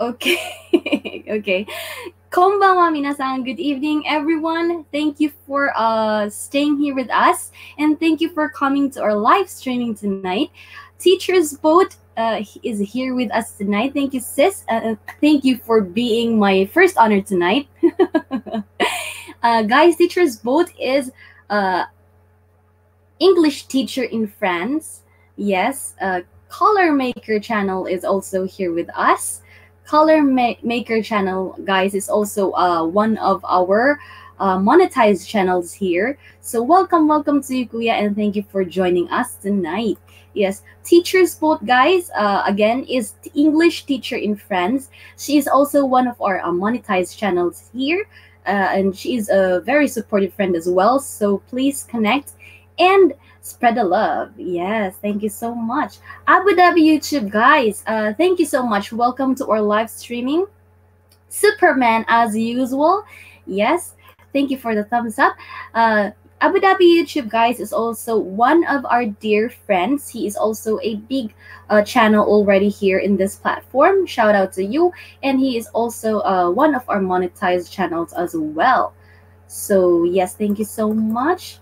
Okay. okay. Konbanwa minasan. Good evening, everyone. Thank you for uh, staying here with us, and thank you for coming to our live streaming tonight. Teachers Boat uh, is here with us tonight. Thank you, sis. Uh, thank you for being my first honor tonight. uh, guys, Teachers Boat is uh, English teacher in France. Yes, uh, Color Maker channel is also here with us. Color Ma- Maker channel, guys, is also uh, one of our uh, monetized channels here. So welcome, welcome to you, Kuya, and thank you for joining us tonight. Yes, Teachers Boat, guys, uh, again, is English teacher in France. She is also one of our uh, monetized channels here, uh, and she is a very supportive friend as well. So please connect and spread the love. Yes, thank you so much. Abu Dhabi YouTube, guys, uh, thank you so much. Welcome to our live streaming. Superman, as usual. Yes, thank you for the thumbs up. Uh, Abu Dhabi YouTube, guys, is also one of our dear friends. He is also a big uh, channel already here in this platform. Shout out to you. And he is also uh, one of our monetized channels as well. So, yes, thank you so much.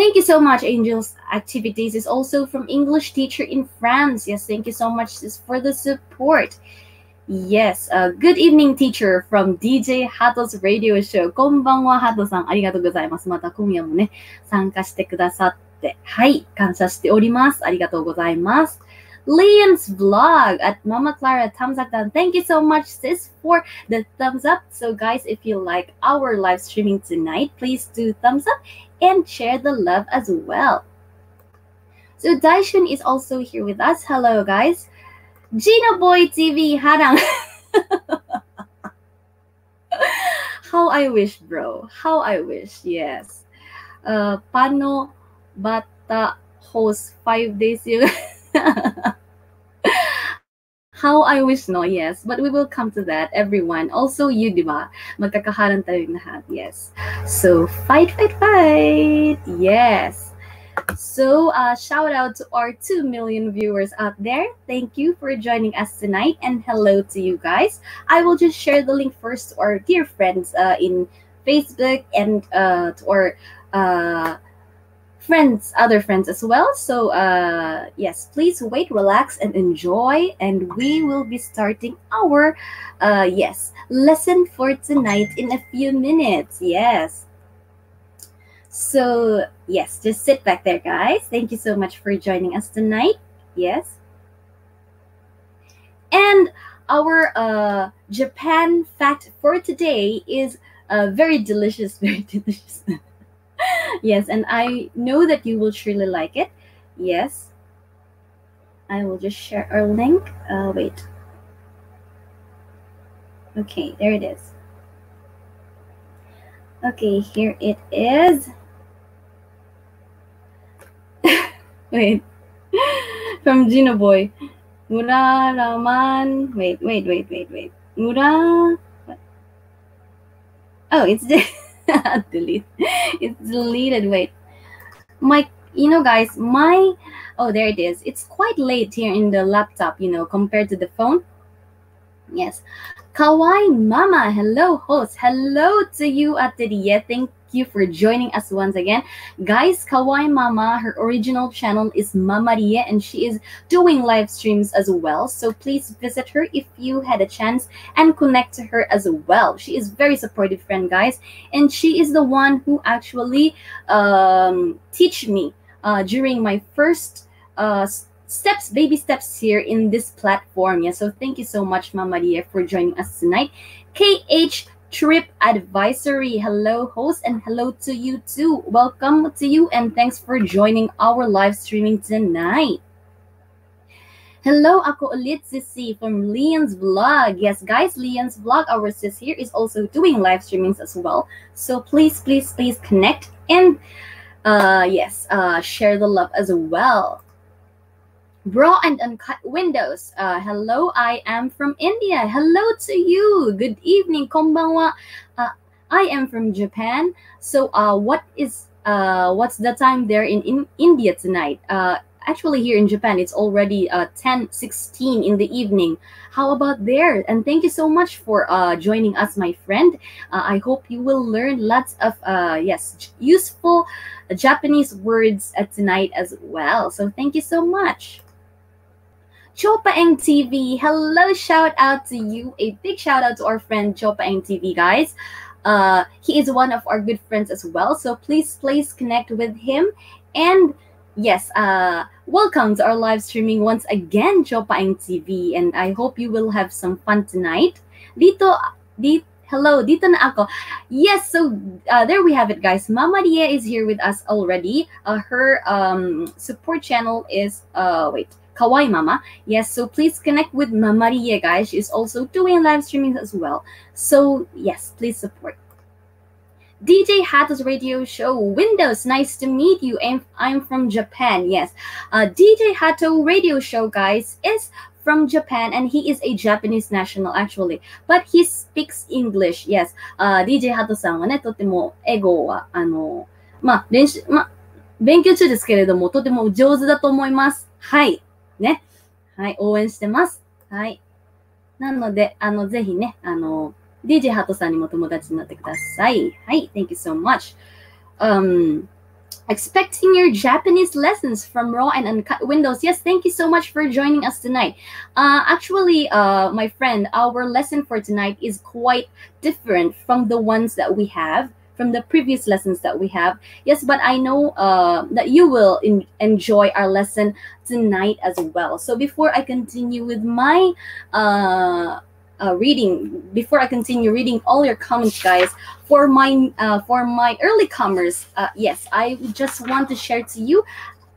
Thank you so much, Angels Activities is also from English teacher in France. Yes, thank you so much for the support. Yes, uh, good evening teacher from DJ Hato's radio show. こんばんは、ハトさん。ありがとうございます。また今夜もね、参加してくださって、はい、感謝しております。ありがとうございます。Leon's vlog at Mama Clara thumbs up down. Thank you so much, sis, for the thumbs up. So, guys, if you like our live streaming tonight, please do thumbs up and share the love as well. So, Daishun is also here with us. Hello, guys. Gina Boy TV, harang. How I wish, bro. How I wish. Yes. Uh, pano bata host five days yung How I wish no, yes. But we will come to that, everyone. Also you, di ba? Magkakahalan tayong lahat, yes. So, fight, fight, fight! Yes. So, uh, shout out to our 2 million viewers out there. Thank you for joining us tonight, and hello to you guys. I will just share the link first to our dear friends uh, in Facebook and uh, to our uh, friends, other friends as well. So, uh, yes, please wait, relax, and enjoy. And we will be starting our, uh, yes, lesson for tonight in a few minutes. Yes. So, yes, just sit back there, guys. Thank you so much for joining us tonight. Yes. And our uh, Japan fact for today is uh, very delicious, very delicious yes, and I know that you will surely like it. Yes. I will just share our link. Uh, wait. Okay, there it is. Okay, here it is. wait. From Gina Boy. Mura Raman. Wait, wait, wait, wait, wait. Mura. Oh, it's this. delete. It's deleted. Wait. My, you know, guys, my, oh, there it is. It's quite late here in the laptop, you know, compared to the phone. Yes. Kawaii Mama, hello, host. Hello to you, at Atelier. Thank you for joining us once again. Guys, Kawaii Mama, her original channel is Mama Mamaria and she is doing live streams as well. So please visit her if you had a chance and connect to her as well. She is very supportive friend, guys. And she is the one who actually um, teach me uh, during my first uh, steps, baby steps here in this platform. Yeah, so thank you so much, Mamaria, for joining us tonight. KH Trip Advisory. Hello, host, and hello to you too. Welcome to you, and thanks for joining our live streaming tonight. Hello, ako ulit Sissy from Leon's Vlog. Yes, guys, Leon's Vlog, our sis here, is also doing live streamings as well. So please, please, please connect and uh yes, uh share the love as well. Bra and Uncut Windows. Uh, hello, I am from India. Hello to you. Good evening, konbanwa. Uh, I am from Japan. So, uh, what is uh, what's the time there in, in India tonight? Uh, actually here in Japan it's already uh 10 16 in the evening. How about there? And thank you so much for uh joining us my friend. Uh, I hope you will learn lots of uh yes, useful Japanese words uh, tonight as well. So thank you so much. Chopaeng TV, hello, shout out to you. A big shout out to our friend Chopaeng TV, guys. Uh, he is one of our good friends as well. So please, please connect with him. And yes, uh, welcome to our live streaming once again, Chopaeng TV. And I hope you will have some fun tonight. Dito, di, hello, dito na ako. Yes, so uh, there we have it, guys. Mama Maria is here with us already. Uh, her um, support channel is, uh, wait, Kawaii Mama. Yes, so please connect with Mama Maria, guys. She's also doing live streaming as well. So, yes, please support. DJ Hato's radio show, Windows, nice to meet you. I'm, I'm from Japan, yes. Uh, DJ Hato radio show, guys, is from Japan and he is a Japanese national actually. But he speaks English, yes. Uh, DJ Hato さんはね、とても英語は、あの、まあ、練習、まあ、勉強中ですけれども、とても上手だと思います。はい。 ね。はい。応援してます。はい。なので、あの、ぜひね、あの、DJ ハトさんにも友達になってください。はい。Thank you so much. Um, expecting your Japanese lessons from Raw and Uncut Windows. Yes, thank you so much for joining us tonight. Uh, actually, uh, my friend, our lesson for tonight is quite different from the ones that we have from the previous lessons that we have. Yes, but I know uh, that you will in- enjoy our lesson tonight as well. So before I continue with my uh, uh, reading, before I continue reading all your comments, guys, for my uh, for my early comers, uh, yes, I just want to share to you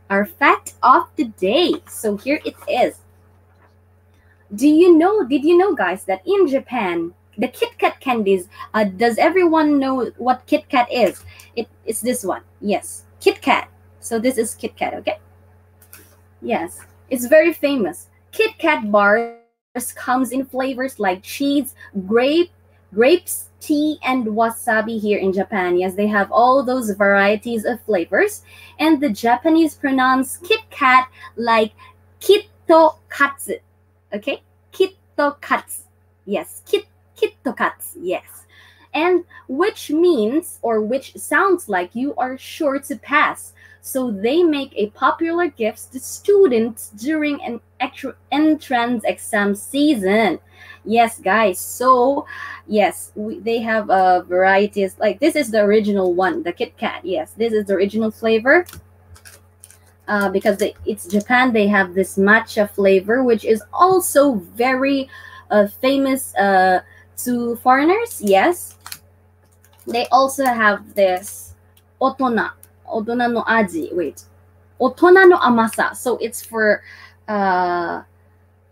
our fact of the day. So here it is. Do you know? Did you know, guys, that in Japan, the Kit Kat candies. Uh, does everyone know what Kit Kat is? It, it's this one. Yes, Kit Kat. So this is Kit Kat. Okay. Yes, it's very famous. Kit Kat bars comes in flavors like cheese, grape, grapes, tea, and wasabi here in Japan. Yes, they have all those varieties of flavors, and the Japanese pronounce Kit Kat like Kitto Katsu. Okay, Kitto Katsu. Yes, Kit Kittokats, yes. And which means or which sounds like you are sure to pass. So they make a popular gift to students during an entrance exam season. Yes, guys. So, yes, we, they have uh, varieties. Like this is the original one, the Kit Kat. Yes, this is the original flavor. Uh, because they, it's Japan, they have this matcha flavor, which is also very uh, famous. Uh, to foreigners, yes. They also have this otona, otona no aji. Wait, otona no amasa. So it's for, uh,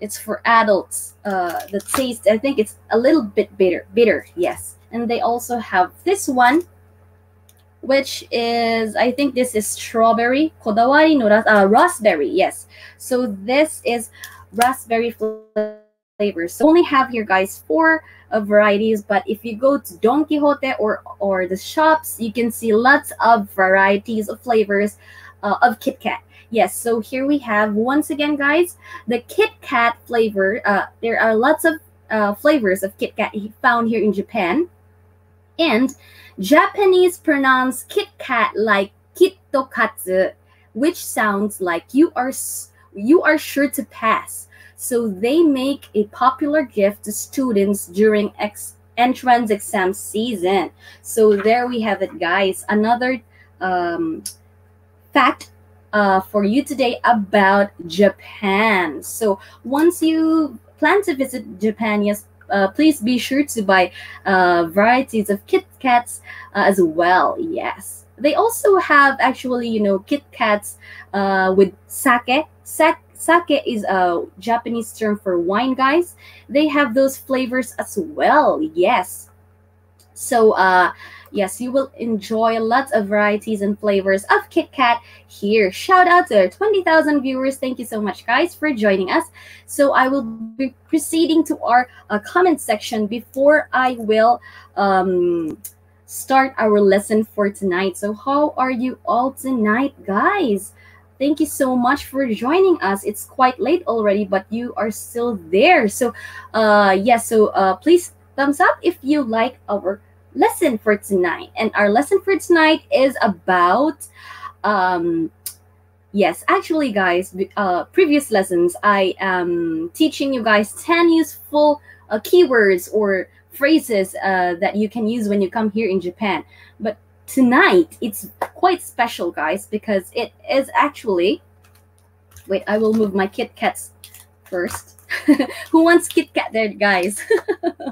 it's for adults. Uh, the taste, I think it's a little bit bitter. Bitter, yes. And they also have this one, which is I think this is strawberry. Kodawari no uh, raspberry. Yes. So this is raspberry flavors. So only have here, guys, four of varieties but if you go to Don Quijote or or the shops you can see lots of varieties of flavors uh, of kit kat. Yes so here we have once again guys the kit kat flavor uh, there are lots of uh, flavors of kit kat found here in japan. And japanese pronounce kit kat like Kitokatsu, which sounds like you are you are sure to pass so they make a popular gift to students during ex- entrance exam season. So there we have it, guys. Another um, fact uh, for you today about Japan. So once you plan to visit Japan, yes, uh, please be sure to buy uh, varieties of Kit Kats uh, as well. Yes. They also have actually, you know, Kit Kats uh, with sake. Sake sake is a Japanese term for wine, guys. They have those flavors as well. Yes. So, uh, yes, you will enjoy lots of varieties and flavors of Kit Kat here. Shout out to our 20,000 viewers. Thank you so much, guys, for joining us. So, I will be proceeding to our uh, comment section before I will um, start our lesson for tonight. So, how are you all tonight, guys? Thank you so much for joining us. It's quite late already, but you are still there. So, uh, yes, yeah, so uh, please thumbs up if you like our lesson for tonight. And our lesson for tonight is about, um, yes, actually, guys, uh, previous lessons, I am teaching you guys 10 useful uh, keywords or phrases uh, that you can use when you come here in Japan. But tonight, it's quite special, guys, because it is actually. Wait, I will move my Kit Kats first. Who wants Kit Kat there, guys?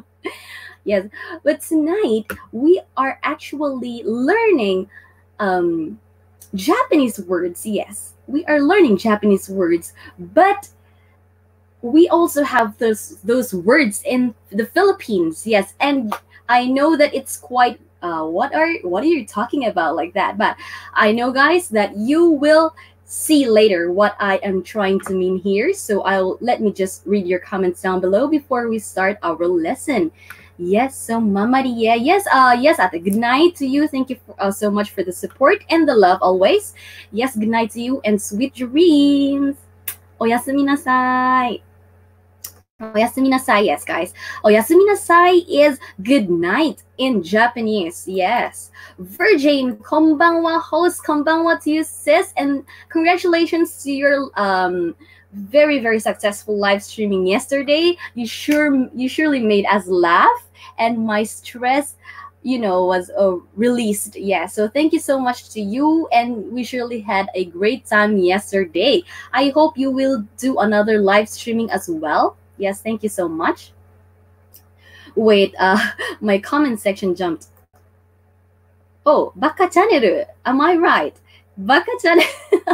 yes, but tonight we are actually learning um, Japanese words. Yes, we are learning Japanese words, but we also have those those words in the Philippines. Yes, and I know that it's quite uh, what are what are you talking about like that? But I know, guys, that you will see later what I am trying to mean here. So I'll let me just read your comments down below before we start our lesson. Yes, so Mama Maria. Yes, uh, yes, at Good night to you. Thank you for, uh, so much for the support and the love always. Yes, good night to you and sweet dreams. Oyasumi nasai. Oyasumi nasai, yes, guys. Oyasumi nasai is good night in Japanese. Yes. Virgin, konbanwa, host, konbanwa to you, sis. And congratulations to your um very, very successful live streaming yesterday. You sure you surely made us laugh and my stress you know was uh, released yeah so thank you so much to you and we surely had a great time yesterday i hope you will do another live streaming as well Yes, thank you so much. Wait, uh, my comment section jumped. Oh, Baka channel. Am I right? Baka channel.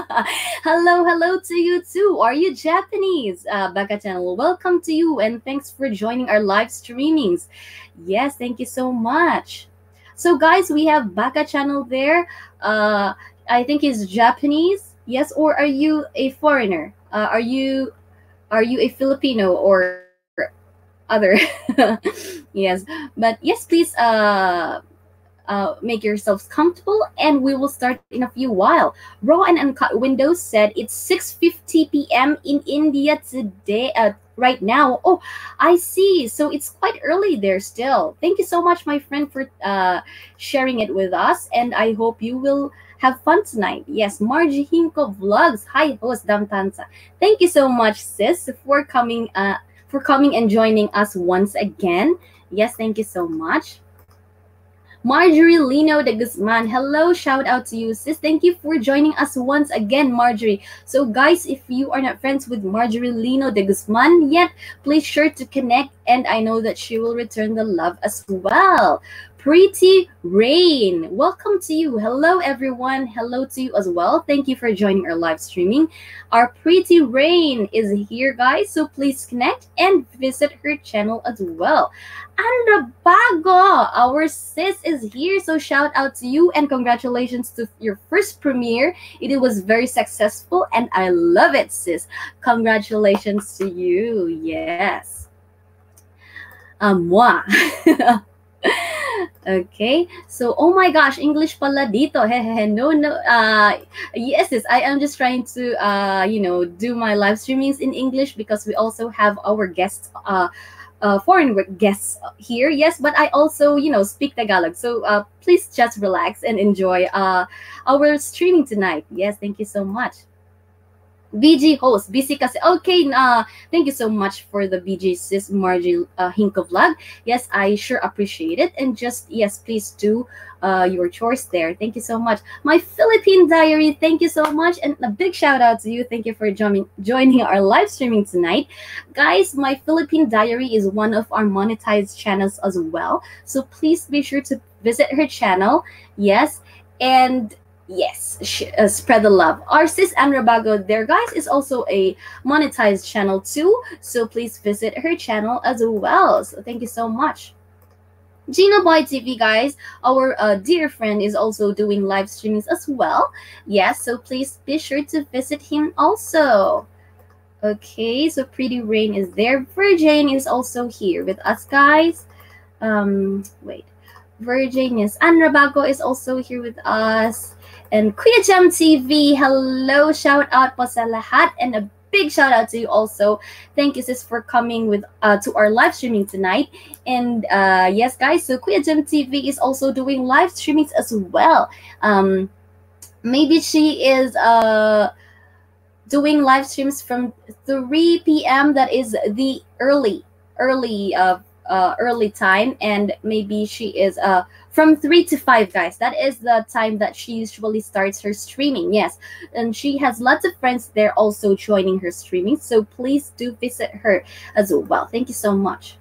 hello, hello to you too. Are you Japanese? Uh, Baka channel. Welcome to you and thanks for joining our live streamings. Yes, thank you so much. So, guys, we have Baka channel there. Uh, I think he's Japanese. Yes, or are you a foreigner? Uh, are you are you a Filipino or other? yes, but yes, please uh, uh, make yourselves comfortable and we will start in a few while. Raw and Uncut Windows said it's 6.50 p.m. in India today, uh, right now. Oh, I see. So it's quite early there still. Thank you so much, my friend, for uh, sharing it with us. And I hope you will have fun tonight. Yes, Margie Hinko Vlogs. Hi, host Damtansa. Thank you so much, sis, for coming uh for coming and joining us once again. Yes, thank you so much. Marjorie Lino de Guzman. Hello, shout out to you, sis. Thank you for joining us once again, Marjorie. So, guys, if you are not friends with Marjorie Lino de Guzman yet, please sure to connect, and I know that she will return the love as well. Pretty Rain. Welcome to you. Hello, everyone. Hello to you as well. Thank you for joining our live streaming. Our Pretty Rain is here, guys. So please connect and visit her channel as well. Anrabago, our sis is here. So shout out to you and congratulations to your first premiere. It was very successful and I love it, sis. Congratulations to you. Yes. Um, moi. okay so oh my gosh english pala dito no no uh yes yes i am just trying to uh you know do my live streamings in english because we also have our guests uh uh, foreign guests here. Yes, but I also, you know, speak Tagalog. So uh, please just relax and enjoy uh, our streaming tonight. Yes, thank you so much. BG host, busy kasi. Okay, uh, thank you so much for the BG sis Margie uh, Hinko vlog. Yes, I sure appreciate it. And just, yes, please do uh, your chores there. Thank you so much. My Philippine diary, thank you so much. And a big shout out to you. Thank you for joining, joining our live streaming tonight. Guys, my Philippine diary is one of our monetized channels as well. So please be sure to visit her channel. Yes. And yes uh, spread the love our sis Rabago there guys is also a monetized channel too so please visit her channel as well so thank you so much Gina Boy TV, guys, our uh, dear friend is also doing live streamings as well. Yes, so please be sure to visit him also. Okay, so Pretty Rain is there. Virgin is also here with us, guys. Um, wait. Virgin, yes. Anrabago is also here with us. And Kuya Jam TV, hello, shout out po sa lahat and a big shout out to you also. Thank you sis for coming with uh, to our live streaming tonight. And uh, yes guys, so Kuya Jam TV is also doing live streamings as well. Um, maybe she is uh doing live streams from 3 p.m. That is the early early uh, uh early time and maybe she is uh from 3 to 5 guys that is the time that she usually starts her streaming yes and she has lots of friends there also joining her streaming so please do visit her as well thank you so much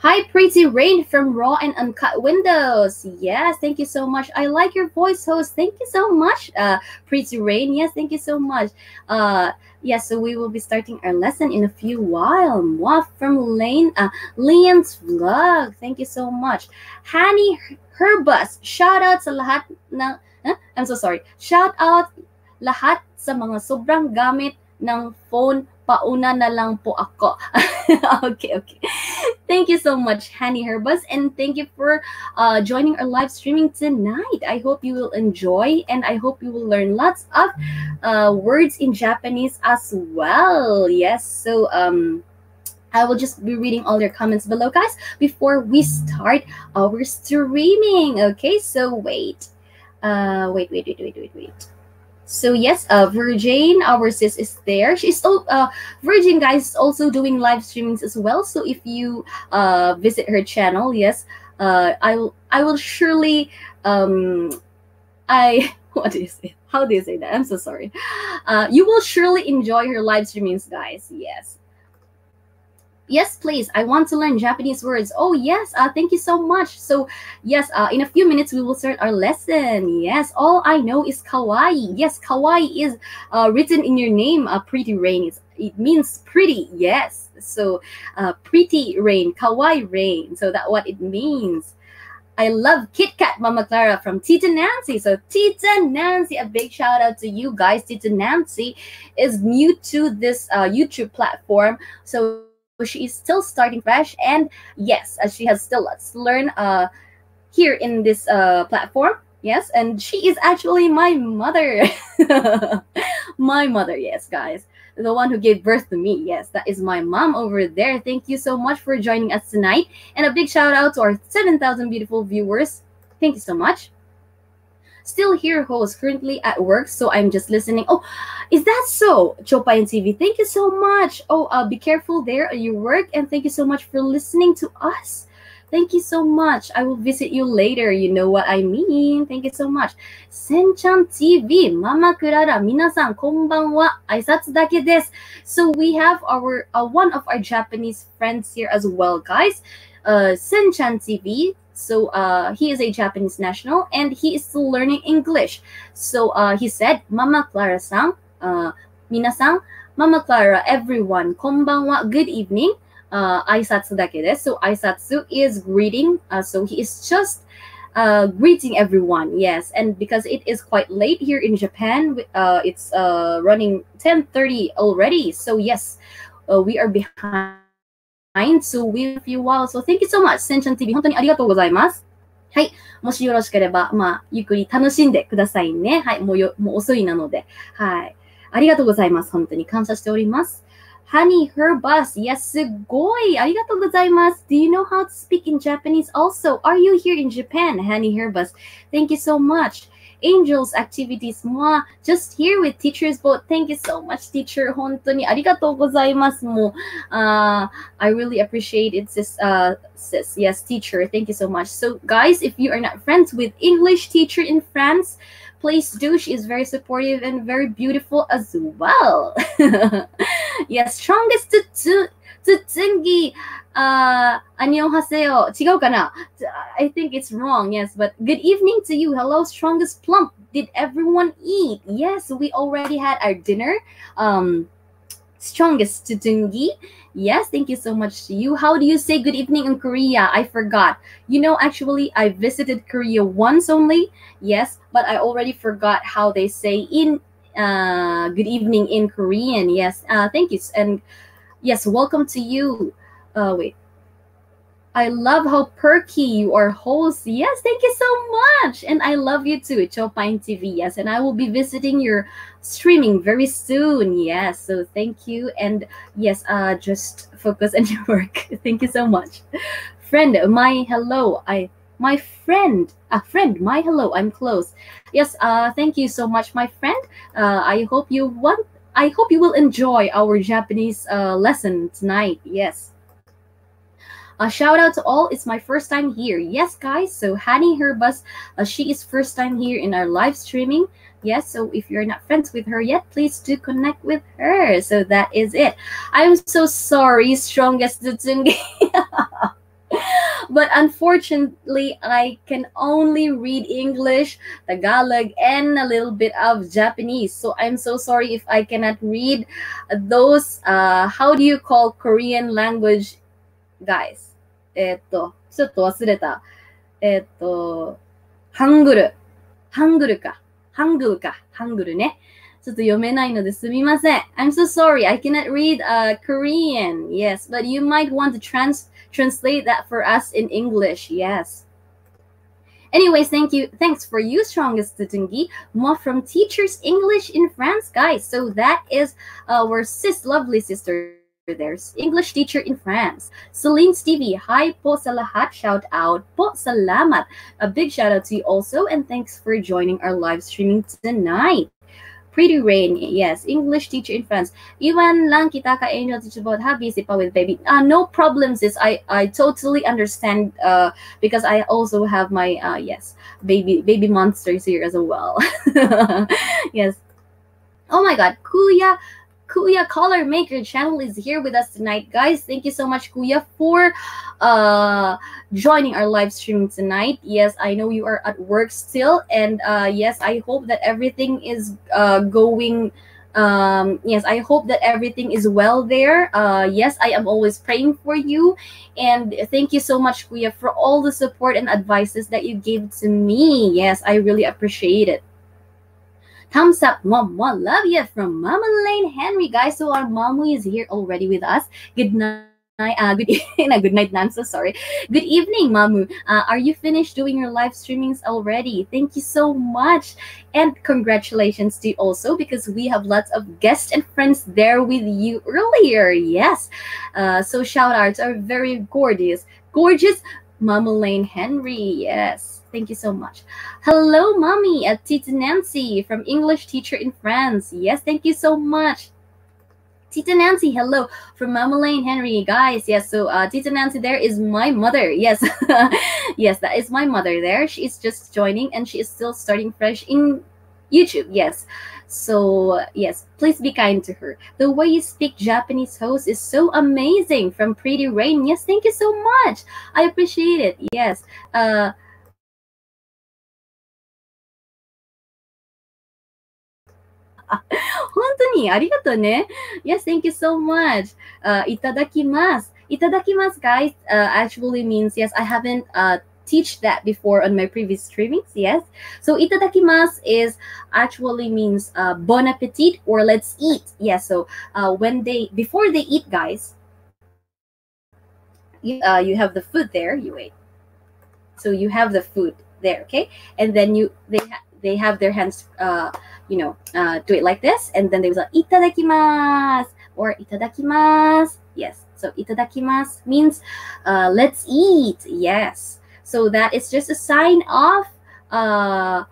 Hi, Pretty Rain from Raw and Uncut Windows. Yes, thank you so much. I like your voice, host. Thank you so much, uh, Pretty Rain. Yes, thank you so much. Uh, yes, so we will be starting our lesson in a few while. Mwah from Lane, uh, Leon's vlog. Thank you so much. Hani Herbus. Shout out sa lahat ng, huh? I'm so sorry. Shout out lahat sa mga sobrang gamit ng phone pauna na lang po ako. okay, okay. Thank you so much, Hanny Herbus, and thank you for uh, joining our live streaming tonight. I hope you will enjoy, and I hope you will learn lots of uh, words in Japanese as well. Yes, so um, I will just be reading all your comments below, guys, before we start our streaming. Okay, so wait. Uh, wait, wait, wait, wait, wait, wait. So yes, uh, Virgin, our sis is there. She's still uh, Virgin guys also doing live streamings as well. So if you uh, visit her channel, yes, uh, I will I will surely um, I what do you say? How do you say that? I'm so sorry. Uh, you will surely enjoy her live streamings, guys. Yes. Yes, please. I want to learn Japanese words. Oh, yes. Uh, thank you so much. So, yes, uh, in a few minutes, we will start our lesson. Yes, all I know is kawaii. Yes, kawaii is uh, written in your name, uh, Pretty Rain. It's, it means pretty. Yes. So, uh, Pretty Rain, kawaii rain. So, that's what it means. I love Kit Kat Mama Clara from Tita Nancy. So, Tita Nancy, a big shout out to you guys. Tita Nancy is new to this uh, YouTube platform. So, she is still starting fresh and yes as she has still lots to learn uh here in this uh platform yes and she is actually my mother. My mother yes guys. The one who gave birth to me yes that is my mom over there. Thank you so much for joining us tonight and a big shout out to our 7000 beautiful viewers. Thank you so much still here host currently at work so i'm just listening oh is that so Chopaeng tv thank you so much oh uh, be careful there at your work and thank you so much for listening to us Thank you so much. I will visit you later. You know what I mean. Thank you so much. Senchan TV, Mama Kurara, minasan, konbanwa, aisatsu dake desu. So we have our uh, one of our Japanese friends here as well, guys. Uh, Senchan TV. So uh, he is a Japanese national and he is still learning English. So uh, he said, Mama Clara-san, uh, minasan, Mama Clara, everyone, konbanwa, good evening. Uh, aisatsu dake desu. So aisatsu is greeting. Uh, so he is just uh, greeting everyone. Yes, and because it is quite late here in Japan, uh, it's uh, running 10:30 already. So yes, uh, we are behind so with you while. So thank you so much, センチャン TV。本当にありがとうございます。はい。もしよろしければ、まあ、ゆっくり楽しんでくださいね。はい。もうよ、もう遅いなので。はい。ありがとうございます。本当に感謝しております。Honey, her bus. Yes, すごい。ありがとうございます。Do you know how to speak in Japanese also? Are you here in Japan? Honey, her bus. Thank you so much. Angels activities moi just here with teachers boat thank you so much teacher 本当にありがとうございますもう uh I really appreciate it sis uh sis yes teacher thank you so much so guys if you are not friends with English teacher in France please do she is very supportive and very beautiful as well yes strongest to, to つつぎ、 uh, 안녕하세요. 違うかな I think it's wrong, yes. But good evening to you. Hello, strongest plump. Did everyone eat? Yes, we already had our dinner. Um, strongest tutungi. Yes, thank you so much to you. How do you say good evening in Korea? I forgot. You know, actually, I visited Korea once only. Yes, but I already forgot how they say in uh, good evening in Korean. Yes, uh, thank you. And Yes, welcome to you. Uh, wait. I love how perky you are, host. Yes, thank you so much. And I love you too, Chopaeng TV. Yes, and I will be visiting your streaming very soon. Yes, so thank you. And yes, uh, just focus on your work. thank you so much. Friend, my hello. I my friend, a friend, my hello. I'm close. Yes, uh, thank you so much, my friend. Uh, I hope you want. I hope you will enjoy our Japanese uh, lesson tonight. Yes. A shout out to all. It's my first time here. Yes, guys. So Hani Herbus, uh, she is first time here in our live streaming. Yes, so if you're not friends with her yet, please do connect with her. So that is it. I'm so sorry, strongest Dutsungi. but unfortunately, I can only read English, Tagalog, and a little bit of Japanese. So I'm so sorry if I cannot read those. Uh, how do you call Korean language, guys? えっと、ちょっと忘れた。えっと、ハングル。ハングルか。ハングルか。ハングルね。ちょっと読めないのですみません。I'm so sorry. I cannot read uh, Korean. Yes, but you might want to trans translate that for us in English. Yes. Anyways, thank you. Thanks for you, strongest Tutungi. More from Teachers English in France, guys. So that is our sis, lovely sister. There's English teacher in France. Celine Stevie, hi po salahat, shout out po salamat. A big shout out to you also, and thanks for joining our live streaming tonight. Pretty Rain, yes, English teacher in France. Iwan lang kita ka inyo teach about how busy pa with baby. Uh, no problems. Is I I totally understand. Uh, because I also have my uh yes baby baby monsters here as well. yes. Oh my God, Kuya Kuya Color Maker channel is here with us tonight, guys. Thank you so much, Kuya, for uh, joining our live stream tonight. Yes, I know you are at work still, and uh, yes, I hope that everything is uh, going. Um, yes, I hope that everything is well there. Uh, yes, I am always praying for you, and thank you so much, Kuya, for all the support and advices that you gave to me. Yes, I really appreciate it. Thumbs up, mom, love you from Mama Lane Henry, guys. So our Mamu is here already with us. Good night. Uh, good evening, good night, Nan. So sorry. Good evening, Mamu. Uh, are you finished doing your live streamings already? Thank you so much, and congratulations to you also because we have lots of guests and friends there with you earlier. Yes. Uh, so shout outs are very gorgeous, gorgeous Mama Lane Henry. Yes. Thank you so much. Hello, mommy, at Tita Nancy from English teacher in France. Yes, thank you so much. Tita Nancy, hello from Mama Lane Henry, guys. Yes, so uh, Tita Nancy there is my mother. Yes, yes, that is my mother there. She is just joining and she is still starting fresh in YouTube. Yes, so yes, please be kind to her. The way you speak Japanese host is so amazing. From Pretty Rain. Yes, thank you so much. I appreciate it. Yes. Uh, 本当にありがとうね。Yes, thank you so much. Uh, いただきます。いただきます guys, uh, actually means, yes, I haven't uh, teach that before on my previous streamings. Yes. So itadakimasu is actually means uh, bon appetit or let's eat. Yes. So uh, when they before they eat, guys, you, uh, you have the food there. You wait. So you have the food there, okay, and then you they ha- they have their hands uh, you know, uh, do it like this, and then they was like itadakimasu or itadakimasu. Yes, so itadakimasu means uh, let's eat. Yes, so that is just a sign of uh,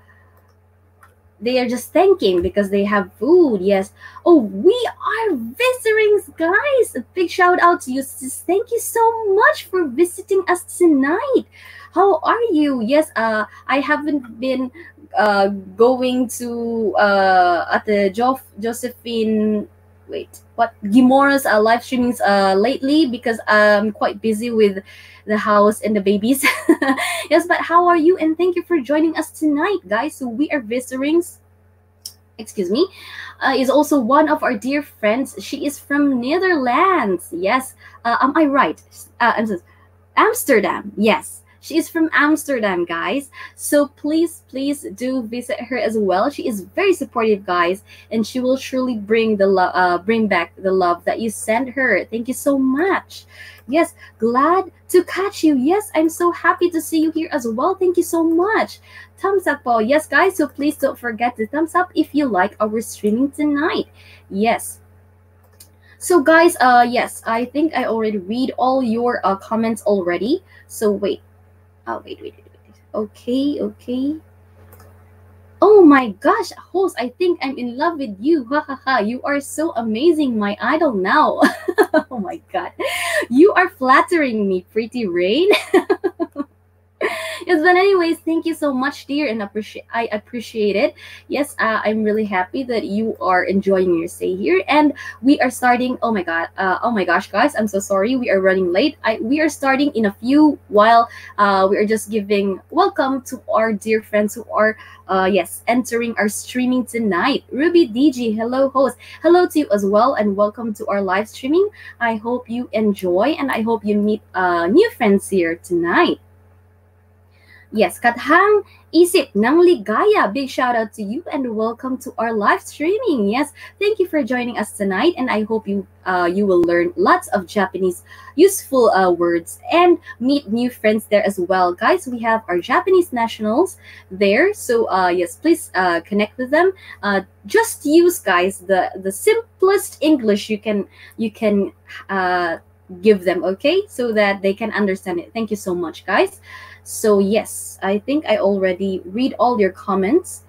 they are just thanking because they have food. Yes. Oh, we are visitors, guys. A big shout out to you. sis. Thank you so much for visiting us tonight. How are you? Yes, uh, I haven't been uh, going to uh, at the jo- Josephine. Wait, what Gimora's uh, live streamings uh, lately because I'm quite busy with the house and the babies. yes, but how are you? And thank you for joining us tonight, guys. So we are visiting. Excuse me, uh, is also one of our dear friends. She is from Netherlands. Yes, uh, am I right? Uh, Amsterdam. Yes. She is from Amsterdam, guys. So please, please do visit her as well. She is very supportive, guys, and she will surely bring the love, uh, bring back the love that you send her. Thank you so much. Yes, glad to catch you. Yes, I'm so happy to see you here as well. Thank you so much. Thumbs up, all. yes, guys. So please don't forget to thumbs up if you like our streaming tonight. Yes. So guys, uh, yes, I think I already read all your uh, comments already. So wait, Oh, wait, wait, wait, wait. Okay, okay. Oh my gosh, host, I think I'm in love with you. Ha ha ha. You are so amazing, my idol now. oh my god. You are flattering me, pretty rain. yes, but anyways, thank you so much, dear, and appreciate I appreciate it. Yes, uh, I'm really happy that you are enjoying your stay here, and we are starting. Oh my god, uh, oh my gosh, guys, I'm so sorry. We are running late. I we are starting in a few while. Uh, we are just giving welcome to our dear friends who are uh, yes, entering our streaming tonight. Ruby DG, hello, host. Hello to you as well, and welcome to our live streaming. I hope you enjoy, and I hope you meet uh, new friends here tonight. Yes, Kathang Isip ng Ligaya. Big shout out to you and welcome to our live streaming. Yes, thank you for joining us tonight and I hope you uh, you will learn lots of Japanese useful uh, words and meet new friends there as well. Guys, we have our Japanese nationals there. So uh, yes, please uh, connect with them. Uh, just use guys the the simplest English you can you can uh, give them, okay? So that they can understand it. Thank you so much, guys. So yes, I think I already read all your comments.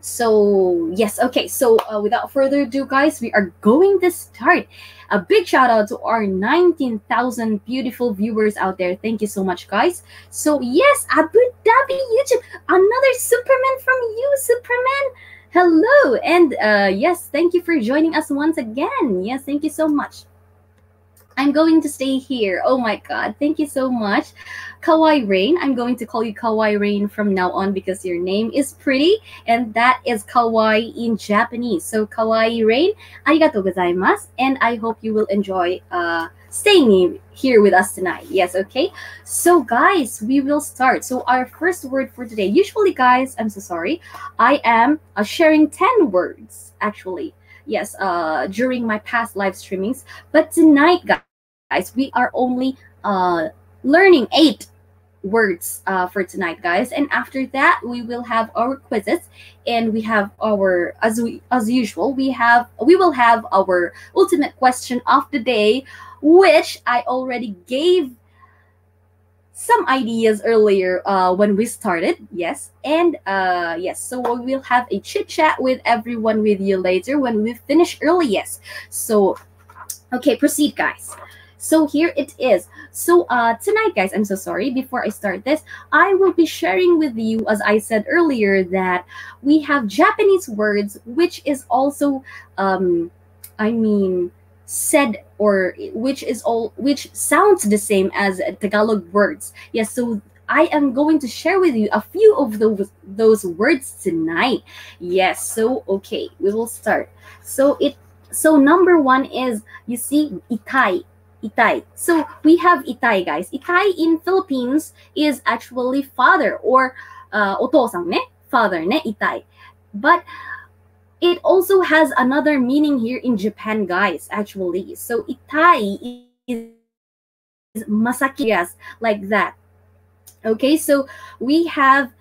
So yes, okay. So uh, without further ado, guys, we are going to start. A big shout out to our 19,000 beautiful viewers out there. Thank you so much, guys. So yes, Abu Dhabi YouTube, another Superman from you, Superman. Hello, and uh, yes, thank you for joining us once again. Yes, thank you so much. I'm going to stay here. Oh my God. Thank you so much. Kawaii Rain. I'm going to call you Kawaii Rain from now on because your name is pretty and that is Kawaii in Japanese. So Kawaii Rain, arigatou gozaimasu. And I hope you will enjoy uh, staying here with us tonight. Yes, okay? So guys, we will start. So our first word for today, usually guys, I'm so sorry, I am uh, sharing 10 words actually yes uh during my past live streamings but tonight guys guys. We are only uh, learning eight words uh, for tonight, guys. And after that, we will have our quizzes, and we have our as we as usual. We have we will have our ultimate question of the day, which I already gave some ideas earlier uh, when we started. Yes, and uh, yes, so we will have a chit chat with everyone with you later when we finish early. Yes, so okay, proceed, guys. So here it is. So uh, tonight, guys, I'm so sorry. Before I start this, I will be sharing with you, as I said earlier, that we have Japanese words, which is also, um, I mean, said or which is all which sounds the same as Tagalog words. Yes, so I am going to share with you a few of those those words tonight. Yes, so okay, we will start. So it so number one is you see itai Itay. So we have Itay, guys. Itay in Philippines is actually father or uh, otosang ne, father ne, Itay. But it also has another meaning here in Japan, guys, actually. So Itay is masakiyas, like that. Okay, so we have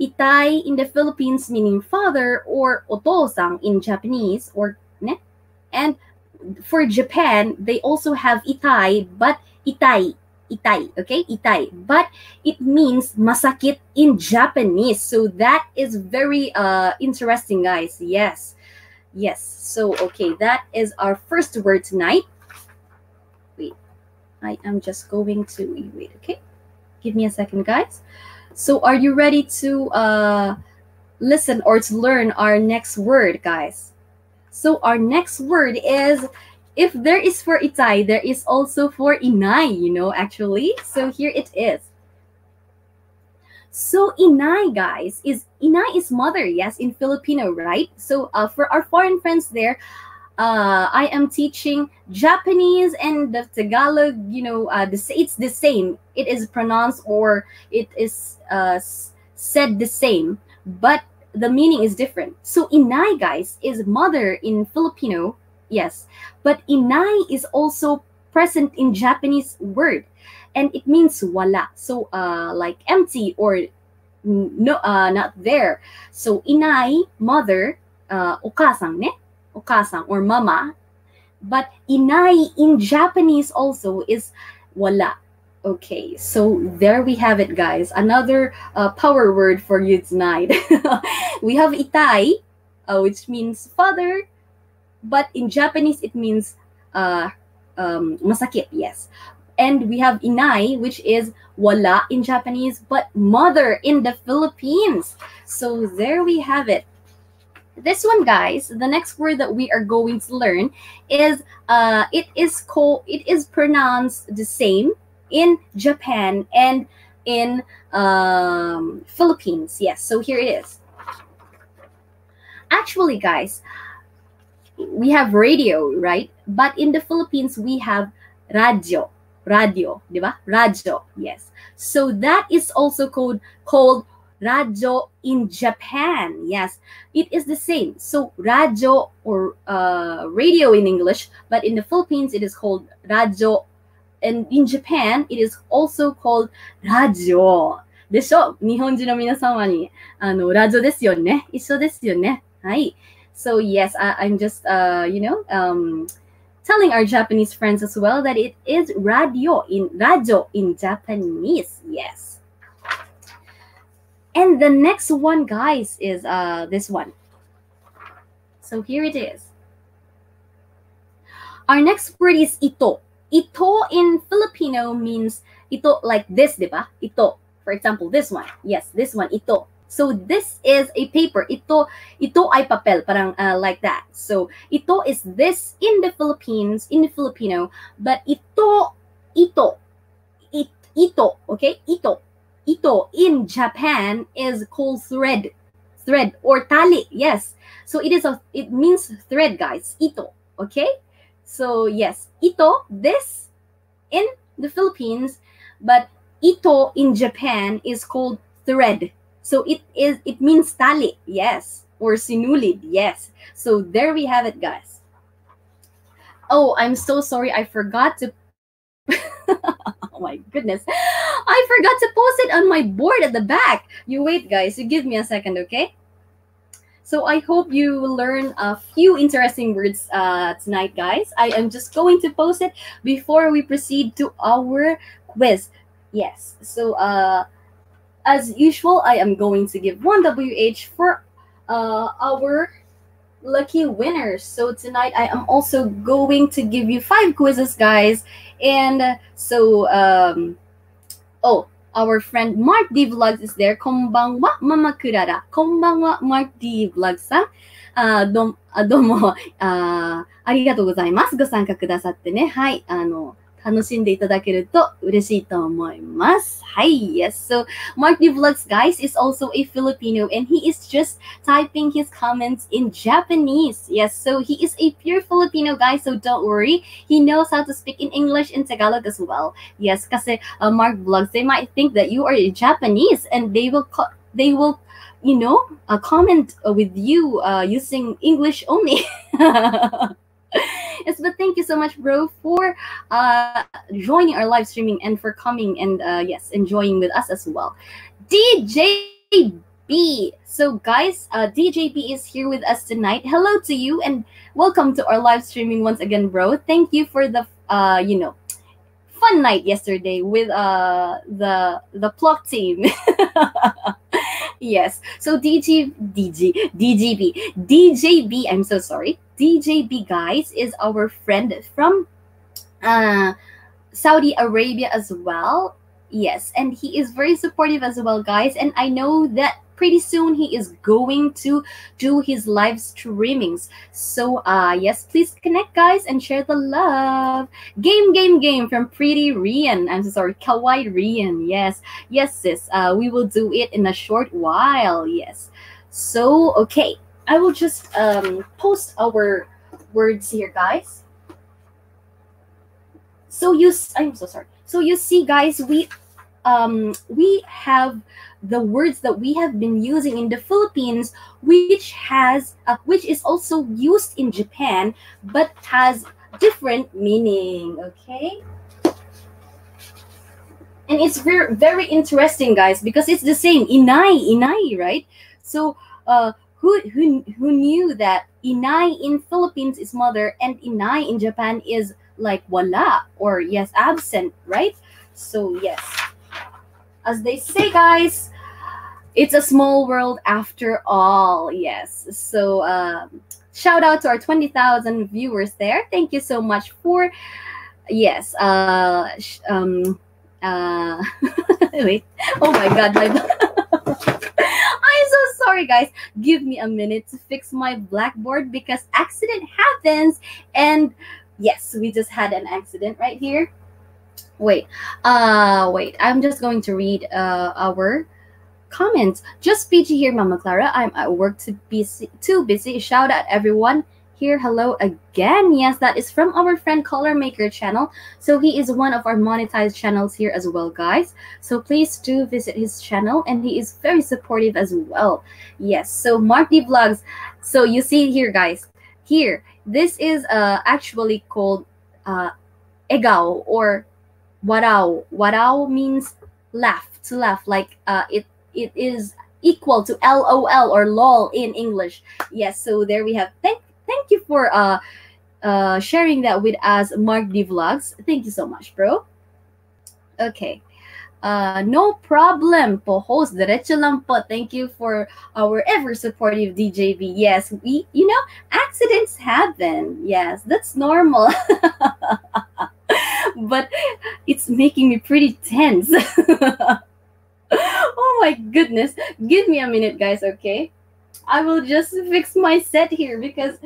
Itay in the Philippines meaning father or otosang in Japanese or ne, and for Japan, they also have itai, but itai, itai, okay, itai, but it means masakit in Japanese. So that is very uh interesting, guys. Yes, yes. So okay, that is our first word tonight. Wait, I am just going to wait. Okay, give me a second, guys. So are you ready to uh listen or to learn our next word, guys? So our next word is if there is for itay, there is also for inay, you know, actually. So here it is. So inay, guys, is inay is mother, yes, in Filipino, right? So uh, for our foreign friends there, uh, I am teaching Japanese and the Tagalog, you know, uh, the, it's the same. It is pronounced or it is uh, said the same, but the meaning is different. So inay, guys, is mother in Filipino, yes, but inay is also present in Japanese word, and it means wala. So uh, like empty or no, uh, not there. So inay, mother, uh, okasan ne, okasan or mama. But inay in Japanese also is wala. Okay, so there we have it, guys. Another uh, power word for you tonight. we have itai, uh, which means father, but in Japanese it means uh, um, masakit, yes. And we have inai, which is wala in Japanese, but mother in the Philippines. So there we have it. This one, guys, the next word that we are going to learn is uh, it is called it is pronounced the same in Japan and in um, Philippines. Yes, so here it is. Actually, guys, we have radio, right? But in the Philippines, we have radio. Radio, diba? Radio, yes. So that is also called called radio in Japan. Yes, it is the same. So radio or uh, radio in English, but in the Philippines it is called radio and in Japan, it is also called ラジオ。でしょ日本人の皆様に、あの、ラジオですよね。一緒ですよね。はい。So yes, I, I'm just, uh, you know, um, telling our Japanese friends as well that it is radio in radio in Japanese. Yes. And the next one, guys, is uh this one. So here it is. Our next word is ito. Ito in Filipino means ito like this, di ba? Ito. For example, this one. Yes, this one, ito. So this is a paper. Ito, ito ay papel, parang uh, like that. So ito is this in the Philippines, in the Filipino, but ito, ito, it, ito, okay? Ito, ito in Japan is called thread, thread or tali. Yes. So it is a, it means thread, guys. Ito, okay? So yes, ito, this in the Philippines, but ito in Japan is called thread. So it is it means tali, yes, or sinulid, yes. So there we have it, guys. Oh, I'm so sorry. I forgot to oh my goodness. I forgot to post it on my board at the back. You wait, guys. You give me a second, okay? So I hope you learn a few interesting words uh, tonight, guys. I am just going to post it before we proceed to our quiz. Yes. So uh, as usual, I am going to give one WH for uh, our lucky winners. So tonight I am also going to give you five quizzes, guys. And so, um, oh, our friend Mark D Vlogs is there. こんばんは、ママクララ。こんばんは、Mark D Vlogs さん。あど,あどうもあ、ありがとうございます。ご参加くださってね。はい、あの、楽しんでいただけると嬉しいと思います。はい、yes. So, Mark D Vlogs, guys, is also a Filipino and he is just typing his comments in Japanese. Yes, so he is a pure Filipino guy, so don't worry. He knows how to speak in English and Tagalog as well. Yes, kasi uh, Mark Vlogs, they might think that you are Japanese and they will they will you know, uh, comment uh, with you uh, using English only. yes, but thank you so much, bro, for uh, joining our live streaming and for coming and uh, yes, enjoying with us as well. DJB. So, guys, uh, DJB is here with us tonight. Hello to you and welcome to our live streaming once again, bro. Thank you for the, uh, you know, fun night yesterday with uh the the pluck team. yes. So DG DG DGB DJB. I'm so sorry. DJB guys is our friend from uh, Saudi Arabia as well. Yes, and he is very supportive as well, guys. And I know that pretty soon he is going to do his live streamings. So uh yes, please connect guys and share the love. Game, game, game from Pretty Rain. I'm so sorry, Kawaii Rain. Yes, yes, sis. Uh, we will do it in a short while. Yes. So okay, I will just um, post our words here, guys. So you, I'm so sorry. So you see, guys, we um, we have the words that we have been using in the Philippines, which has uh, which is also used in Japan, but has different meaning. Okay, and it's very very interesting, guys, because it's the same inai inai, right? So, uh, who who who knew that inai in Philippines is mother and inai in Japan is like wala or yes absent, right? So yes as they say, guys, it's a small world after all. Yes. So, um, shout out to our 20,000 viewers there. Thank you so much for, yes. Uh, um, uh, wait. Oh my God. My, I'm so sorry, guys. Give me a minute to fix my blackboard because accident happens. And yes, we just had an accident right here wait. Uh wait. I'm just going to read uh our comments. Just pg here mama clara. I'm at work too busy too busy. Shout out everyone here. Hello again. Yes that is from our friend color maker channel. So he is one of our monetized channels here as well guys. So please do visit his channel and he is very supportive as well. Yes. So Mark D Vlogs so you see here guys. Here this is uh actually called uh egao or warao. Warao means laugh, to laugh. Like uh, it it is equal to LOL or LOL in English. Yes, so there we have. Thank thank you for uh uh sharing that with us, Mark D Vlogs. Thank you so much, bro. Okay. Uh, no problem po host derecho lang po thank you for our ever supportive DJB yes we you know accidents happen yes that's normal but it's making me pretty tense. oh my goodness. Give me a minute, guys, okay? I will just fix my set here because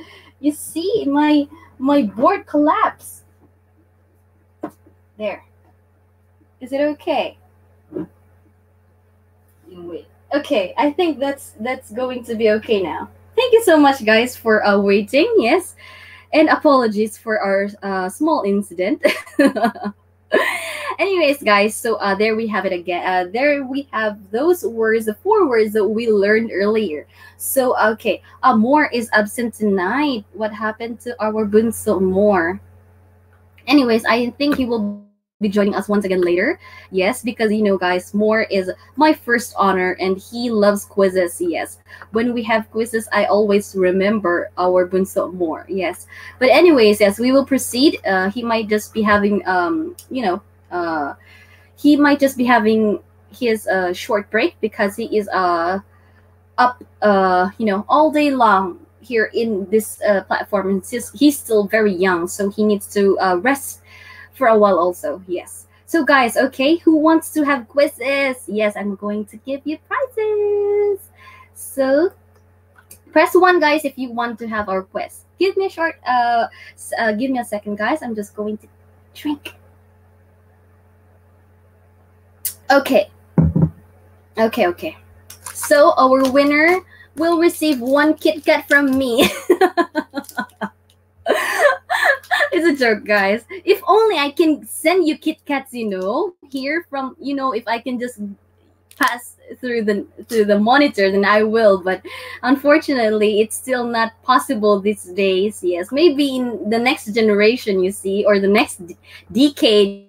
you see my my board collapsed. There. Is it okay? Wait. Okay, I think that's that's going to be okay now. Thank you so much guys for uh, waiting. Yes and apologies for our uh, small incident. Anyways, guys, so uh, there we have it again. Uh, there we have those words, the four words that we learned earlier. So, okay, Amor is absent tonight. What happened to our Bunso More? Anyways, I think he will be joining us once again later. Yes, because you know, guys, More is my first honor and he loves quizzes. Yes, when we have quizzes, I always remember our Bunso More. Yes, but anyways, yes, we will proceed. Uh, he might just be having, um, you know, uh, he might just be having his uh, short break because he is uh up, uh, you know, all day long here in this uh, platform and he's still very young so he needs to uh, rest for a while also. Yes. So guys, okay, who wants to have quizzes? Yes, I'm going to give you prizes. So press one, guys, if you want to have our quiz. Give me a short, uh, uh give me a second, guys. I'm just going to drink. Okay. Okay, okay. So our winner will receive one Kit Kat from me. it's a joke, guys. If only I can send you Kit Kats, you know, here from, you know, if I can just pass through the through the monitor, then I will. But unfortunately, it's still not possible these days. Yes, maybe in the next generation, you see, or the next decade.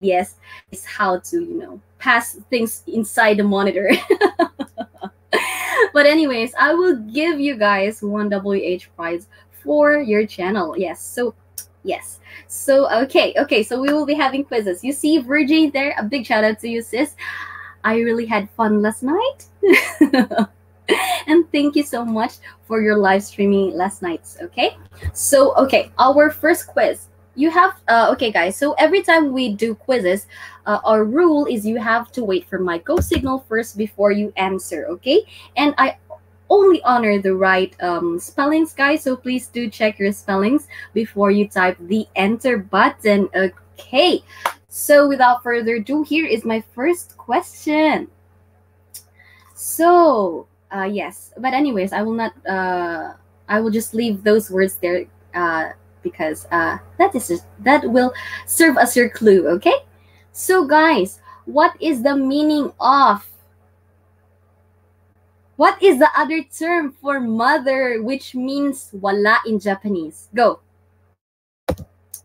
Yes, is how to you know pass things inside the monitor. but anyways, I will give you guys one WH prize for your channel. Yes. So yes. So okay, okay. So we will be having quizzes. You see Virgie there. A big shout out to you, sis. I really had fun last night. and thank you so much for your live streaming last night. Okay. So okay, our first quiz you have uh, okay guys so every time we do quizzes uh, our rule is you have to wait for my go signal first before you answer okay and i only honor the right um, spellings, guys. So please do check your spellings before you type the enter button. Okay. So without further ado, here is my first question. So, uh, yes. But anyways, I will not uh, I will just leave those words there uh, because uh, that is just, that will serve as your clue. Okay. So guys, what is the meaning of what is the other term for mother which means wala in Japanese? Go.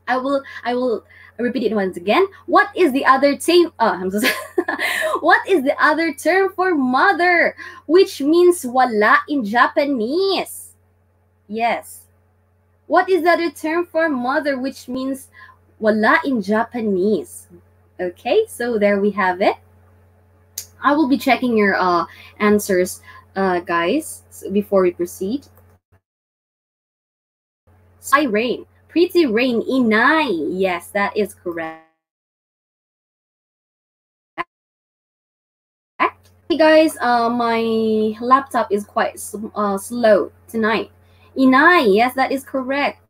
I will I will repeat it once again. What is the other term? Oh, I'm so sorry. what is the other term for mother which means wala in Japanese? Yes. What is the other term for mother which means wala in Japanese? Okay, so there we have it. I will be checking your uh, answers uh, guys, before we proceed. I rain. Pretty rain. Inai. Yes, that is correct. Hey guys, uh, my laptop is quite uh, slow tonight. Inai. Yes, that is correct.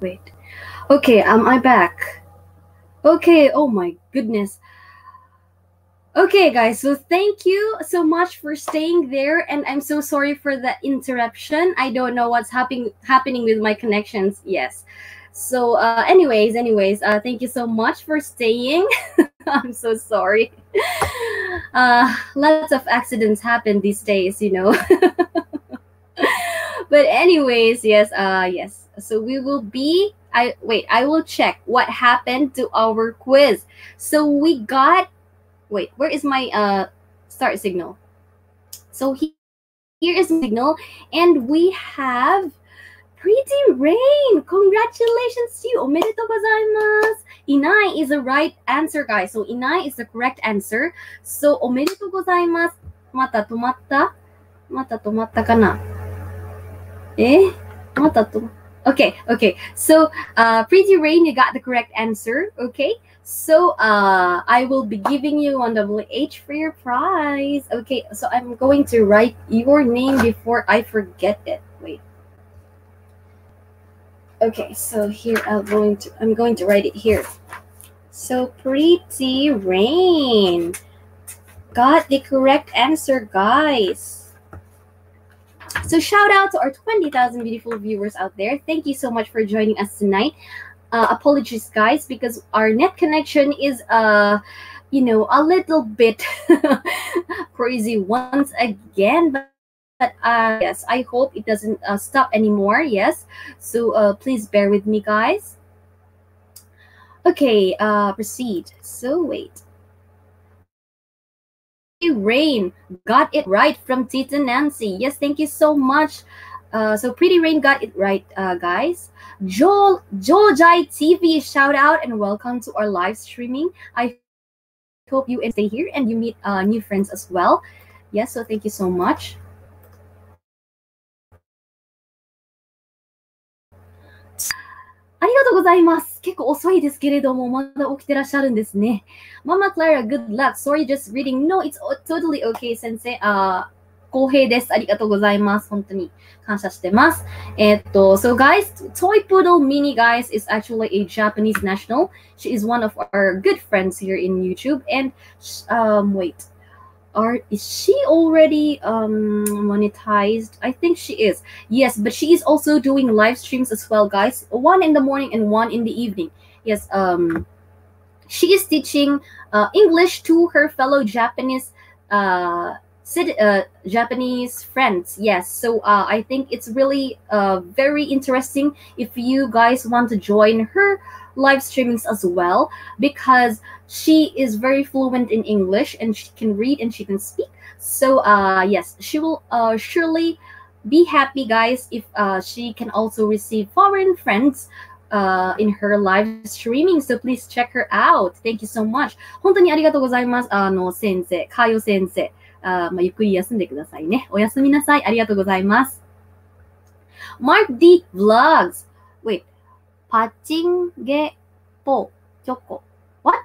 Wait. Okay, am I back? Okay, oh my goodness. Okay, guys, so thank you so much for staying there, and I'm so sorry for the interruption. I don't know what's happening happening with my connections. Yes. So, uh, anyways, anyways, uh, thank you so much for staying. I'm so sorry. Uh, lots of accidents happen these days, you know. but anyways, yes, uh, yes. So we will be. I wait. I will check what happened to our quiz. So we got. Wait, where is my uh start signal? So he, here is signal, and we have Pretty Rain. Congratulations to you. Omedetou gozaimasu. Inai is the right answer, guys. So Inai is the correct answer. So omedetou gozaimasu. Mata tomatta? Mata tomatta kana? Eh? Mata tomatta? Okay, okay. So, uh, Pretty Rain, you got the correct answer. Okay. So, uh, I will be giving you one WH for your prize. Okay. So, I'm going to write your name before I forget it. Wait. Okay. So here I'm going to I'm going to write it here. So, Pretty Rain got the correct answer, guys. So shout out to our 20,000 beautiful viewers out there. Thank you so much for joining us tonight. uh, apologies, guys, because our net connection is uh you know a little bit crazy once again but but uh, yes i hope it doesn't uh, stop anymore. Yes. So uh, please bear with me guys. Okay uh proceed. So wait rain. Got it right from tita nancy. Yes thank you so much. Uh, so pretty rain got it right uh, guys. Joel joel jai tv shout out and welcome to our live streaming. I hope you stay here and you meet uh, new friends as well. Yes so thank you so much ありがとうございます。結構遅いですけれども、まだ起きてらっしゃるんですね。ママクララ、good luck. Sorry, just reading. No, it's totally okay, 先生。あ、公平です。ありがとうございます。本当に感謝してます。えっと、so guys, Toy Poodle Mini guys is actually a Japanese national. She is one of our good friends here in YouTube. And, um, wait. are is she already um monetized? I think she is. Yes but she is also doing live streams as well guys. One in the morning and one in the evening. Yes um she is teaching uh, english to her fellow japanese uh, uh japanese friends. Yes so uh, i think it's really uh very interesting if you guys want to join her live streamings as well because she is very fluent in English and she can read and she can speak. So uh, yes, she will uh, surely be happy, guys, if uh, she can also receive foreign friends uh, in her live streaming. So please check her out. Thank you so much. 本当にありがとうございます。あの、先生、かよ先生。あまあ、ゆっくり休んでくださいね。おやすみなさい。ありがとうございます。Mark D Vlogs. Wait. Pachinge po choco. What?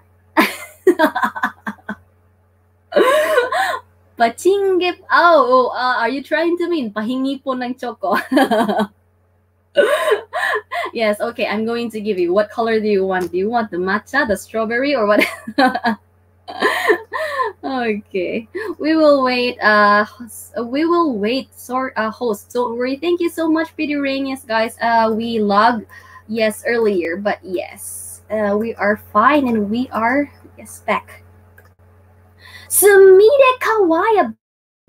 Oh, uh, are you trying to mean pahingi po ng choco? yes, okay, I'm going to give you. What color do you want? Do you want the matcha, the strawberry, or what? okay we will wait uh we will wait sort uh host don't worry thank you so much pretty rain guys uh we log yes earlier, but yes, uh, we are fine and we are yes back. Sumide Kawaii,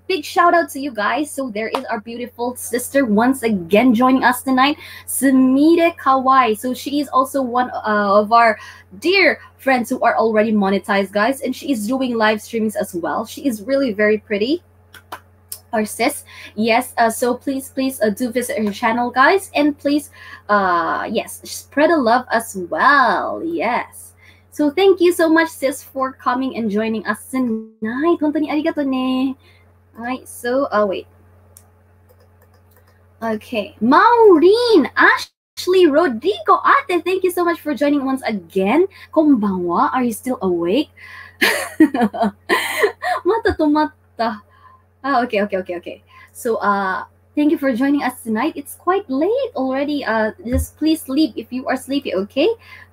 big shout out to you guys. So there is our beautiful sister once again joining us tonight, Sumide Kawaii. So she is also one uh, of our dear friends who are already monetized, guys, and she is doing live streamings as well. She is really very pretty our sis. Yes uh, so please please uh, do visit her channel guys and please uh yes spread the love as well. Yes. So thank you so much sis for coming and joining us tonight. Arigato ne. Alright so uh wait. Okay. Maureen ashley rodrigo. Ate thank you so much for joining once again. Konbanwa are you still awake? Mata tomatta Oh, okay, okay, okay, okay. So, uh, thank you for joining us tonight. It's quite late already. Uh, just please sleep if you are sleepy, okay?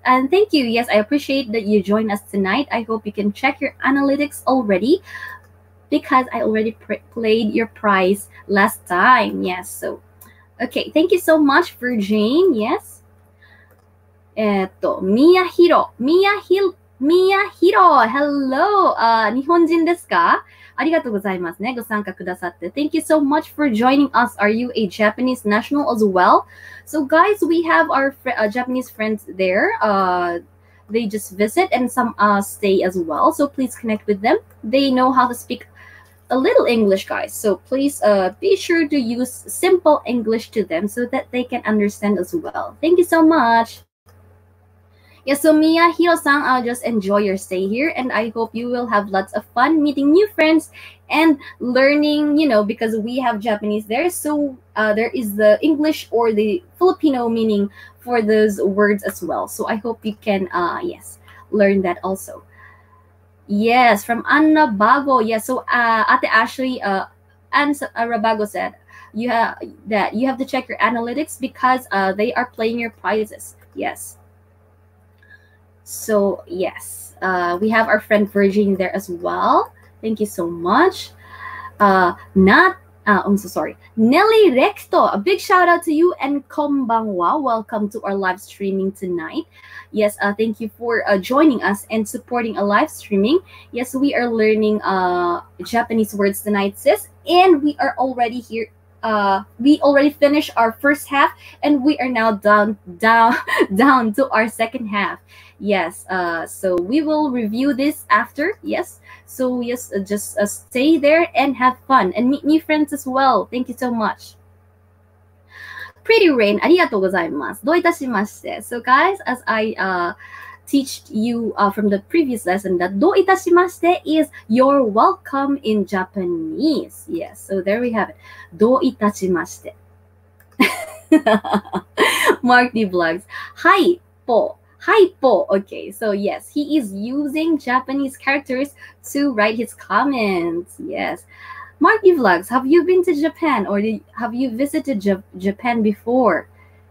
And thank you. Yes, I appreciate that you joined us tonight. I hope you can check your analytics already because I already played your prize last time. Yes, so okay. Thank you so much for Jane. Yes. えっと、宮弘。宮弘。宮弘。Hello! あ、uh, 日本人ですか ありがとうございますね。ご参加くださって。Thank you so much for joining us. Are you a Japanese national as well? So guys, we have our uh, Japanese friends there. Uh, they just visit and some uh, stay as well. So please connect with them. They know how to speak a little English, guys. So please uh, be sure to use simple English to them so that they can understand as well. Thank you so much. Yeah, so Mia Hiro-san, I'll just enjoy your stay here and I hope you will have lots of fun meeting new friends and learning, you know, because we have Japanese there. So uh, there is the English or the Filipino meaning for those words as well. So I hope you can, uh, yes, learn that also. Yes, from Anna Bago. Yes, so uh, Ate Ashley, uh, Anna Rabago said, you have that you have to check your analytics because uh, they are playing your prizes. Yes. So yes, uh, we have our friend Virgin there as well. Thank you so much. Uh, not uh, I'm so sorry. Nelly Recto, a big shout out to you and Konbanwa. Welcome to our live streaming tonight. Yes, uh, thank you for uh, joining us and supporting a live streaming. Yes, we are learning uh, Japanese words tonight, sis, and we are already here. Uh, we already finished our first half, and we are now down, down, down to our second half. Yes, uh, so we will review this after. Yes, so yes, uh, just uh, stay there and have fun and meet new friends as well. Thank you so much. Pretty Rain, so guys, as I uh, teach you uh, from the previous lesson that do どういたしまして is you're welcome in Japanese. Yes, so there we have it. Do itashimase. Mark D Vlogs. Hi, po. Hypo. Okay, so yes, he is using Japanese characters to write his comments. Yes. Marky Vlogs, have you been to Japan or did, have you visited J- Japan before?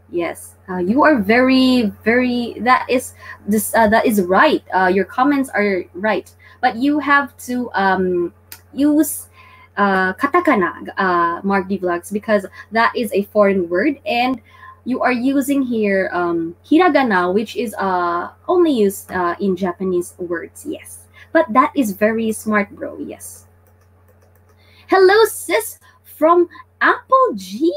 Yes, uh, you are very, very. That is this. Uh, that is right. Uh, your comments are right, but you have to um, use uh, katakana, uh, Mark D Vlogs, because that is a foreign word and you are using here um, hiragana, which is uh, only used uh, in Japanese words. Yes, but that is very smart, bro. Yes. Hello, sis from Apple G.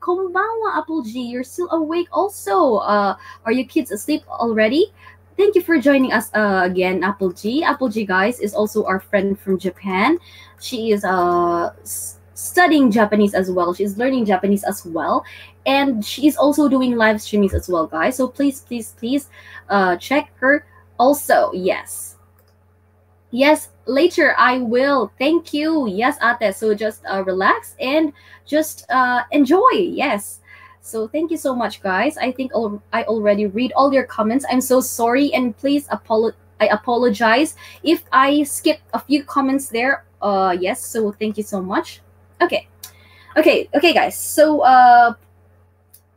Konbanwa, Apple G. You're still awake also. Uh, are your kids asleep already? Thank you for joining us uh, again, Apple G. Apple G, guys, is also our friend from Japan. She is uh, studying Japanese as well. She's learning Japanese as well. And she's also doing live streamings as well, guys. So please, please, please uh, check her also. Yes. Yes, later I will. Thank you. Yes, Ate. So just uh, relax and just uh, enjoy. Yes. So thank you so much, guys. I think al- I already read all your comments. I'm so sorry, and please. I apologize if I skipped a few comments there. Uh, yes. So thank you so much. Okay, okay, okay, guys. So uh,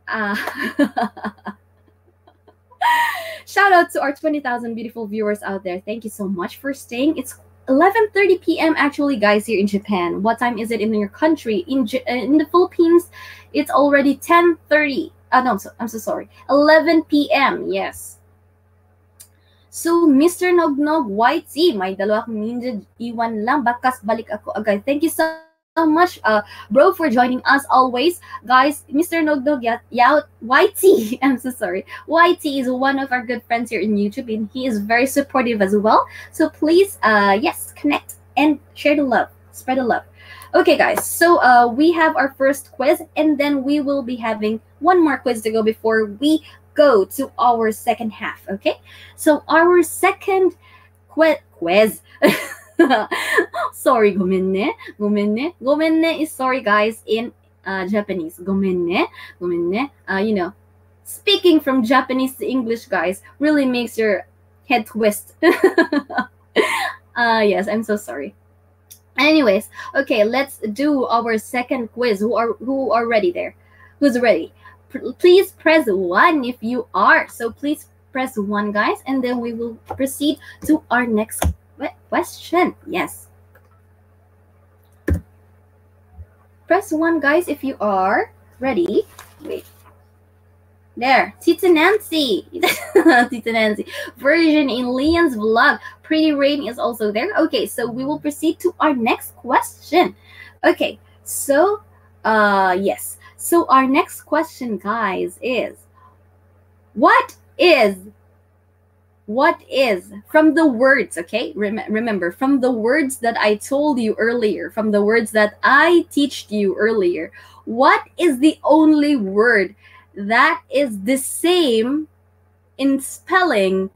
uh shout out to our 20,000 beautiful viewers out there. Thank you so much for staying. It's 11:30 p.m. actually, guys, here in Japan. What time is it in your country? In J- uh, in the Philippines, it's already 10:30. Uh, no, I'm so, I'm so sorry. 11 p.m. Yes. So, Mr. Nognog White Sea, may dalawa akong ninja iwan lang, bakas balik ako agad. Thank you so so much, uh, bro, for joining us always. Guys, Mr. Nognog Yao YT, I'm so sorry. YT is one of our good friends here in YouTube, and he is very supportive as well. So please, uh, yes, connect and share the love, spread the love. Okay, guys, so uh, we have our first quiz, and then we will be having one more quiz to go before we go to our second half. Okay, so our second qui- quiz. sorry, ごめんね。ごめんね。ごめんね is sorry, guys, in uh, Japanese. ごめんね。ごめんね. Uh, you know, speaking from Japanese to English, guys, really makes your head twist. uh, yes, I'm so sorry. Anyways, okay, let's do our second quiz. Who are who are ready there? Who's ready? P- please press one if you are. So please press one, guys, and then we will proceed to our next que- question. Yes. Press one, guys, if you are ready. Wait. There, Tita Nancy. Tita Nancy. Version in Leon's vlog. Pretty Rain is also there. Okay, so we will proceed to our next question. Okay, so uh yes. So our next question, guys, is what is what is from the words okay? Rem- remember from the words that i told you earlier from the words that i teached you earlier what is the only word that is the same in spelling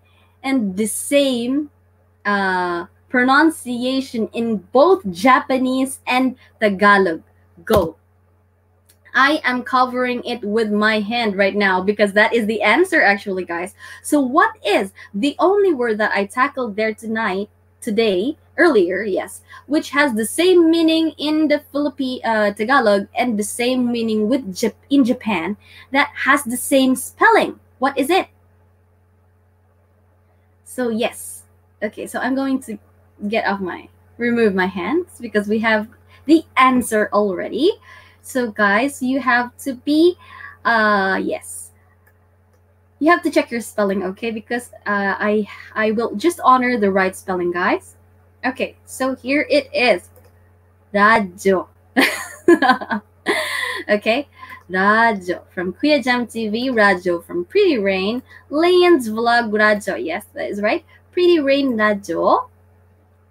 and the same uh, pronunciation in both japanese and tagalog? Go I am covering it with my hand right now because that is the answer, actually, guys. So, what is the only word that I tackled there tonight, today, earlier, yes, which has the same meaning in the Philippine uh, Tagalog and the same meaning with Jap- in Japan that has the same spelling? What is it? So, yes. Okay, so I'm going to get off my remove my hands because we have the answer already. So guys, you have to be uh yes. You have to check your spelling, okay? Because uh, I I will just honor the right spelling, guys. Okay, so here it is. radio. okay, radio from Kuya Jam TV, radio from Pretty Rain, Leon's Vlog radio. Yes, that is right. Pretty Rain radio,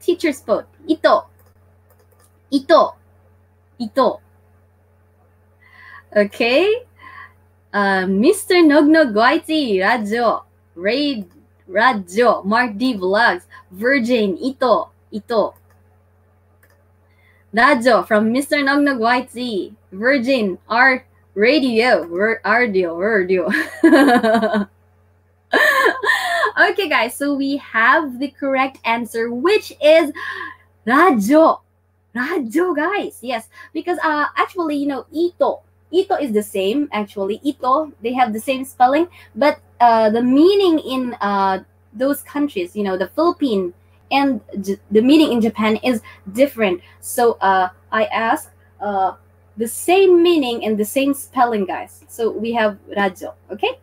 Teacher's Boat. Ito. Ito. Ito. Okay. Uh, Mr. Nognog Guaiti, Rajo. Raid Rajo. Mark D Vlogs. Virgin. Ito. Ito. Radio from Mr. Nognog Guaiti. Virgin. R Radio. Radio. Radio. okay, guys. So we have the correct answer, which is Radio. Radio, guys. Yes, because uh, actually, you know, Ito. Ito is the same, actually. Ito, they have the same spelling, but uh, the meaning in uh, those countries, you know, the Philippine and J- the meaning in Japan is different. So uh, I ask uh, the same meaning and the same spelling, guys. So we have Rajo, okay?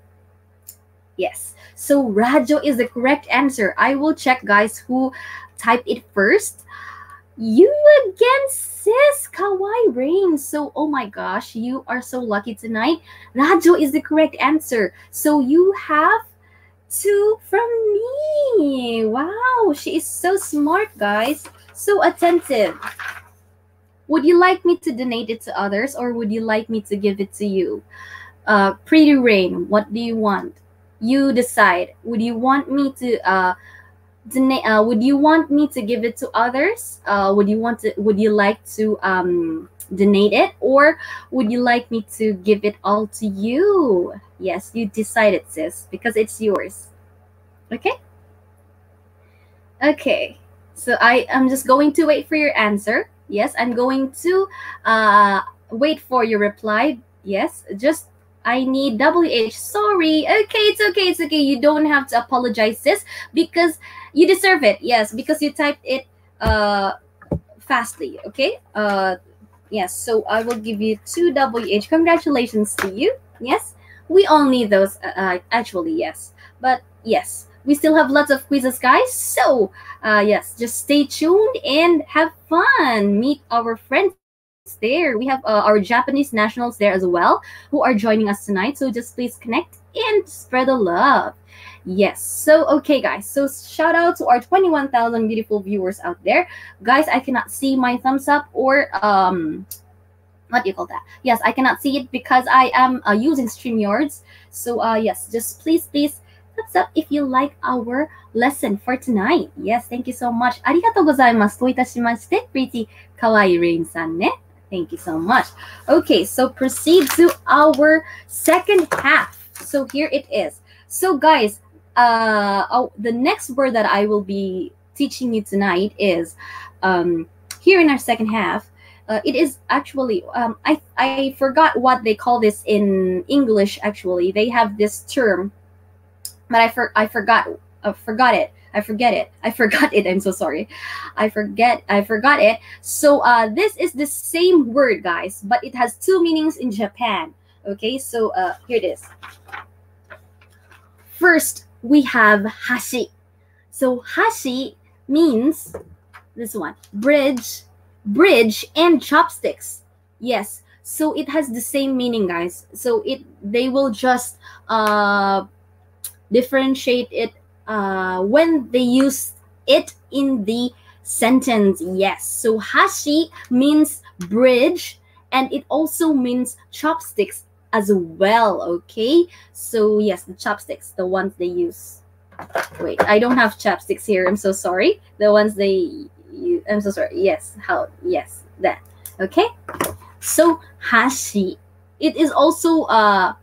Yes. So Rajo is the correct answer. I will check, guys, who typed it first. You again, sis, Kawaii Rain. So, oh my gosh, you are so lucky tonight. Rajo is the correct answer. So you have two from me. Wow, she is so smart, guys. So attentive. Would you like me to donate it to others or would you like me to give it to you? Uh, Pretty Rain, what do you want? You decide. Would you want me to uh? Uh, would you want me to give it to others? Uh, would you want to? Would you like to um, donate it, or would you like me to give it all to you? Yes, you decide it, sis, because it's yours. Okay. Okay. So I am just going to wait for your answer. Yes, I'm going to uh, wait for your reply. Yes, just I need WH. Sorry. Okay, it's okay. It's okay. You don't have to apologize, sis, because you deserve it. Yes, because you typed it uh fastly. Okay. Uh, yes. So I will give you two WH. Congratulations to you. Yes, we all need those. Uh, uh, actually, yes. But yes, we still have lots of quizzes, guys. So uh, yes, just stay tuned and have fun. Meet our friends there. We have uh, our Japanese nationals there as well who are joining us tonight. So just please connect and spread the love. Yes. So, okay, guys. So, shout out to our 21,000 beautiful viewers out there. Guys, I cannot see my thumbs up or, um, what do you call that? Yes, I cannot see it because I am uh, using StreamYards. So, uh, yes, just please, please, thumbs up if you like our lesson for tonight. Yes, thank you so much. ありがとうございます。といたしまして、Pretty Kawaii Rain さんね。 Thank you so much. Okay, so proceed to our second half. So here it is. So guys, uh, oh, the next word that I will be teaching you tonight is um, here in our second half. Uh, it is actually um, I I forgot what they call this in English. Actually, they have this term, but I for I forgot uh, forgot it. I forget it. I forgot it. I'm so sorry. I forget. I forgot it. So uh, this is the same word, guys, but it has two meanings in Japan. Okay, so uh, here it is. First, we have hashi. So hashi means this one bridge, bridge, and chopsticks. Yes. So it has the same meaning, guys. So it they will just uh differentiate it uh, when they use it in the sentence. Yes. So hashi means bridge and it also means chopsticks as well. Okay. So yes, the chopsticks, the ones they use. Wait, I don't have chopsticks here. I'm so sorry. The ones they use. I'm so sorry. Yes. How? Yes. That. Okay. So hashi. It is also uh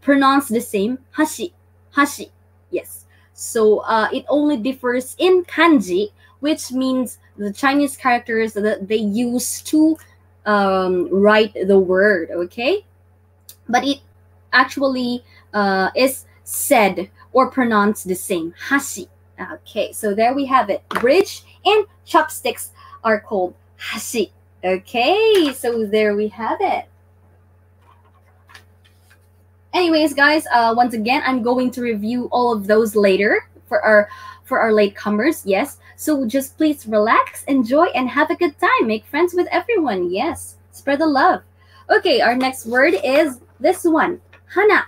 pronounced the same. Hashi. Hashi. Yes. So uh, it only differs in kanji, which means the Chinese characters that they use to um, write the word. Okay, but it actually uh, is said or pronounced the same. Hashi. Okay, so there we have it. Bridge and chopsticks are called hashi. Okay, so there we have it. Anyways, guys, uh, once again, I'm going to review all of those later for our for our latecomers. Yes, so just please relax, enjoy, and have a good time. Make friends with everyone. Yes, spread the love. Okay, our next word is this one, hana.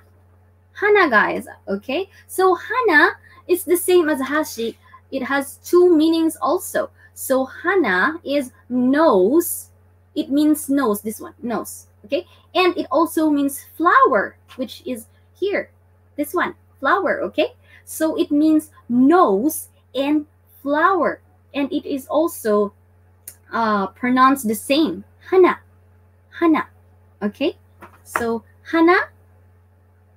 Hana, guys. Okay, so hana is the same as hashi. It has two meanings also. So hana is nose. It means nose. This one, nose. Okay, and it also means flower, which is here. This one, flower. Okay, so it means nose and flower, and it is also uh, pronounced the same. Hana, hana. Okay, so hana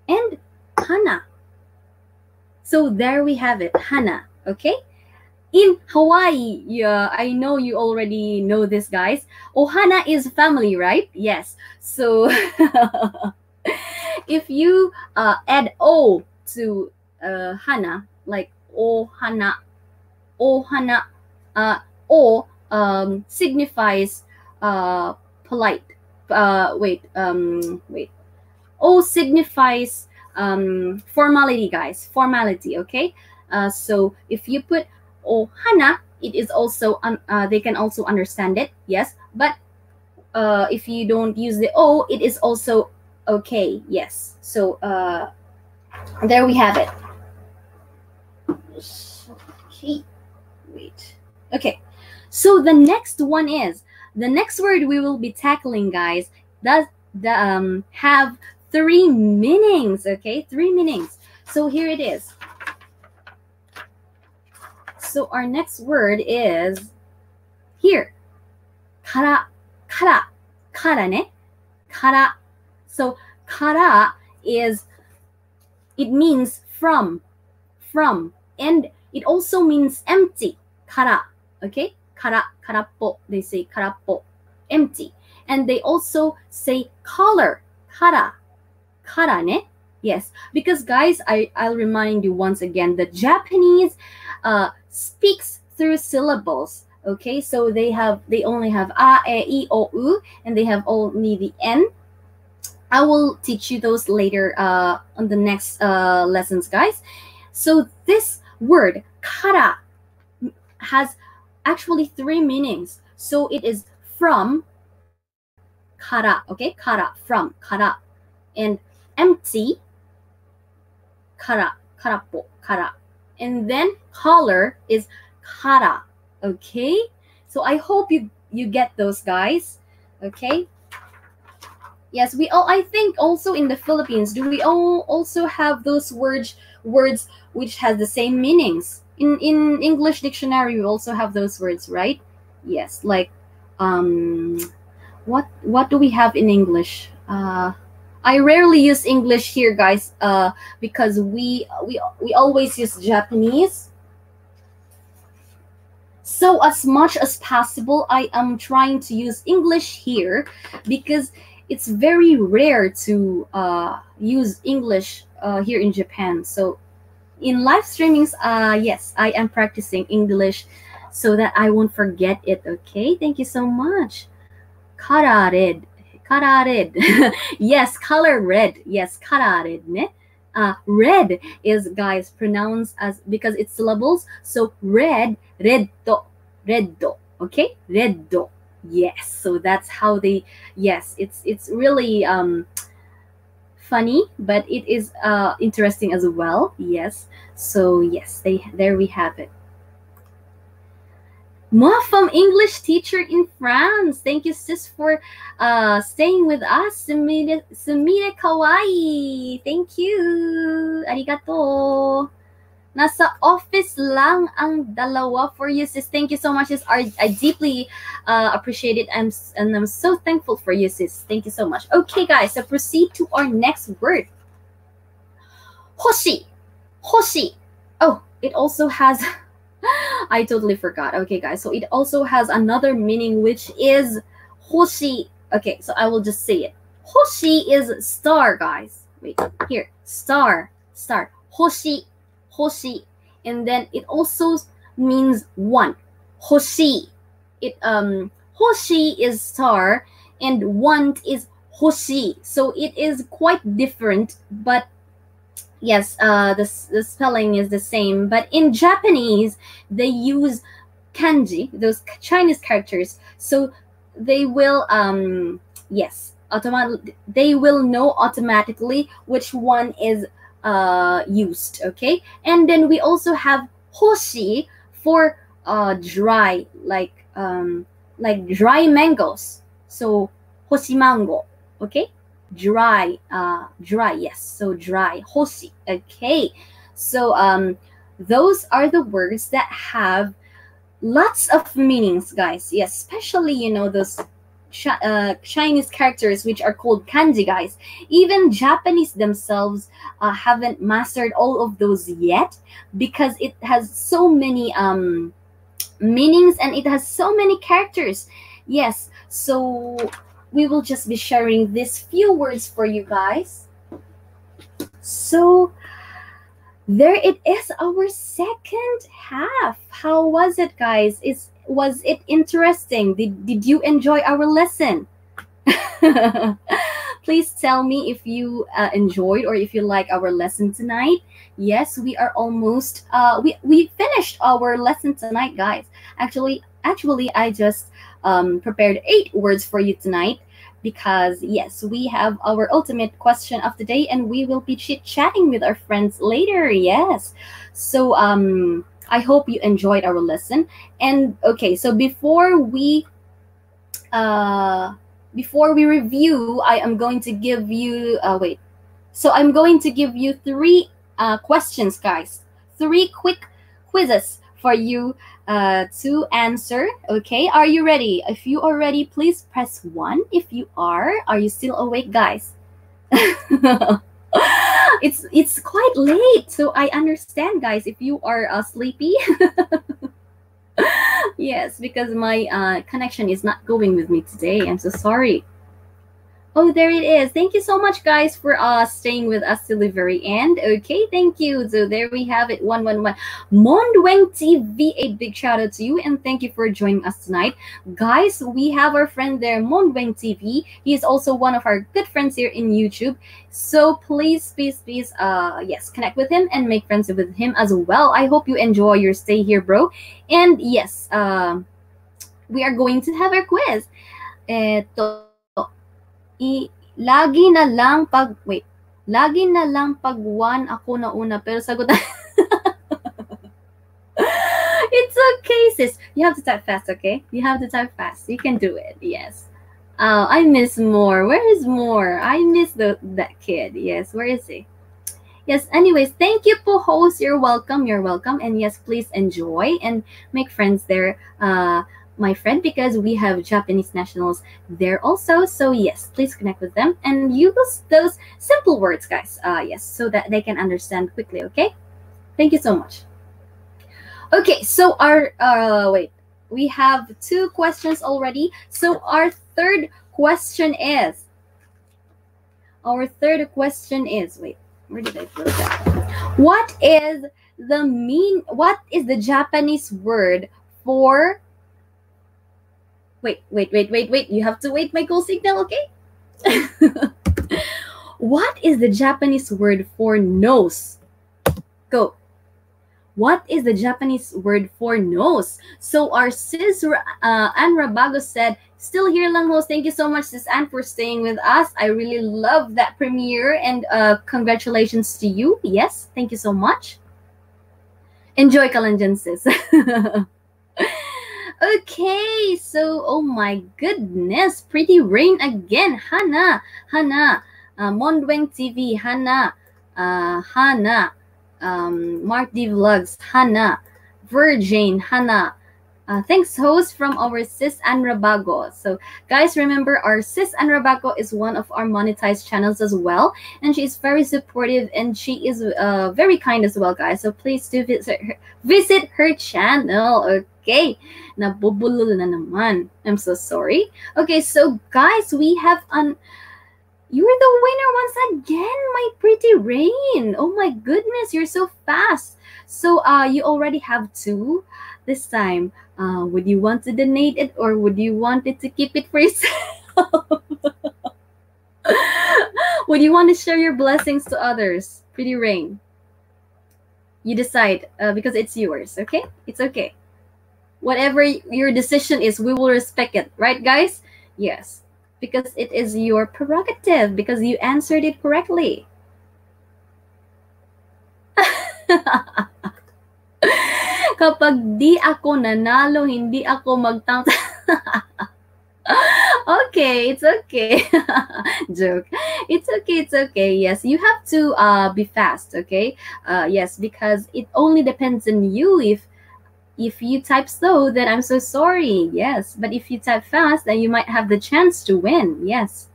and hana. So there we have it, hana. Okay. In Hawaii, yeah, I know you already know this, guys. Ohana is family, right? Yes. So if you uh, add O to uh, hana, like ohana, ohana, uh, o um, signifies uh, polite. Uh, wait, um, wait. O signifies um, formality, guys. Formality, okay? Uh, so if you put ohana, it is also um, uh, they can also understand it. Yes, but uh, if you don't use the o, it is also okay. Yes. So uh, there we have it. Okay. Wait. Okay. So the next one is the next word we will be tackling, guys. Does the um have three meanings? Okay, three meanings. So here it is. So our next word is here. Kara, kara, kara ne, kara. So kara is it means from, from, and it also means empty. Kara, okay? Kara, karapo. They say karapo, empty, and they also say color. Kara, kara ne. Yes, because guys, I I'll remind you once again that Japanese uh, speaks through syllables. Okay, so they have they only have a, e, i, o, u, and they have only the n. I will teach you those later uh, on the next uh, lessons, guys. So this word kara has actually three meanings. So it is from kara, okay, kara from kara, and empty kara, karapo, kara. And then color is kara, okay? So I hope you you get those guys, okay? Yes, we all I think also in the Philippines, do we all also have those words words which has the same meanings? In in English dictionary, we also have those words, right? Yes, like um what what do we have in English? Uh I rarely use English here, guys, uh, because we we we always use Japanese. So as much as possible, I am trying to use English here because it's very rare to uh, use English uh, here in Japan. So in live streamings, uh, yes, I am practicing English so that I won't forget it. Okay, thank you so much. Karared, karared. yes, color red. Yes, karared ne. Uh, red is guys pronounced as because it's syllables. So red, reddo, reddo. Okay, reddo yes so that's how they yes it's it's really um funny but it is uh interesting as well yes so yes they there we have it from English teacher in France. Thank you, sis, for uh, staying with us. Sumire, sumire kawaii. Thank you. Arigato. Nasa office lang ang dalawa for you, sis. Thank you so much, sis. I, I deeply uh, appreciate it. I'm, and I'm so thankful for you, sis. Thank you so much. Okay, guys, so proceed to our next word. Hoshi. Hoshi. Oh, it also has... I totally forgot. Okay, guys. So it also has another meaning, which is hoshi. Okay, so I will just say it. Hoshi is star, guys. Wait, here. Star. Star. Hoshi hoshi and then it also means one hoshi it um hoshi is star and want is hoshi. So it is quite different, but yes, uh, the, the spelling is the same. But in Japanese, they use kanji, those Chinese characters. So they will, um, yes, automatically, they will know automatically which one is uh, used. Okay, and then we also have hoshi for uh, dry, like um, like dry mangoes. So hoshi mango. Okay, dry, uh, dry. Yes, so dry hoshi. Okay, so um, those are the words that have lots of meanings, guys. Yes, especially you know those uh, Chinese characters, which are called kanji, guys. Even Japanese themselves uh, haven't mastered all of those yet because it has so many um, meanings and it has so many characters. Yes, so we will just be sharing these few words for you guys. So there it is, our second half. How was it, guys? Is was it interesting? Did, did you enjoy our lesson? Please tell me if you uh, enjoyed or if you like our lesson tonight. Yes, we are almost uh we we finished our lesson tonight, guys. Actually, actually I just um prepared eight words for you tonight because yes, we have our ultimate question of the day and we will be chit-chatting with our friends later. Yes. So um I hope you enjoyed our lesson. And okay, so before we uh before we review, I am going to give you uh wait. So I'm going to give you three uh questions, guys. Three quick quizzes for you uh to answer. Okay, are you ready? If you are ready, please press 1. If you are, are you still awake, guys? it's it's quite late, so I understand, guys, if you are uh, sleepy. yes, because my uh, connection is not going with me today. I'm so sorry. Oh, there it is. Thank you so much, guys, for uh staying with us till the very end. Okay, thank you. So there we have it. One one one. Mondweng TV. A big shout out to you and thank you for joining us tonight, guys. We have our friend there, Mondweng TV. He is also one of our good friends here in YouTube. So please, please, please, uh, yes, connect with him and make friends with him as well. I hope you enjoy your stay here, bro. And yes, uh, we are going to have our quiz. Eto, i, lagi na lang pag, wait, lagi na lang pag one ako na una, pero sagot It's okay, sis. You have to type fast, okay? You have to type fast. You can do it. Yes. Uh, I miss more. Where is more? I miss the that kid. Yes. Where is he? Yes. Anyways, thank you, po host. You're welcome. You're welcome. And yes, please enjoy and make friends there. Uh, my friend because we have Japanese nationals there also. So yes, please connect with them and use those simple words, guys. Uh, yes, so that they can understand quickly. Okay. Thank you so much. Okay, so our uh wait, we have two questions already. So our third question is our third question is wait, where did I put that? What is the mean what is the Japanese word for wait, wait, wait, wait, wait. You have to wait my call signal, okay? what is the Japanese word for nose? Go. What is the Japanese word for nose? So our sis uh, Anne Rabago said, still here lang. Thank you so much, sis Anne, for staying with us. I really love that premiere and uh, congratulations to you. Yes, thank you so much. Enjoy Kalanjan, sis. Okay, so oh my goodness, pretty rain again. Hana, Hana, uh, Mondweng TV, Hana, uh, Hana, um, Mark D Vlogs, Hana, Virgin, Hana, uh, thanks, host from our Sis Anne Rabago. So, guys, remember our Sis Anne Rabago is one of our monetized channels as well, and she is very supportive and she is uh, very kind as well, guys. So please do visit her, visit her channel. Okay, nabubulol na naman. I'm so sorry. Okay, so guys, we have an. You're the winner once again, my pretty Rain. Oh my goodness, you're so fast. So uh, you already have two this time, uh, would you want to donate it or would you want it to keep it for yourself? would you want to share your blessings to others? Pretty Rain. You decide uh, because it's yours, okay? It's okay. Whatever your decision is, we will respect it, right, guys? Yes, because it is your prerogative because you answered it correctly. Kapag di ako nanalo, hindi ako magtang... okay, it's okay. Joke. It's okay, it's okay. Yes, you have to uh, be fast, okay? Uh, yes, because it only depends on you if if you type slow, then I'm so sorry. Yes, but if you type fast, then you might have the chance to win. Yes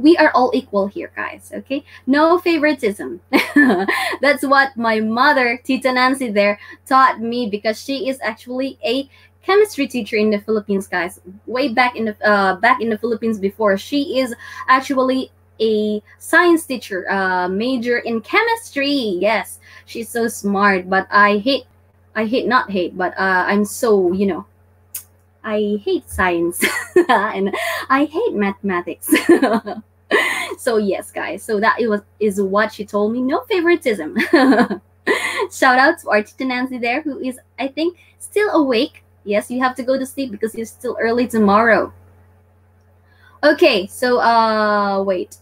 we are all equal here, guys. Okay, no favoritism. That's what my mother, Tita Nancy, there taught me because she is actually a chemistry teacher in the Philippines, guys. Way back in the uh, back in the Philippines before, she is actually a science teacher, uh, major in chemistry. Yes, she's so smart, but I hate, I hate not hate, but uh, I'm so you know I hate science and I hate mathematics. so yes, guys. So that it was is what she told me. No favoritism. Shout out to teacher Nancy there, who is I think still awake. Yes, you have to go to sleep because it's still early tomorrow. Okay, so uh wait.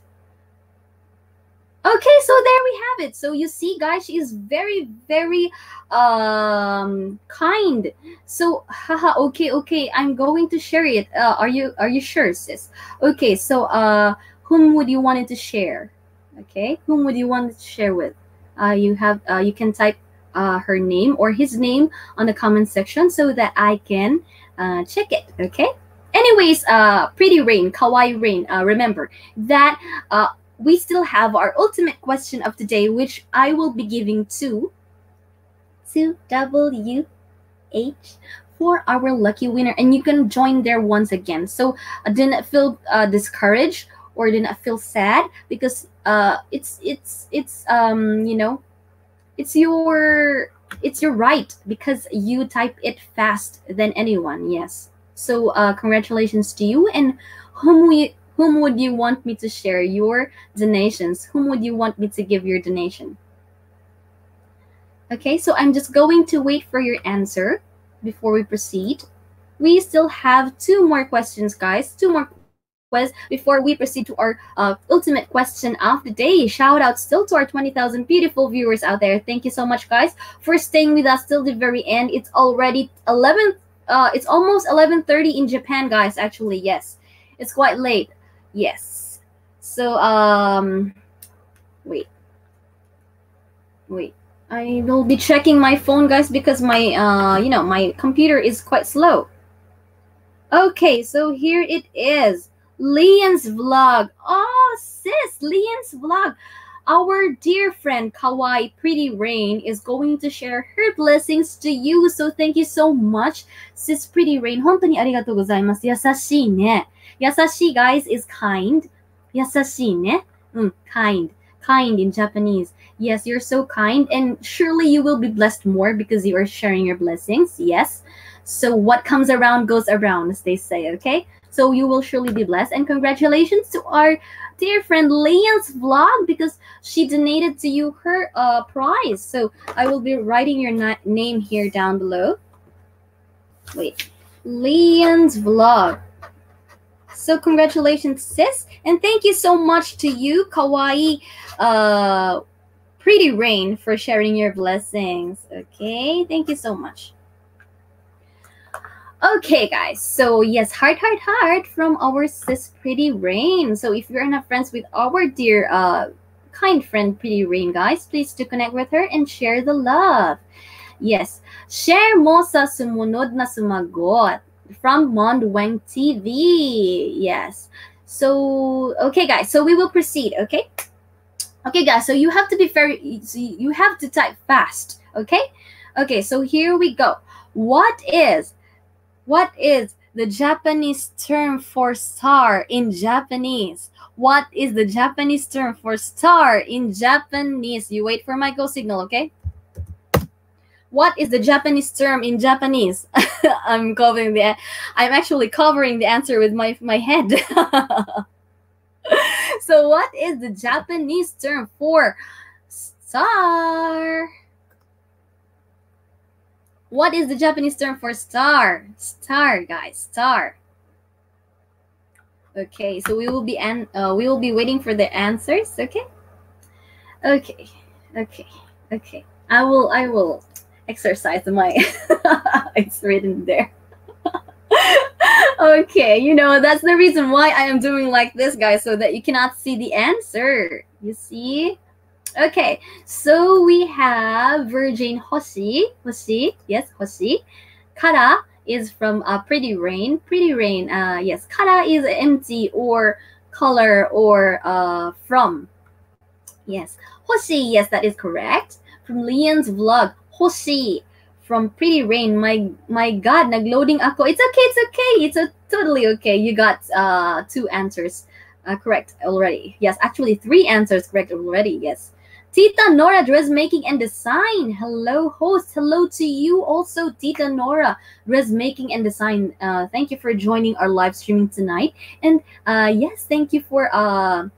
Okay, so there we have it. So you see, guys, she is very, very um kind. So haha, okay, okay, I'm going to share it. Uh, are you are you sure, sis? Okay, so uh whom would you want it to share? Okay, whom would you want to share with? Uh, you have uh, you can type uh, her name or his name on the comment section so that I can uh, check it. Okay. Anyways, uh, pretty rain, kawaii rain. Uh, remember that uh, we still have our ultimate question of today, which I will be giving to to W H for our lucky winner, and you can join there once again. So uh, not feel uh, discouraged or do not feel sad because uh it's it's it's um you know it's your it's your right because you type it fast than anyone yes. So uh congratulations to you. And whom we whom would you want me to share your donations? Whom would you want me to give your donation? Okay so i'm just going to wait for your answer before we proceed. We still have two more questions guys. Two more was before we proceed to our uh, ultimate question of the day. Shout out still to our 20,000 beautiful viewers out there. Thank you so much, guys, for staying with us till the very end. It's already 11. Uh, it's almost 11:30 in Japan, guys. Actually, yes, it's quite late. Yes. So um, wait, wait. I will be checking my phone, guys, because my uh, you know, my computer is quite slow. Okay, so here it is. Lian's vlog. Oh, sis, Lian's vlog. Our dear friend Kawaii Pretty Rain is going to share her blessings to you. So thank you so much, sis Pretty Rain. 本当にありがとうございます。優しいね。優しい guys is kind. 優しいね。うん、kind. Kind in Japanese. Yes, you're so kind and surely you will be blessed more because you are sharing your blessings. Yes. So what comes around goes around, as they say, okay? So you will surely be blessed. And congratulations to our dear friend Lean's vlog because she donated to you her uh, prize. So I will be writing your na- name here down below. Wait, Lean's vlog. So congratulations, sis, and thank you so much to you, Kawaii, uh, Pretty Rain, for sharing your blessings. Okay, thank you so much. Okay, guys. So yes, heart, heart, heart from our sis Pretty Rain. So if you're not friends with our dear, uh, kind friend Pretty Rain, guys, please to connect with her and share the love. Yes, share mo sa sumunod na sumagot from Mondweng TV. Yes. So okay, guys. So we will proceed. Okay. Okay, guys. So you have to be very. You have to type fast. Okay. Okay. So here we go. What is what is the Japanese term for star in Japanese? What is the Japanese term for star in Japanese? You wait for my go signal, okay? what is the Japanese term in Japanese? I'm covering the I'm actually covering the answer with my my head. so what is the Japanese term for star? What is the Japanese term for star? Star, guys, star. Okay, so we will be an uh, we will be waiting for the answers. Okay, okay, okay, okay. I will I will exercise my. it's written there. okay, you know that's the reason why I am doing like this, guys, so that you cannot see the answer. You see? Okay, so we have Virgin Hoshi. Hoshi, yes, Hoshi. Kara is from uh, Pretty Rain. Pretty Rain, uh, yes. Kara is empty or color or uh, from. Yes. Hoshi, yes, that is correct. From Leon's vlog, Hoshi. From Pretty Rain, my my God, nagloading ako. It's okay, it's okay. It's a, totally okay. You got uh, two answers uh, correct already. Yes, actually three answers correct already. Yes. Tita Nora, dressmaking and design. Hello, host. Hello to you also, Tita Nora, dressmaking and design. Uh, thank you for joining our live streaming tonight. And uh, yes, thank you for. Uh,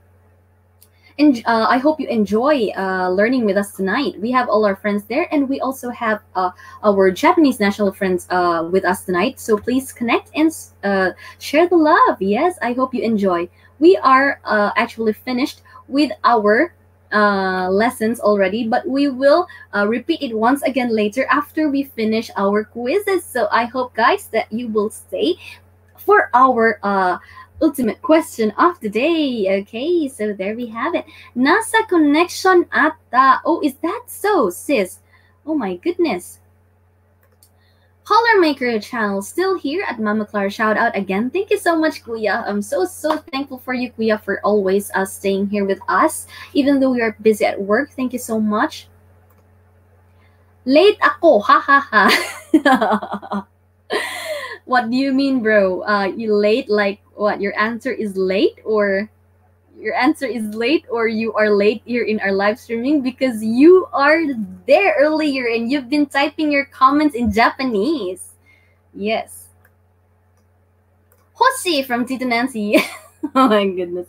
and uh, I hope you enjoy uh, learning with us tonight. We have all our friends there, and we also have uh, our Japanese national friends uh, with us tonight. So please connect and uh, share the love. Yes, I hope you enjoy. We are uh, actually finished with our uh, lessons already, but we will uh, repeat it once again later after we finish our quizzes. So I hope, guys, that you will stay for our uh, ultimate question of the day. Okay, so there we have it. NASA connection at the. Oh, is that so, sis? Oh my goodness. Color Maker channel still here at Mama Clara. Shout out again. Thank you so much, Kuya. I'm so, so thankful for you, Kuya, for always uh, staying here with us, even though we are busy at work. Thank you so much. Late ako. Ha ha ha. what do you mean, bro? Uh, you late? Like what? Your answer is late or your answer is late or you are late here in our live streaming because you are there earlier and you've been typing your comments in Japanese. Yes. Hoshi from Tita Nancy. oh my goodness.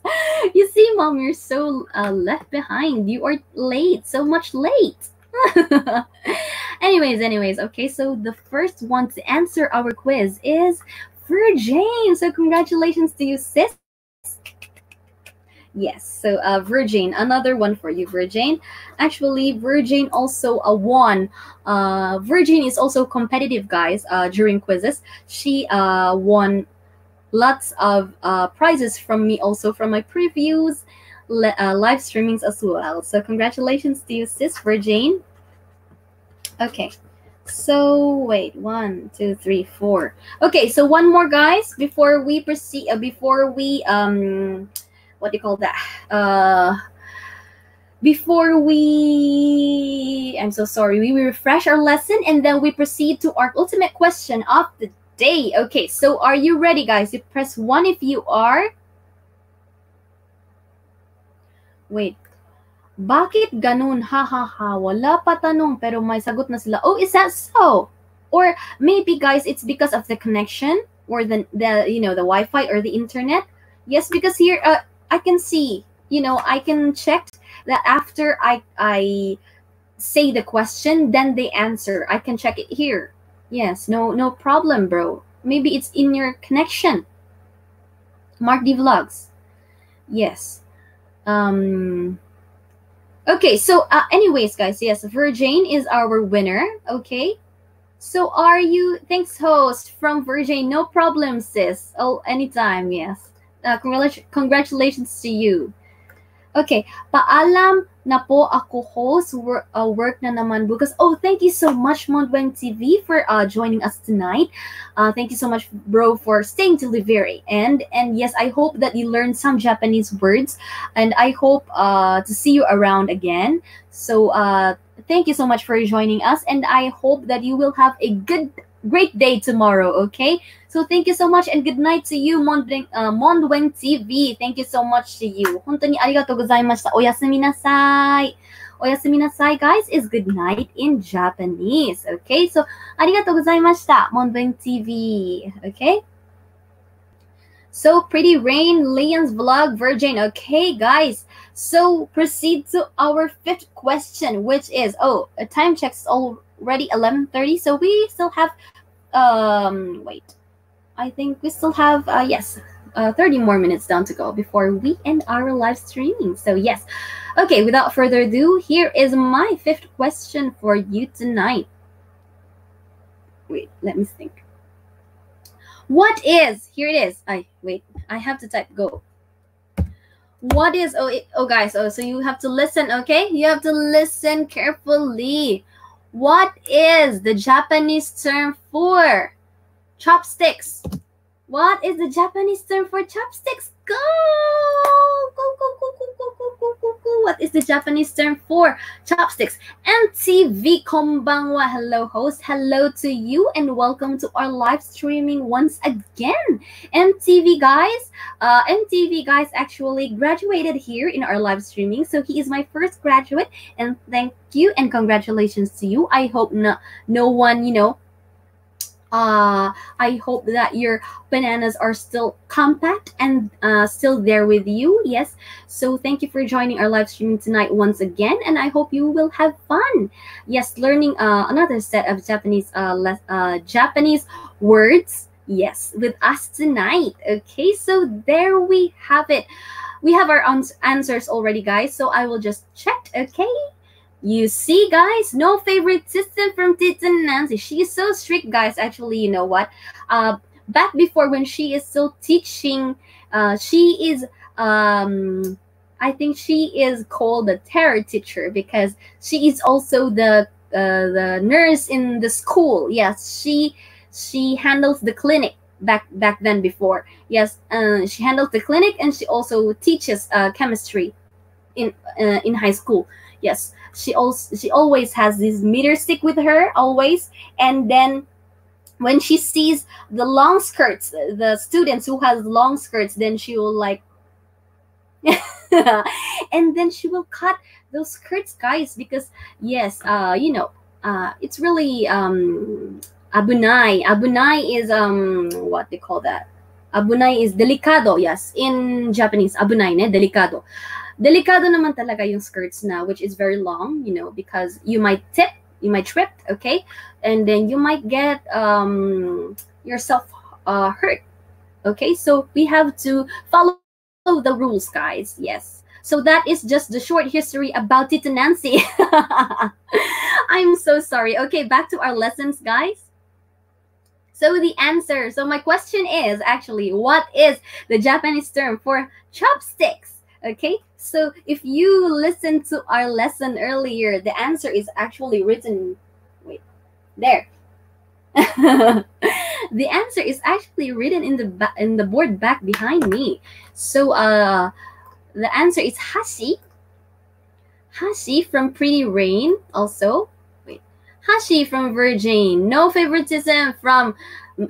You see, mom, you're so uh, left behind. You are late, so much late. anyways, anyways, okay, so the first one to answer our quiz is Virgin. So congratulations to you, sis. Yes, so uh, Virgin, another one for you, Virgin. Actually, Virgin also a won. Uh, Virgin is also competitive, guys. Uh, during quizzes, she uh won lots of uh prizes from me, also from my previews, uh, live streamings as well. So congratulations to you, sis Virgin. Okay. So wait, one, two, three, four. Okay, so one more, guys, before we proceed. Uh, before we um what do you call that? Uh, before we, I'm so sorry, we refresh our lesson and then we proceed to our ultimate question of the day. Okay, so are you ready, guys? You press one if you are. Wait. Bakit ganun? Ha ha ha. Wala pero may sagot na sila. Oh, is that so? Or maybe guys, it's because of the connection or the the you know the Wi-Fi or the internet. Yes, because here uh, I can see, you know, I can check that after I I say the question, then they answer. I can check it here. Yes, no no problem, bro. Maybe it's in your connection. Mark D Vlogs. Yes. Um Okay, so uh, anyways, guys, yes, Virgin is our winner. Okay. So are you thanks host from Virgin? No problem, sis. Oh, anytime, yes uh, congratulations to you. Okay, paalam na po ako host work, uh, work na naman bukas. Oh, thank you so much Mondweng TV for uh, joining us tonight. Uh, thank you so much bro for staying till the very end. And yes, I hope that you learned some Japanese words and I hope uh, to see you around again. So uh, thank you so much for joining us and I hope that you will have a good great day tomorrow, okay? So thank you so much and good night to you, Mondweng, uh, Mondweng TV. Thank you so much to you. 本当にありがとうございました。おやすみなさい。 oyasumi nasai, guys, is good night in Japanese. Okay, so arigatou gozaimashita, Monbeng TV. Okay. So pretty rain, Leon's vlog, Virgin. Okay, guys. So proceed to our fifth question, which is oh, a time check's already 11:30, so we still have um wait. I think we still have uh yes, uh 30 more minutes down to go before we end our live streaming. So yes. Okay, without further ado, here is my fifth question for you tonight. Wait, let me think. What is here it is. I wait, I have to type go what is oh oh guys oh so you have to listen okay you have to listen carefully what is the japanese term for chopsticks. What is the japanese term for chopsticks? Go! Go go go go go go go go go. What is the japanese term for chopsticks? Mtv konbanwa. Hello host. Hello to you and welcome to our live streaming once again. Mtv guys uh mtv guys actually graduated here in our live streaming so he is my first graduate and thank you and congratulations to you. I hope no no one you know uh, I hope that your bananas are still compact and uh, still there with you. Yes. So thank you for joining our live streaming tonight once again, and I hope you will have fun. Yes, learning uh, another set of Japanese uh, uh, Japanese words. Yes, with us tonight. Okay, so there we have it. We have our ans- answers already, guys. So I will just check. Okay. You see, guys, no favorite system from Tita Nancy. She is so strict, guys. Actually, you know what? Uh, back before when she is still teaching, uh, she is um, I think she is called the terror teacher because she is also the uh, the nurse in the school. Yes, she she handles the clinic back back then before. Yes, uh, she handles the clinic and she also teaches uh, chemistry in uh, in high school. Yes, she also she always has this meter stick with her always. And then when she sees the long skirts the students who has long skirts then she will like and then she will cut those skirts guys because yes uh you know uh it's really um abunai abunai is um what they call that? Abunai is delicado yes in japanese. Abunai ne? Delicado delicado naman talaga yung skirts na, which is very long, you know, because you might tip, you might trip, okay? And then you might get um, yourself uh, hurt, okay? So we have to follow the rules, guys, yes. So that is just the short history about Tita Nancy. I'm so sorry. Okay, back to our lessons, guys. So the answer, so my question is actually, what is the Japanese term for chopsticks? Okay, so if you listen to our lesson earlier, the answer is actually written. Wait, there. the answer is actually written in the in the board back behind me. So uh, the answer is Hashi. Hashi from Pretty Rain. Also, wait, Hashi from Virgin. No favoritism from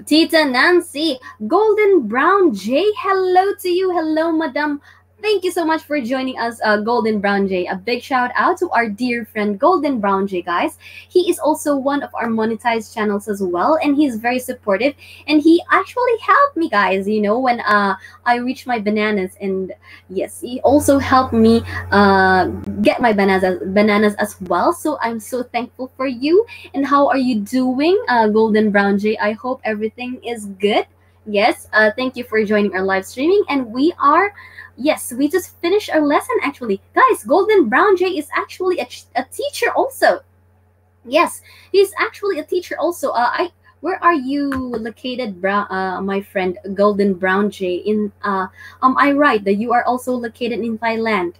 Tita Nancy. Golden Brown J. Hello to you. Hello, Madam Thank you so much for joining us, uh, Golden Brown Jay. A big shout out to our dear friend Golden Brown Jay, guys. He is also one of our monetized channels as well, and he's very supportive. And he actually helped me, guys. You know, when uh, I reached my bananas, and yes, he also helped me uh, get my bananas bananas as well. So I'm so thankful for you. And how are you doing, uh, Golden Brown Jay? I hope everything is good. Yes, uh, thank you for joining our live streaming, and we are yes, we just finished our lesson actually. Guys, Golden Brown Jay is actually a, a teacher also. Yes, he's actually a teacher also. Uh, I where are you located, Brown, uh, my friend Golden Brown Jay? In uh, am I right that you are also located in Thailand?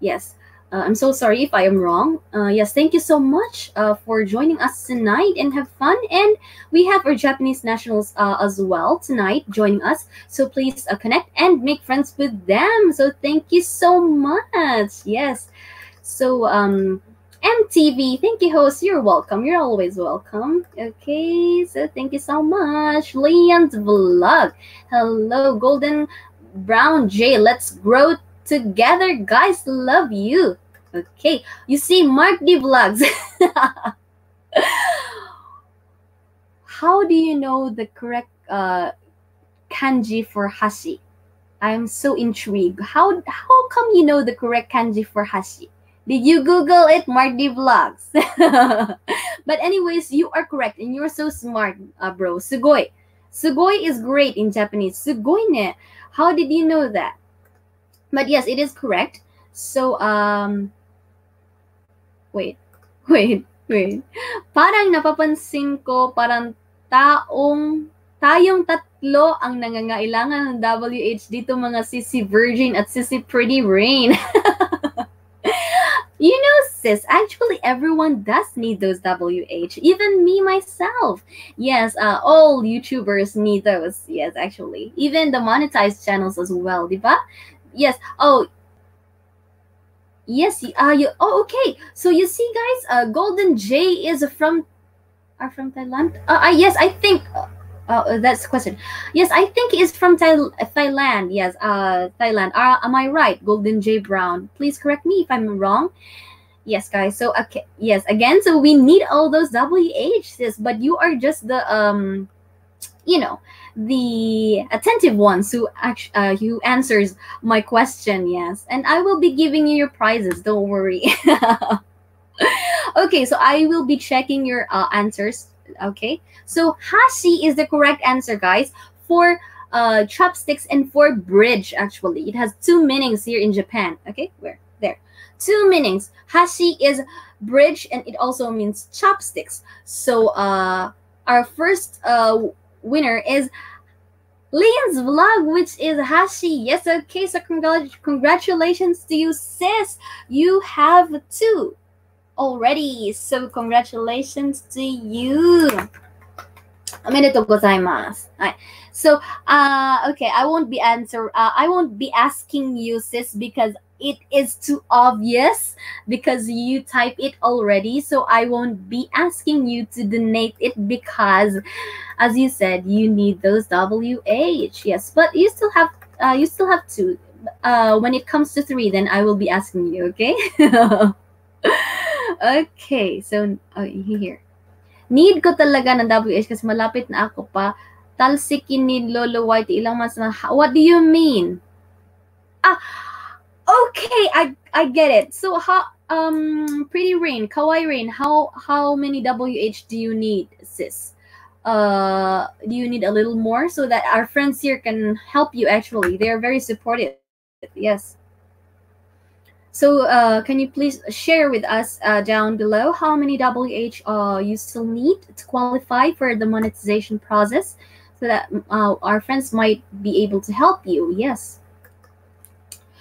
Yes. Uh, I'm so sorry if I am wrong. Uh, yes, thank you so much uh, for joining us tonight and have fun. And we have our Japanese nationals uh, as well tonight joining us. So please uh, connect and make friends with them. So thank you so much. Yes. So um, MTV, thank you, host. You're welcome. You're always welcome. Okay, so thank you so much. Leon's vlog. Hello, Golden Brown J. Let's grow together guys love you Okay, you see, Mark D Vlogs. How do you know the correct uh, kanji for hashi? I'm so intrigued. How how come you know the correct kanji for hashi? Did you Google it, Mark Marty Vlogs? but anyways, you are correct and you're so smart, uh, bro. Sugoi. Sugoi is great in Japanese. Sugoi ne. How did you know that? But yes, it is correct. So um wait. Wait, wait. Parang napapansin ko parang taong tayong tatlo ang nangangailangan ng WH dito mga sisi Virgin at sisi Pretty Rain. you know, sis, actually everyone does need those WH. Even me myself. Yes, uh, all YouTubers need those. Yes, actually. Even the monetized channels as well, diba? Yes. Oh, yes. Uh, you, oh, okay. So you see, guys, uh, Golden J is from, are from Thailand? Uh, uh yes, I think, uh, uh, that's the question. Yes, I think is from Thai- Thailand. Yes, uh, Thailand. Uh, am I right? Golden J Brown. Please correct me if I'm wrong. Yes, guys. So okay, yes, again. So we need all those WHs, but you are just the um, you know, the attentive ones who actually uh, who answers my question. Yes, and I will be giving you your prizes. Don't worry. okay, so I will be checking your uh, answers Okay, so hashi is the correct answer, guys, for uh, chopsticks and for bridge. Actually, it has two meanings here in Japan. Okay, where there, two meanings. Hashi is bridge, and it also means chopsticks. So, uh, our first uh winner is Leon's vlog, which is Hashi. Yes, okay, so congr- congratulations to you, sis. You have two already. So congratulations to you. おめでとうございます。はい。So, uh, okay, I won't be answer. Uh, I won't be asking you, sis, because it is too obvious because you type it already. So I won't be asking you to donate it because, as you said, you need those WH. Yes, but you still have. Uh, you still have two. Uh, when it comes to three, then I will be asking you. Okay. okay, so oh, here. Need ko talaga ng WH kasi malapit na ako pa. Talsikin ni Lolo White ilang mas na. What do you mean? Ah, okay, I I get it. So how um Pretty Rain, Kawaii Rain, how how many WH do you need, sis? Uh, do you need a little more so that our friends here can help you? Actually, they are very supportive. Yes. So uh, can you please share with us uh, down below how many WH uh, you still need to qualify for the monetization process so that uh, our friends might be able to help you. Yes.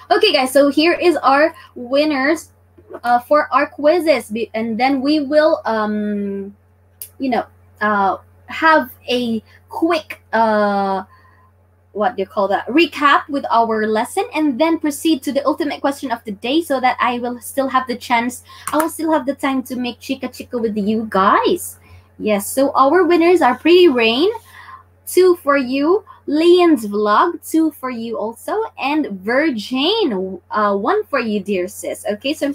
Okay, guys, so here is our winners uh, for our quizzes. And then we will, um, you know, uh, have a quick what do you call that recap with our lesson and then proceed to the ultimate question of the day so that i will still have the chance i will still have the time to make chica chica with you guys yes so our winners are pretty rain two for you Leon's vlog, two for you also, and Virgin, uh, one for you, dear sis. Okay, so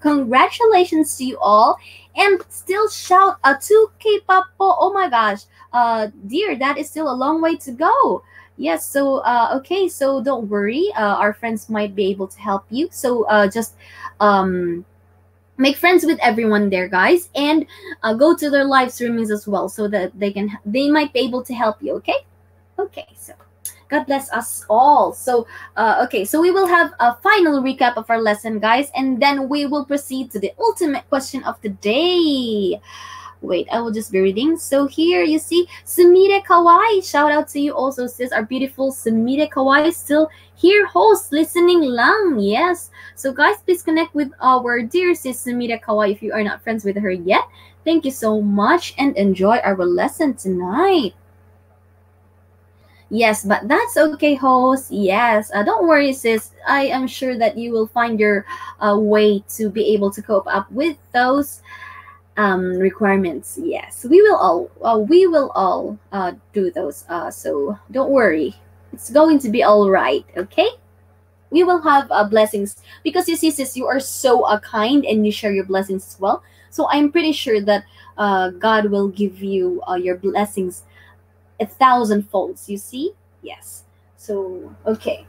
congratulations to you all, and still shout a uh, 2K pop. Oh my gosh, uh, dear, that is still a long way to go. Yes so uh, okay so don't worry. Uh, our friends might be able to help you. So uh, just um, make friends with everyone there guys and uh, go to their live streamings as well so that they can they might be able to help you okay okay so god bless us all so uh, okay so we will have a final recap of our lesson guys and then we will proceed to the ultimate question of the day Wait, I will just be reading. So here you see Sumire Kawai. Shout out to you also, sis. Our beautiful Sumire Kawai still here, host, listening lang. Yes. So guys, please connect with our dear sis Sumire Kawai if you are not friends with her yet. Thank you so much and enjoy our lesson tonight. Yes, but that's okay, host. Yes, uh, don't worry, sis. I am sure that you will find your uh, way to be able to cope up with those um, requirements. Yes, we will all uh, we will all uh, do those. Uh, so don't worry, it's going to be all right. Okay. we will have uh, blessings because you see sis you are so kind and you share your blessings as well so i'm pretty sure that god will give you your blessings a thousand folds you see? Yes. So okay.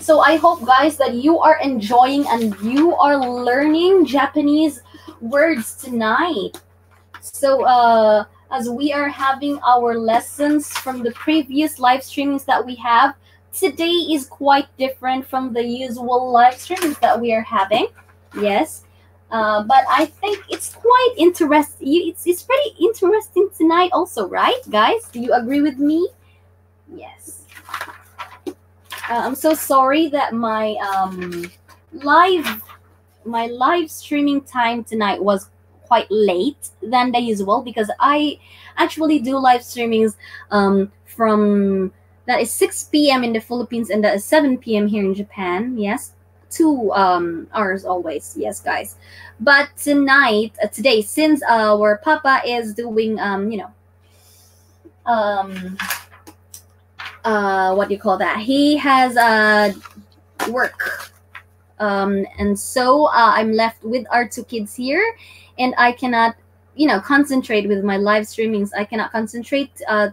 So i hope guys that you are enjoying and you are learning japanese words tonight. So uh as we are having our lessons from the previous live streamings that we have today is quite different from the usual live streams that we are having. Yes uh, but i think it's quite interesting it's, it's pretty interesting tonight also right guys do you agree with me yes uh, i'm so sorry that my um live my live streaming time tonight was quite late than the usual because I actually do live streamings um, from that is 6 p.m. in the Philippines and that is 7 p.m. here in Japan. Yes, two um, hours always. Yes, guys. But tonight, uh, today, since our papa is doing, um, you know, um, uh, what do you call that? He has uh, work um, and so uh, I'm left with our two kids here, and I cannot, you know, concentrate with my live streamings. I cannot concentrate uh,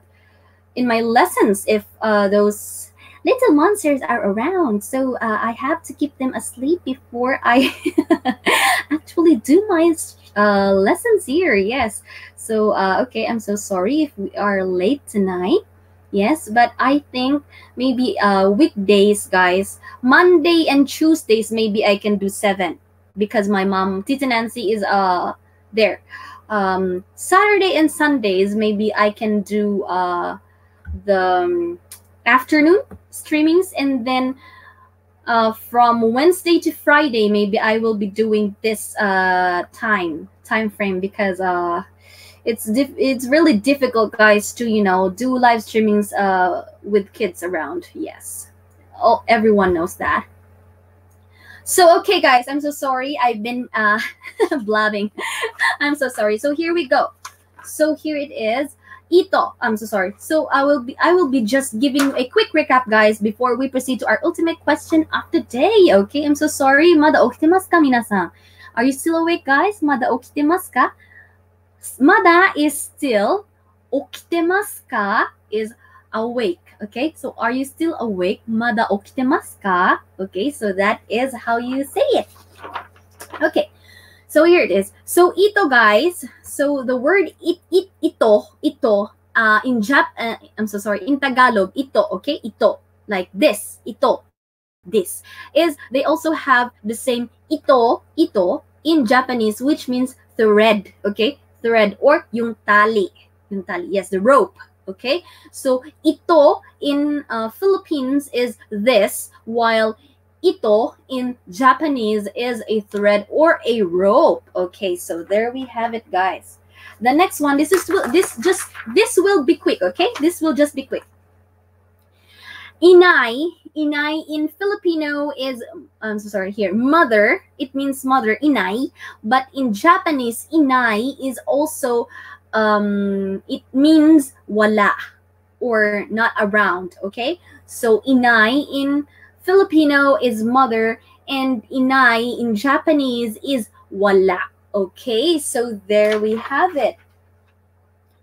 in my lessons if uh, those little monsters are around. So uh, I have to keep them asleep before I actually do my uh, lessons here. Yes. So uh, okay, I'm so sorry if we are late tonight. Yes, but I think maybe uh weekdays, guys, Monday and Tuesdays, maybe I can do seven because my mom, Tita Nancy, is uh there. Um, Saturday and Sundays, maybe I can do uh the um, afternoon streamings, and then uh from Wednesday to Friday, maybe I will be doing this uh time time frame because uh it's it's really difficult guys to you know do live streamings uh with kids around. Yes. Oh everyone knows that. So okay guys i'm so sorry. I've been uh blabbing. I'm so sorry. So here we go. So here it is ito i'm so sorry so i will be i will be just giving a quick recap guys before we proceed to our ultimate question of the day okay i'm so sorry mada okitemasu ka minasan are you still awake guys mada okitemasu ka Mada is still. Okitemasu ka is awake. Okay, so are you still awake? Mada okitemasu ka? Okay, so that is how you say it. Okay, so here it is. So ito guys, so the word it, it ito, ito, uh, in Jap, uh, I'm so sorry, in Tagalog, ito, okay, ito, like this, ito, this, is they also have the same ito, ito, in Japanese, which means thread, okay, thread or yung tali. Yung tali. Yes, the rope. Okay? So, ito in uh, Philippines is this, while ito in Japanese is a thread or a rope. Okay, so there we have it, guys. The next one, this is this just this will be quick, okay? This will just be quick. Inay, inay in Filipino is I'm so sorry here, mother. It means mother, inay. But in Japanese, inay is also um it means wala or not around, okay? So inay in Filipino is mother and inai in Japanese is wala. Okay? So there we have it.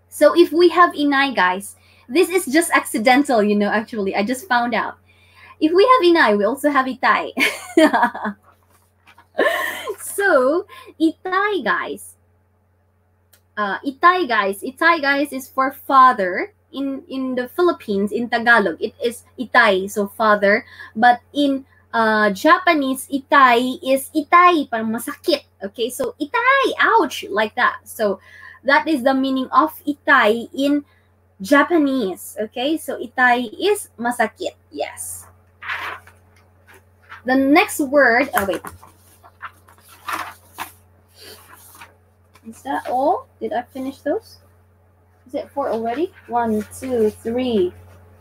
So if we have inai, guys, this is just accidental, you know, actually. I just found out. If we have inai, we also have itai. so, itai, guys. Uh, itai, guys. Itai, guys, is for father. In in the Philippines, in Tagalog, it is itai, so father. But in uh, Japanese, itai is itai, parang masakit. Okay, so itai, ouch, like that. So that is the meaning of itai in Japanese. Okay, so itai is masakit. Yes. The next word, oh wait. Is that all? Did I finish those? Is it four already? One, two, three.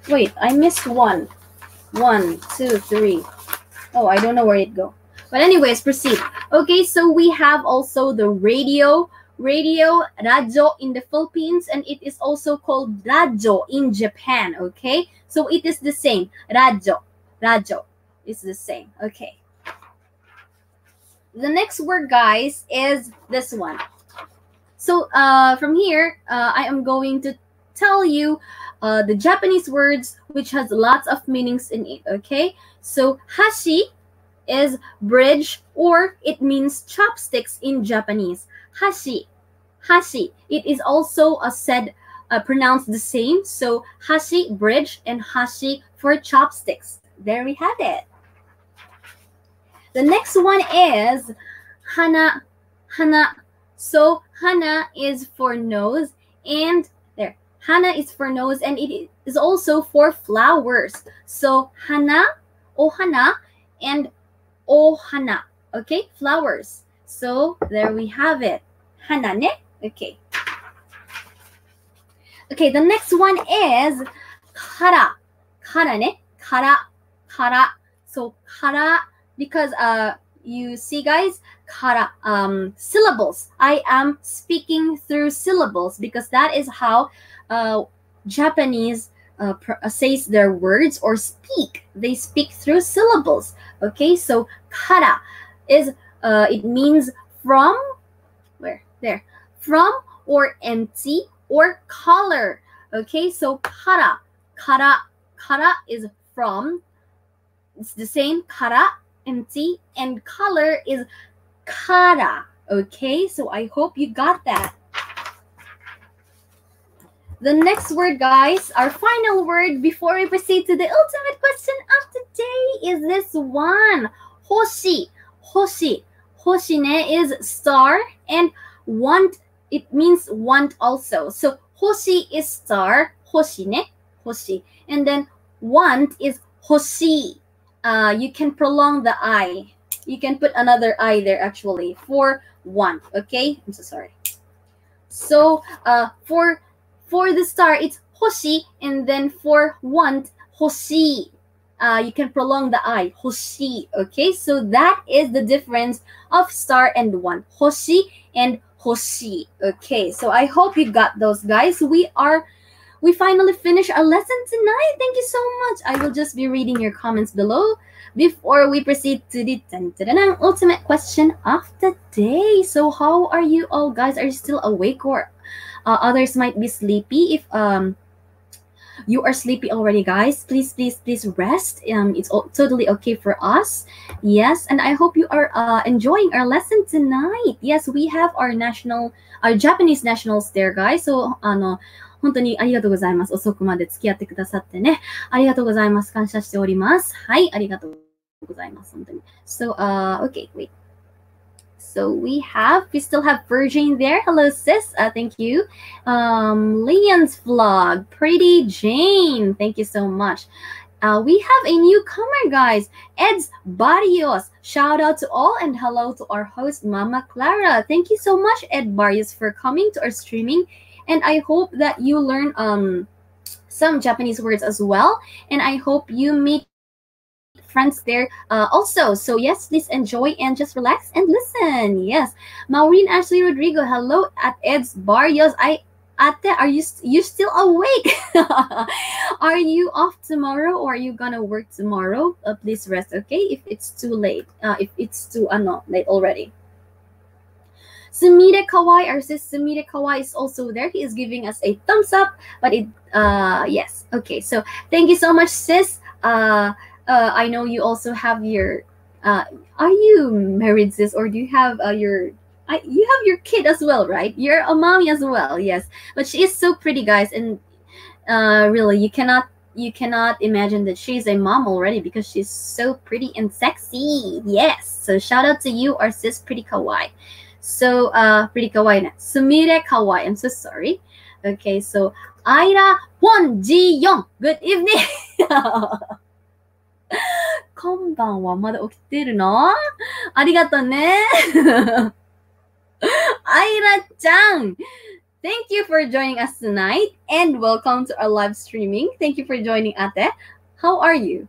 Wait, I missed one. One, two, three. Oh, I don't know where it go. But anyways, proceed. Okay, so we have also the radio, radio, radyo in the Philippines, and it is also called radyo in Japan. Okay, so it is the same, radyo, radyo, is the same. Okay. The next word, guys, is this one. So uh, from here, uh, I am going to tell you uh, the Japanese words which has lots of meanings in it. Okay. So hashi is bridge or it means chopsticks in Japanese. Hashi. Hashi. It is also a said uh, pronounced the same. So hashi bridge and hashi for chopsticks. There we have it. The next one is hana. Hana. So hana is for nose and there. Hana is for nose and it is also for flowers. So hana, ohana, and ohana. Okay, flowers. So there we have it. Hana ne. Okay. Okay, the next one is kara. Kara ne. Kara. Kara. So kara because uh you see guys kara um syllables. I am speaking through syllables because that is how uh Japanese uh, uh, says their words or speak. They speak through syllables. Okay, so kara is uh, it means from where there from or empty or color. Okay, so kara kara kara is from. It's the same kara empty and color is kara. Okay, so I hope you got that. The next word, guys, our final word before we proceed to the ultimate question of the day is this one. Hoshi. Hoshi. Hoshine is star and want, it means want also. So hoshi is star, hoshine, hoshi. And then want is hoshi. Uh, you can prolong the I. You can put another I there actually for one. Okay, I'm so sorry. So uh, for for the star, it's hoshi, and then for want, hoshi. Uh, you can prolong the I, hoshi. Okay, so that is the difference of star and one, hoshi and hoshi. Okay, so I hope you got those guys. We are we finally finished our lesson tonight. Thank you so much. I will just be reading your comments below before we proceed to the ultimate question of the day. So how are you all guys? Are you still awake or uh, others might be sleepy if um you are sleepy already guys please please please rest um it's all, totally okay for us yes and i hope you are uh, enjoying our lesson tonight yes we have our national our japanese nationals there guys so あの本当にありがとうございます。遅くまで付き合ってくださってね。ありがとうございます。感謝しております。はい、ありがとうございます。本当に。So, uh, okay, wait. So we have, we still have Virgin there. Hello, sis. Uh, thank you. Um, Leon's vlog. Pretty Jane. Thank you so much. Uh, we have a newcomer, guys. Ed's Barrios. Shout out to all and hello to our host, Mama Clara. Thank you so much, Ed Barrios, for coming to our streaming. And I hope that you learn um some Japanese words as well. And I hope you meet friends there uh, also. So yes, please enjoy and just relax and listen. Yes, Maureen Ashley Rodrigo. Hello at Ed's Barrios. I Ate, are you you still awake? are you off tomorrow or are you gonna work tomorrow? Uh, please rest, okay? If it's too late, uh, if it's too uh, no, late already. Sumire Kawai, our sis Sumire Kawai is also there. He is giving us a thumbs up, but it uh yes, okay. So thank you so much, sis. Uh uh, I know you also have your. Uh, are you married, sis, or do you have uh, your? I, you have your kid as well, right? You're a mommy as well, yes. But she is so pretty, guys, and uh, really, you cannot you cannot imagine that she's a mom already because she's so pretty and sexy. Yes. So shout out to you, our sis, pretty kawaii. So uh, pretty kawaii na. Sumire kawaii. I'm so sorry. Okay, so Aira Kwon Ji Yong, Good evening. こんばんは。まだ起きてるのありがとね。Aira Chang. Thank you for joining us tonight and welcome to our live streaming. Thank you for joining Ate. How are you?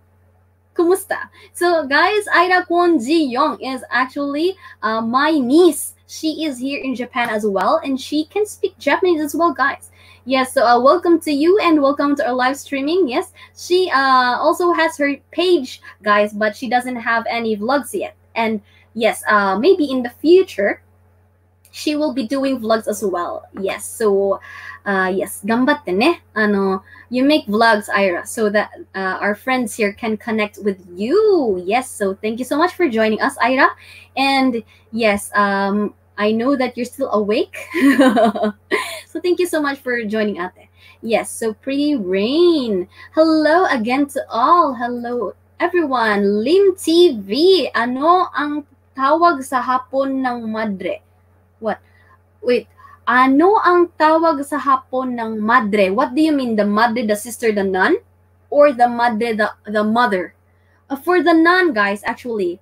Kumusta? So guys, Aira Kwon Ji Yong is actually uh, my niece she is here in Japan as well and she can speak Japanese as well, guys. Yes, so uh, welcome to you and welcome to our live streaming. Yes, she uh, also has her page, guys, but she doesn't have any vlogs yet. And yes, uh, maybe in the future, she will be doing vlogs as well. Yes, so uh, yes, gambatte ne. Ano, you make vlogs, Ira, so that uh, our friends here can connect with you. Yes, so thank you so much for joining us, Ira. And yes, um, I know that you're still awake. so thank you so much for joining ate. Yes, so pretty rain. Hello again to all. Hello everyone. Lim TV. Ano ang tawag sa hapon ng madre? What? Wait. Ano ang tawag sa hapon ng madre? What do you mean? The madre, the sister, the nun? Or the madre, the, the mother? Uh, for the nun, guys, actually,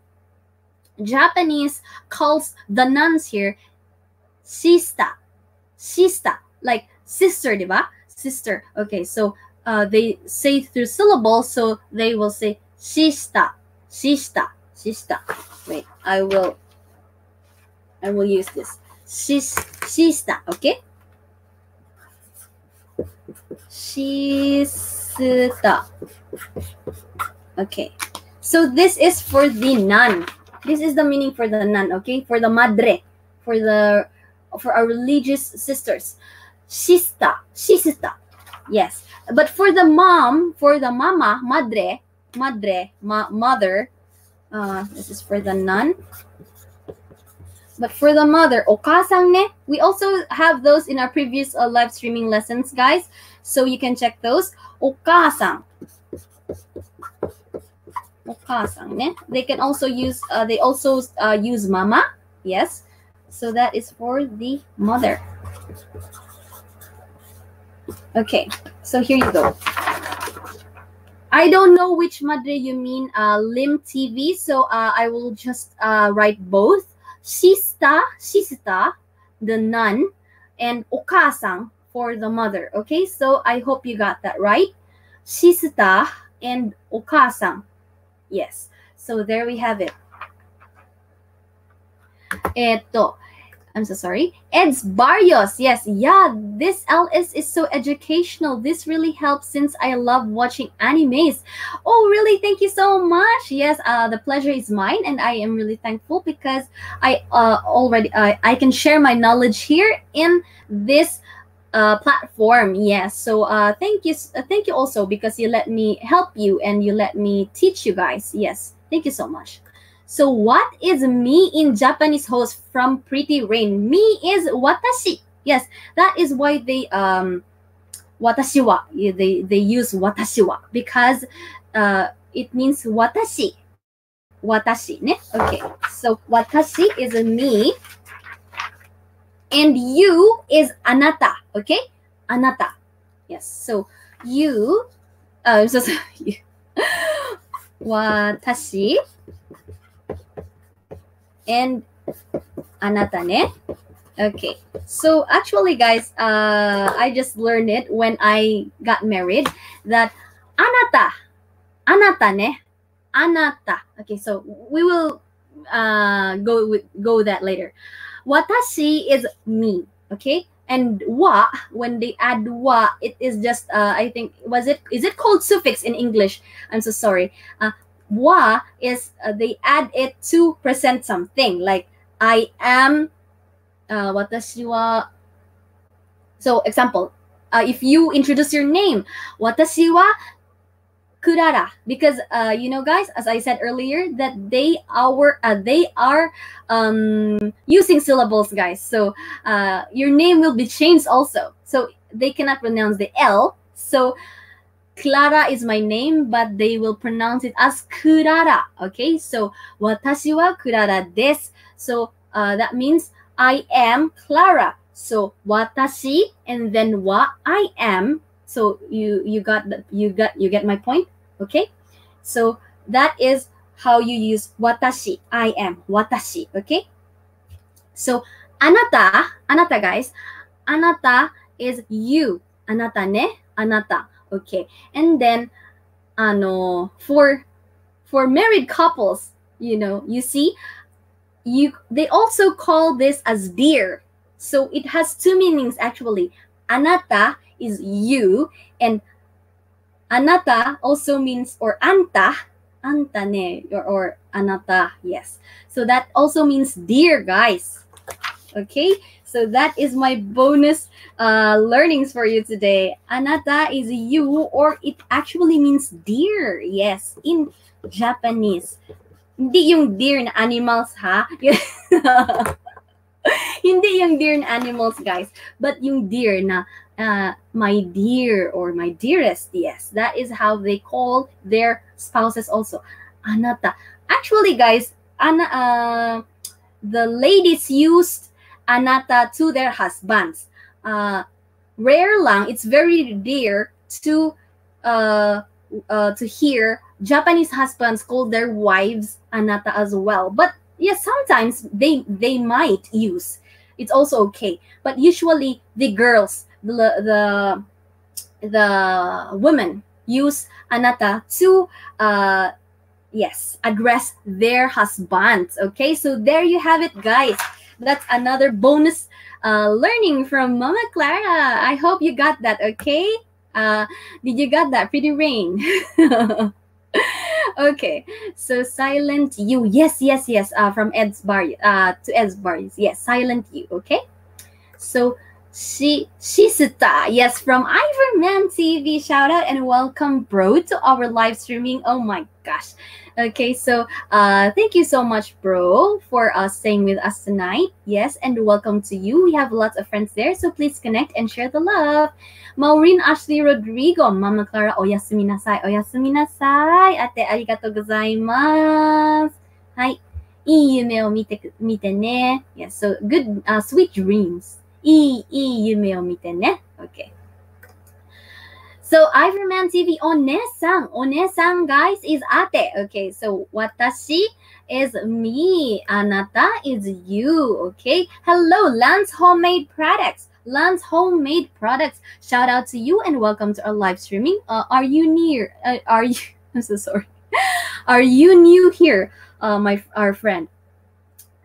Japanese calls the nuns here sister. Sister. Like sister, diba? Sister. Okay, so uh, they say through syllables, so they will say sister. Sister. Sister. Wait, I will I will use this. Sis sister, okay? Sister. Okay. So this is for the nun. This is the meaning for the nun, okay? For the madre, for the for our religious sisters. Sista, sista. Yes. But for the mom, for the mama, madre, madre, ma- mother, uh, this is for the nun. But for the mother, okasang ne, we also have those in our previous uh, live streaming lessons, guys. So you can check those. Okasang. Okasang ne. They can also use, uh, they also uh, use mama. Yes. So that is for the mother. Okay, so here you go. I don't know which madre you mean, uh, Lim TV. So uh, I will just uh, write both. Shista, shista, the nun, and okasang for the mother. Okay, so I hope you got that right. Shista and okasang. Yes. So there we have it. I'm so sorry. Eds Barrios. Yes, yeah, this LS is so educational. This really helps since I love watching animes. Oh, really? Thank you so much. Yes, uh, the pleasure is mine, and I am really thankful because I uh, already uh, I can share my knowledge here in this uh, platform. Yes, so uh, thank you, uh, thank you also because you let me help you and you let me teach you guys. Yes, thank you so much. So what is me in Japanese host from Pretty Rain? Me is watashi. Yes, that is why they um watashi wa. They they use watashi wa because uh it means watashi. Watashi, ne? Okay. So watashi is a me and you is anata, okay? Anata. Yes. So you uh, so sorry. watashi and anata ne. Okay. So actually guys, uh I just learned it when I got married that anata anata ne anata. Okay, so we will uh go with go that later. Watashi is me, okay? And wa when they add wa it is just uh I think was it is it called suffix in English? I'm so sorry. Uh wa is uh, they add it to present something like I am uh, watashi wa. So example uh, if you introduce your name watashi wa kurara. Because uh, you know guys as I said earlier that they are uh, they are um, using syllables guys. So uh, your name will be changed also. So they cannot pronounce the L. So Clara is my name, but they will pronounce it as Kurara. Okay, so watashi wa Kurara desu. So uh, that means I am Clara. So watashi and then wa I am. So you you got the, you got you get my point. Okay, so that is how you use watashi. I am watashi. Okay, so anata anata guys, anata is you. Anata ne anata. Okay. And then ano for for married couples, you know, you see you they also call this as dear. So it has two meanings actually. Anata is you, and anata also means or anta, anta ne or, or anata, yes. So that also means dear, guys. Okay, so that is my bonus uh, learnings for you today. Anata is you, or it actually means deer. Yes, in Japanese. Hindi yung deer na animals, ha? Hindi yung deer na animals, guys. But yung deer na uh, my dear or my dearest. Yes, that is how they call their spouses also. Anata. Actually, guys, ana, uh, the ladies used anata to their husbands. Uh, rare lang, it's very rare to uh, uh, to hear Japanese husbands call their wives anata as well. But yes, sometimes they they might use. It's also okay. But usually the girls, the the the women use anata to uh yes address their husbands okay so there you have it guys that's another bonus uh, learning from Mama Clara. I hope you got that, okay? Uh, did you got that? Pretty rain. okay, so silent you. Yes, yes, yes. Uh, from Ed's bar uh, to Ed's bar. Yes, silent you. Okay. So she Shisuta. Yes, from Iverman TV. Shout out and welcome, bro, to our live streaming. Oh my gosh. Okay, so uh, thank you so much, bro, for uh, staying with us tonight. Yes, and welcome to you. We have lots of friends there, so please connect and share the love. Maureen Ashley Rodrigo, Mama Clara, oyasumi nasai, oyasumi nasai. Ate, arigato gozaimasu. Hi. いい夢を見て見てね. Yes, so good, uh, sweet dreams. いい、いい夢を見てね. Okay. So Iverman TV Onesan. Onesan guys is ate. Okay, so watashi is me. Anata is you. Okay. Hello, Lance Homemade Products. Lance Homemade Products. Shout out to you and welcome to our live streaming. Uh, are you near? Uh, are you? I'm so sorry. are you new here, uh, my our friend?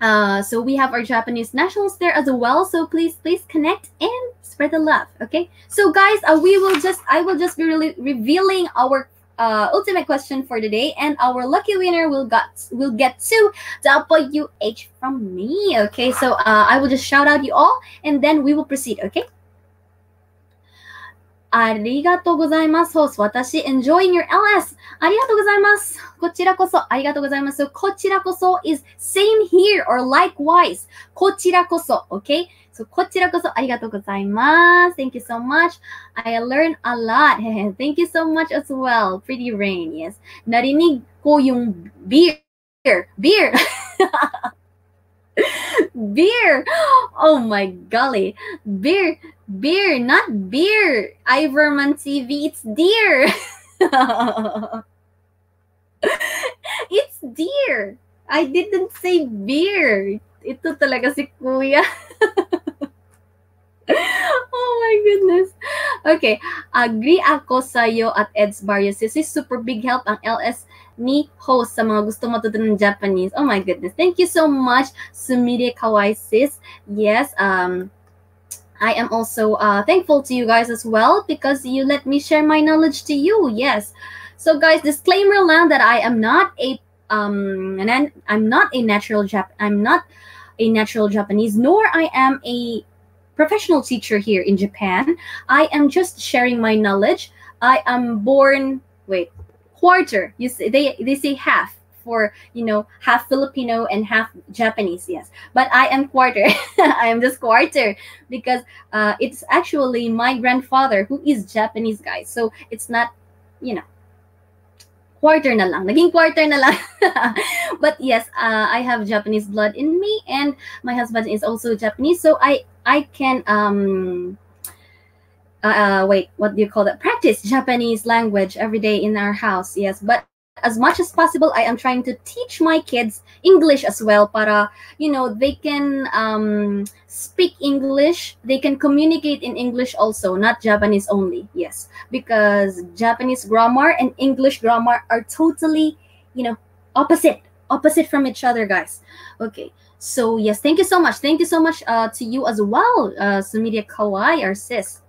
Uh, so we have our Japanese nationals there as well. So please, please connect and spread the love. Okay. So guys, uh, we will just, I will just be really revealing our uh, ultimate question for today, and our lucky winner will got will get two WH from me. Okay. So uh, I will just shout out you all, and then we will proceed. Okay. ありがとうございます。ホース、私、enjoying your LS. ありがとうございます。こちらこそ、ありがとうございます。こちらこそ is same here or likewise. こちらこそ、okay? So, こちらこそ、ありがとうございます。Thank you so much. I learned a lot. Thank you so much as well. Pretty rain, yes. Narinig ko yung beer. Beer. beer. Oh my golly. Beer. Beer, not beer. Iverman TV, it's deer. it's deer. I didn't say beer. Ito talaga si kuya. oh my goodness. Okay. Agree ako sa'yo at Ed's Barrios. This is super big help ang LS ni host sa mga gusto matuto ng Japanese. Oh my goodness. Thank you so much, Sumire Kawai sis. Yes, um, I am also uh, thankful to you guys as well because you let me share my knowledge to you. Yes. So, guys, disclaimer land that I am not a um, and I'm not a natural Jap. I'm not a natural Japanese, nor I am a professional teacher here in Japan. I am just sharing my knowledge. I am born. Wait, quarter. You say they they say half for you know half Filipino and half Japanese. Yes, but I am quarter. I am just quarter because uh, it's actually my grandfather who is Japanese, guys. So it's not, you know, quarter na lang. Naging quarter na lang. but yes, uh, I have Japanese blood in me, and my husband is also Japanese, so I I can um. Uh, wait, what do you call that? Practice Japanese language every day in our house. Yes, but as much as possible i am trying to teach my kids english as well para you know they can um, speak english they can communicate in english also not japanese only yes. Because japanese grammar and english grammar are totally you know opposite opposite from each other guys. Okay so yes thank you so much thank you so much uh, to you as well uh, sumidia kawai our sis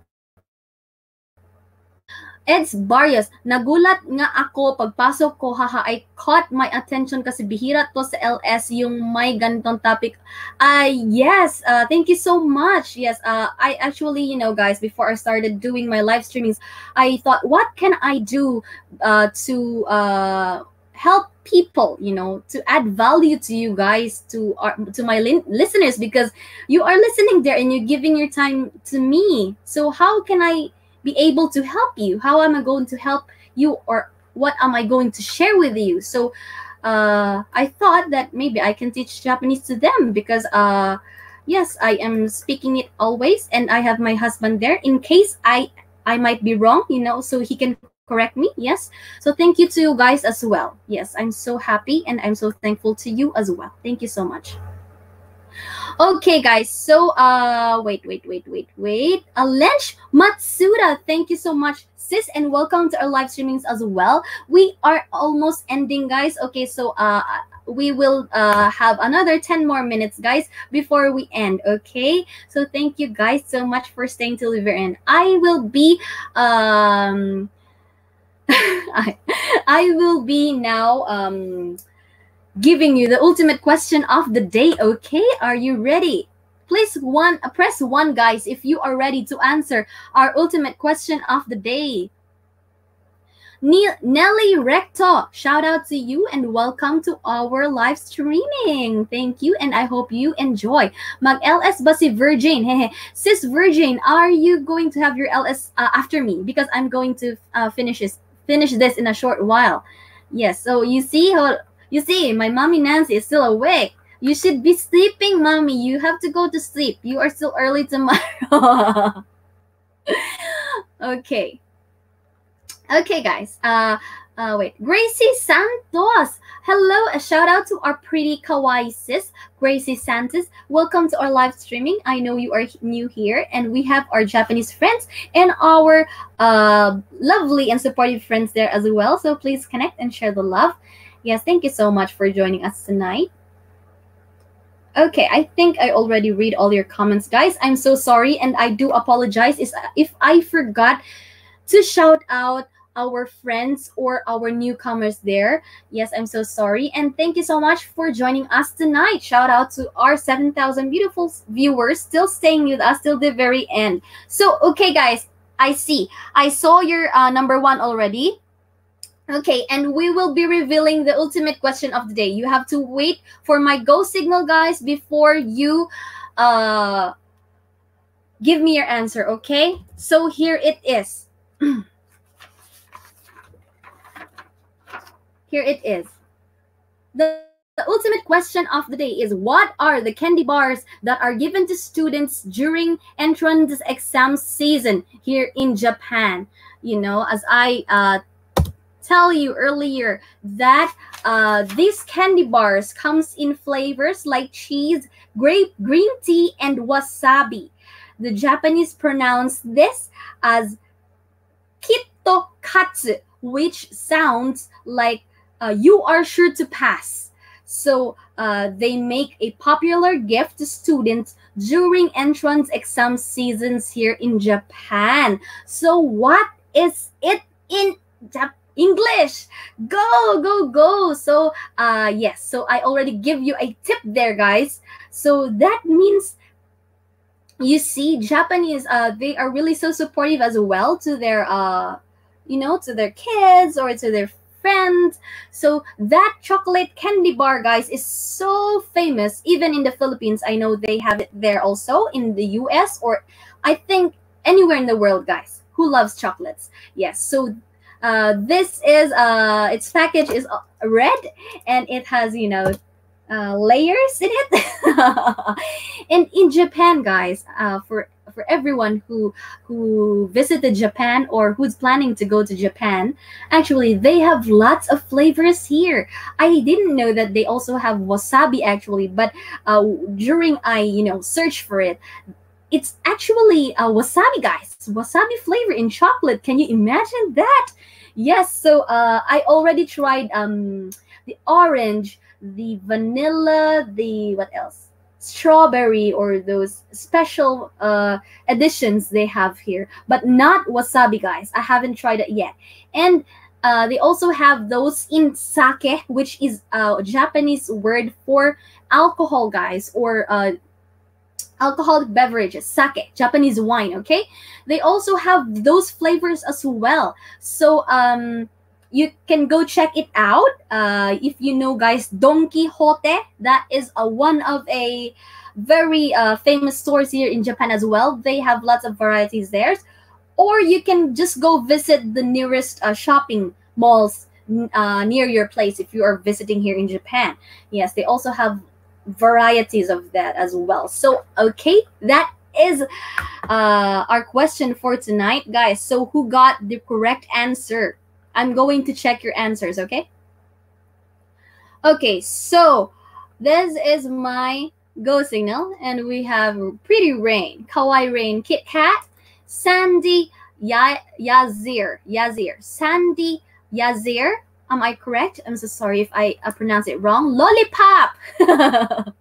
Eds Barrios, nagulat nga ako pagpasok ko, haha, I caught my attention kasi bihira to sa LS yung may ganitong topic. Uh, yes, uh, thank you so much. Yes, uh, I actually, you know, guys, before I started doing my live streamings, I thought, what can I do uh, to uh, help people you know to add value to you guys to our to my li- listeners because you are listening there and you're giving your time to me so how can i be able to help you. How am i going to help you or what am i going to share with you? So uh, i thought that maybe i can teach japanese to them because uh, yes i am speaking it always and i have my husband there in case i i might be wrong you know so he can correct me yes. So thank you to you guys as well. Yes i'm so happy and i'm so thankful to you as well. Thank you so much okay guys so uh wait wait wait wait wait. Uh, lench matsuda thank you so much sis and welcome to our live streamings as well. We are almost ending guys. Okay so uh we will uh, have another 10 more minutes guys before we end okay? So thank you guys so much for staying till the very end. I will be um I, I will be now um, giving you the ultimate question of the day. Okay, are you ready? Please one press one, guys, if you are ready to answer our ultimate question of the day. Ne- Nelly Recto, shout out to you and welcome to our live streaming. Thank you and I hope you enjoy. Mag LS ba si Virgin? Sis Virgin, are you going to have your LS uh, after me? Because I'm going to uh, finish this finish this in a short while. Yes, so you see how you see my mommy Nancy is still awake. You should be sleeping, mommy. You have to go to sleep. You are still early tomorrow. okay. Okay, guys. Uh uh, wait, Gracie Santos. Hello, a shout out to our pretty kawaii sis, Gracie Santos. Welcome to our live streaming. I know you are new here, and we have our Japanese friends and our uh, lovely and supportive friends there as well. So please connect and share the love. Yes, thank you so much for joining us tonight. Okay, I think I already read all your comments, guys. I'm so sorry, and I do apologize if I forgot to shout out our friends or our newcomers there. Yes, I'm so sorry. And thank you so much for joining us tonight. Shout out to our 7,000 beautiful viewers still staying with us till the very end. So, okay, guys, I see. I saw your uh, number one already. Okay, and we will be revealing the ultimate question of the day. You have to wait for my go signal, guys, before you uh give me your answer, okay? So here it is. Here it is. The, the ultimate question of the day is what are the candy bars that are given to students during entrance exam season here in Japan? You know, as I uh, tell you earlier that uh, these candy bars comes in flavors like cheese, grape, green tea, and wasabi. The Japanese pronounce this as kitokatsu, which sounds like uh, you are sure to pass. So uh, they make a popular gift to students during entrance exam seasons here in Japan. So what is it in Japan? English. Go, go, go. So, uh yes. So I already give you a tip there, guys. So that means you see Japanese uh they are really so supportive as well to their uh you know, to their kids or to their friends. So that chocolate candy bar, guys, is so famous even in the Philippines. I know they have it there also in the US or I think anywhere in the world, guys. Who loves chocolates? Yes. So uh, this is uh, its package is uh, red and it has you know uh, layers in it. and in Japan, guys, uh, for for everyone who who visited Japan or who's planning to go to Japan, actually they have lots of flavors here. I didn't know that they also have wasabi actually, but uh, during I you know search for it, it's actually a wasabi, guys. Wasabi flavor in chocolate. Can you imagine that? Yes. So uh, I already tried um the orange, the vanilla, the what else? strawberry or those special uh, additions they have here, but not wasabi, guys. I haven't tried it yet. And uh, they also have those in sake, which is a Japanese word for alcohol, guys, or uh, alcoholic beverages, sake, Japanese wine, okay? They also have those flavors as well. So um you can go check it out. Uh if you know guys, Don Quijote, that is a one of a very uh, famous stores here in Japan as well. They have lots of varieties there. Or you can just go visit the nearest uh, shopping malls uh, near your place if you are visiting here in Japan. Yes, they also have varieties of that as well. So, okay, that is uh, our question for tonight, guys. So, who got the correct answer? I'm going to check your answers, okay? Okay, so this is my go signal, and we have Pretty Rain, Kawaii Rain, Kit Kat, Sandy ya- Yazir, Yazir, Sandy Yazir, Am I correct? I'm so sorry if I uh, pronounce it wrong. Lollipop.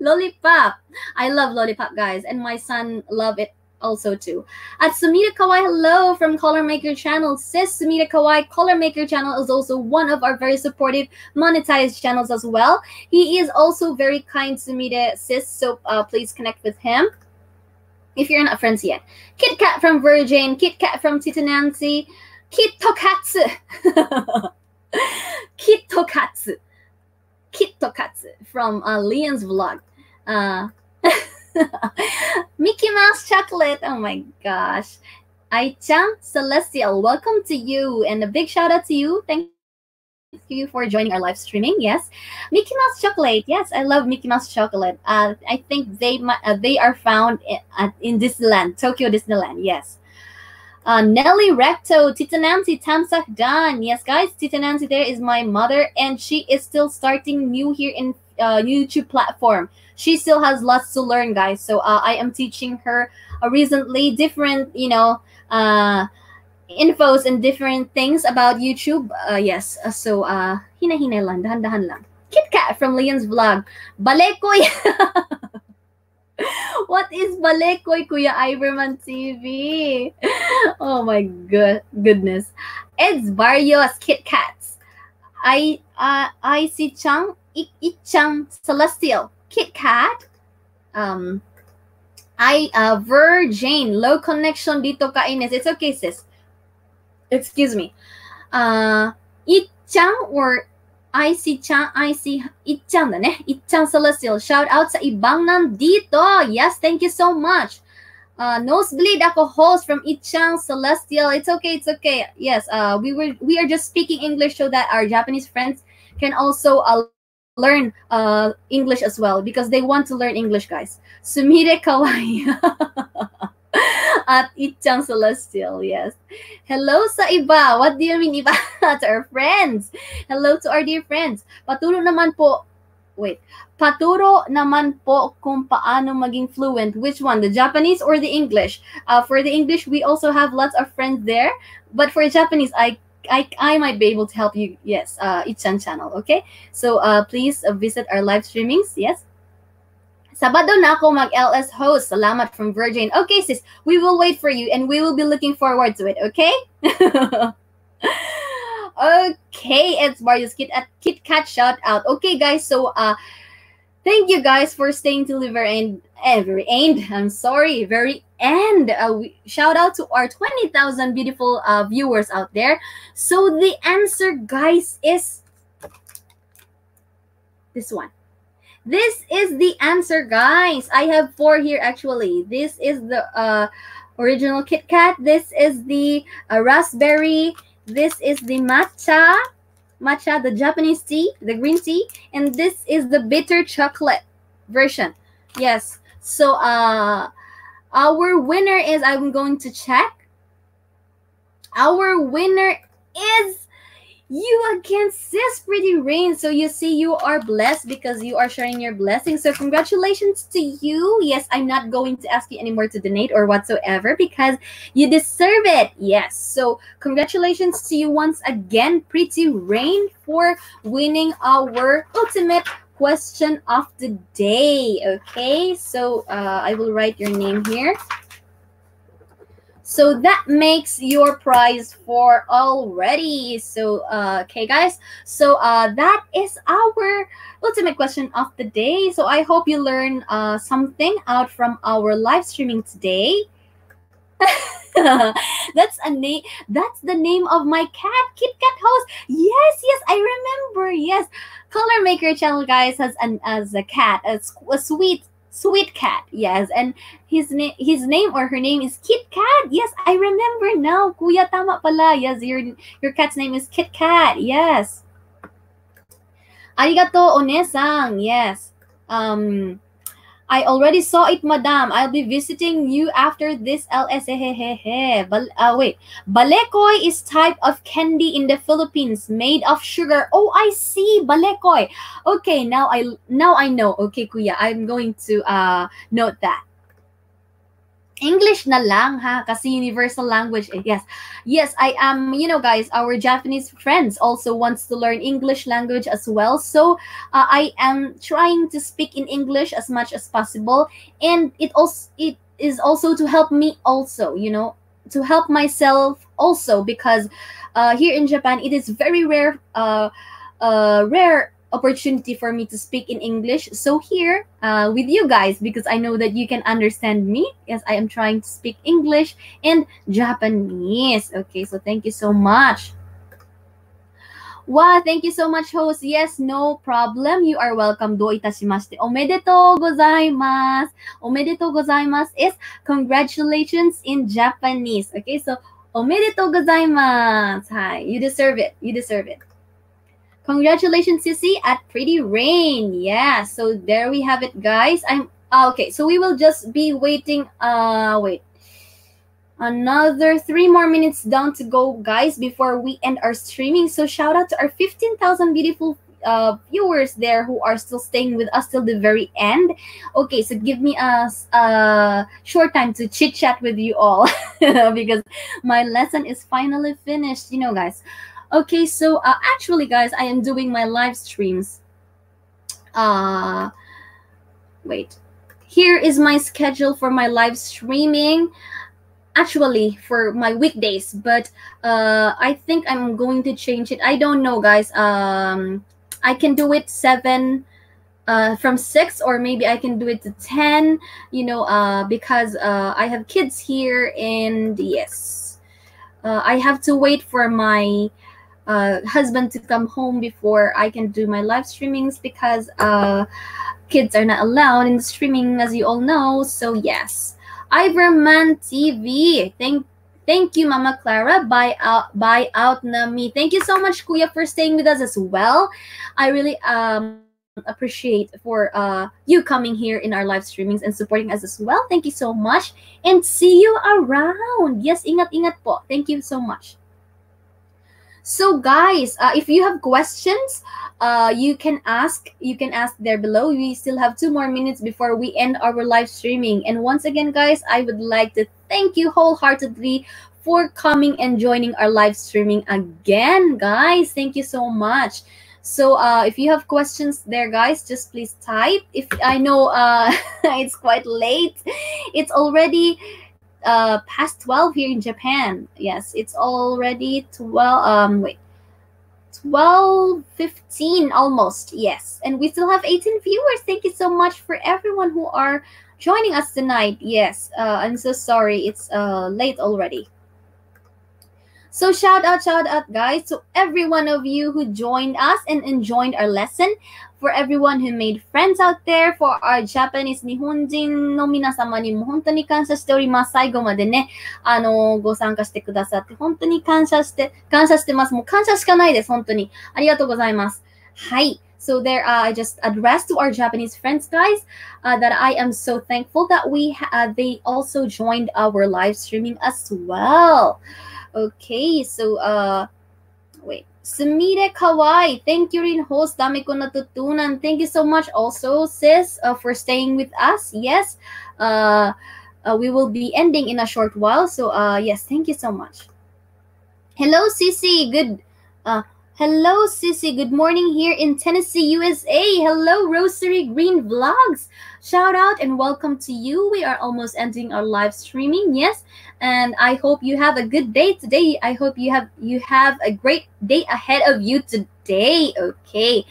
lollipop. I love lollipop, guys, and my son love it also too. At Sumita Kawai, hello from Color Maker channel. Sis Sumita Kawai, Color Maker channel is also one of our very supportive monetized channels as well. He is also very kind Sumita sis, so uh, please connect with him if you're not friends yet. Kit Kat from Virgin, Kit Kat from Tita Nancy, Kittokatsu. Kittokatsu. Kittokatsu from uh, Leon's vlog. Uh, Mickey Mouse chocolate. Oh my gosh. Ai-chan Celestial, welcome to you. And a big shout out to you. Thank you for joining our live streaming. Yes, Mickey Mouse chocolate. Yes, I love Mickey Mouse chocolate. Uh, I think they uh, they are found in, uh, in Disneyland, Tokyo Disneyland. Yes. Uh, Nelly Recto, Tita Nancy, Tamsak Dan. Yes, guys, Tita Nancy there is my mother, and she is still starting new here in uh, YouTube platform. She still has lots to learn, guys. So uh, I am teaching her uh, recently different, you know, uh, infos and different things about YouTube. Uh, yes, uh, so uh, hina-hina lang, dahan-dahan lang. Kit Kat from Leon's vlog. Balekoy. what is Balekoy, Kuya Iverman TV? Oh my good goodness. Eds Barrios Kit Kats. I uh, I see Chang Ichang Celestial Kit Kat. Um I uh Virgin low connection dito ka Ines. It's okay sis. Excuse me. Uh Ichang or I see Chan, I see Itchan だね。Itchan Celestial. Shout out sa ibang nandito. Yes, thank you so much. Uh, nosebleed ako host from Itchang Celestial. It's okay, it's okay. Yes, uh, we were we are just speaking English so that our Japanese friends can also uh, learn uh, English as well because they want to learn English, guys. Sumire kawaii. At Itchang Celestial, yes. Hello sa iba. What do you mean iba? to our friends. Hello to our dear friends. Paturo naman po, wait, paturo naman po kung paano maging fluent. Which one, the Japanese or the English? Uh, for the English, we also have lots of friends there. But for Japanese, I I, I might be able to help you. Yes, uh, Ichan channel. Okay, so uh, please uh, visit our live streamings. Yes, Sabado na ako mag-LS host. Salamat from Virgin. Okay, sis. We will wait for you and we will be looking forward to it, okay? okay, it's Marius Kit at Kit Kat shout out. Okay, guys. So, uh, thank you guys for staying to the very end. Eh, very end. I'm sorry, very end. Uh, we, shout out to our 20,000 beautiful uh, viewers out there. So, the answer, guys, is this one. This is the answer, guys. I have four here actually. This is the uh, original Kit Kat. This is the uh, raspberry. This is the matcha, matcha, the Japanese tea, the green tea, and this is the bitter chocolate version. Yes. So uh, our winner is. I'm going to check. Our winner is you again, sis, pretty rain. So you see, you are blessed because you are sharing your blessings. So congratulations to you. Yes, I'm not going to ask you anymore to donate or whatsoever because you deserve it. Yes. So congratulations to you once again, pretty rain, for winning our ultimate question of the day. Okay, so uh, I will write your name here. So that makes your prize for already. So, uh, okay, guys. So uh, that is our ultimate question of the day. So I hope you learn uh, something out from our live streaming today. that's a name. That's the name of my cat, Kit Kat House. Yes, yes, I remember. Yes, Color Maker Channel guys has an as a cat, a, a sweet Sweet Cat, yes. And his name his name or her name is Kit Kat. Yes, I remember now. Kuya tama pala. Yes, your your cat's name is Kit Kat. Yes. Arigato onesang. Yes. Um I already saw it, madam. I'll be visiting you after this LSHHH. Bal uh, wait. Balekoy is type of candy in the Philippines made of sugar. Oh, I see. Balekoy. Okay, now I now I know. Okay, kuya. I'm going to uh note that. English na lang ha? Kasi universal language eh. yes. Yes I am you know guys our Japanese friends also wants to learn English language as well. So uh, I am trying to speak in English as much as possible. And it also it is also to help me also you know to help myself also because uh, here in Japan it is very rare uh, uh, rare opportunity for me to speak in English. So here uh, with you guys, because I know that you can understand me as I am trying to speak English and Japanese. Okay, so thank you so much. Wow, thank you so much, host. Yes, no problem. You are welcome. Do itashimashite. Omedetou gozaimasu. Omedetou gozaimasu is congratulations in Japanese. Okay, so omedetou gozaimasu. Hi, you deserve it. You deserve it. Congratulations, Sissy, at Pretty Rain. Yeah, so there we have it, guys. I'm uh, okay. So we will just be waiting. Uh, wait, another three more minutes down to go, guys, before we end our streaming. So shout out to our fifteen thousand beautiful uh, viewers there who are still staying with us till the very end. Okay, so give me a, a short time to chit chat with you all because my lesson is finally finished. You know, guys. Okay, so uh, actually, guys, I am doing my live streams. Uh, wait. Here is my schedule for my live streaming. Actually, for my weekdays, but uh, I think I'm going to change it. I don't know, guys. Um, I can do it seven uh, from six or maybe I can do it to 10, you know, uh, because uh, I have kids here and yes, uh, I have to wait for my uh, husband to come home before I can do my live streamings because uh, kids are not allowed in the streaming, as you all know. So yes, Iverman TV. Thank thank you, Mama Clara. Buy out buy out na me. Thank you so much, Kuya, for staying with us as well. I really um appreciate for uh you coming here in our live streamings and supporting us as well. Thank you so much and see you around. Yes, ingat ingat po. Thank you so much. So guys, uh, if you have questions, uh, you can ask. You can ask there below. We still have two more minutes before we end our live streaming. And once again, guys, I would like to thank you wholeheartedly for coming and joining our live streaming again, guys. Thank you so much. So uh, if you have questions there, guys, just please type. If I know uh, it's quite late, it's already uh past 12 here in Japan. Yes, it's already 12 um wait. 12 15 almost. Yes. And we still have 18 viewers. Thank you so much for everyone who are joining us tonight. Yes. Uh I'm so sorry. It's uh late already. So shout out, shout out, guys, to every one of you who joined us and enjoyed our lesson For everyone who made friends out there, for our Japanese 日本人の皆様にも本当に感謝しております。最後までね、あの、ご参加してくださって、本当に感謝して、感謝してます。もう感謝しかないです。本当に。ありがとうございます。はい。So there, uh, I just addressed to our Japanese friends, guys, uh, that I am so thankful that we uh, they also joined our live streaming as well. Okay, so, uh, wait. Sumire Kawai, thank you rin host. Dami ko natutunan. Thank you so much also, sis, uh, for staying with us. Yes, uh, uh, we will be ending in a short while. So, uh, yes, thank you so much. Hello, Sisi. Good. Uh, Hello, Sissy. Good morning here in Tennessee, USA. Hello, Rosary Green Vlogs. Shout out and welcome to you. We are almost ending our live streaming. Yes, and I hope you have a good day today. I hope you have you have a great day ahead of you today. Okay.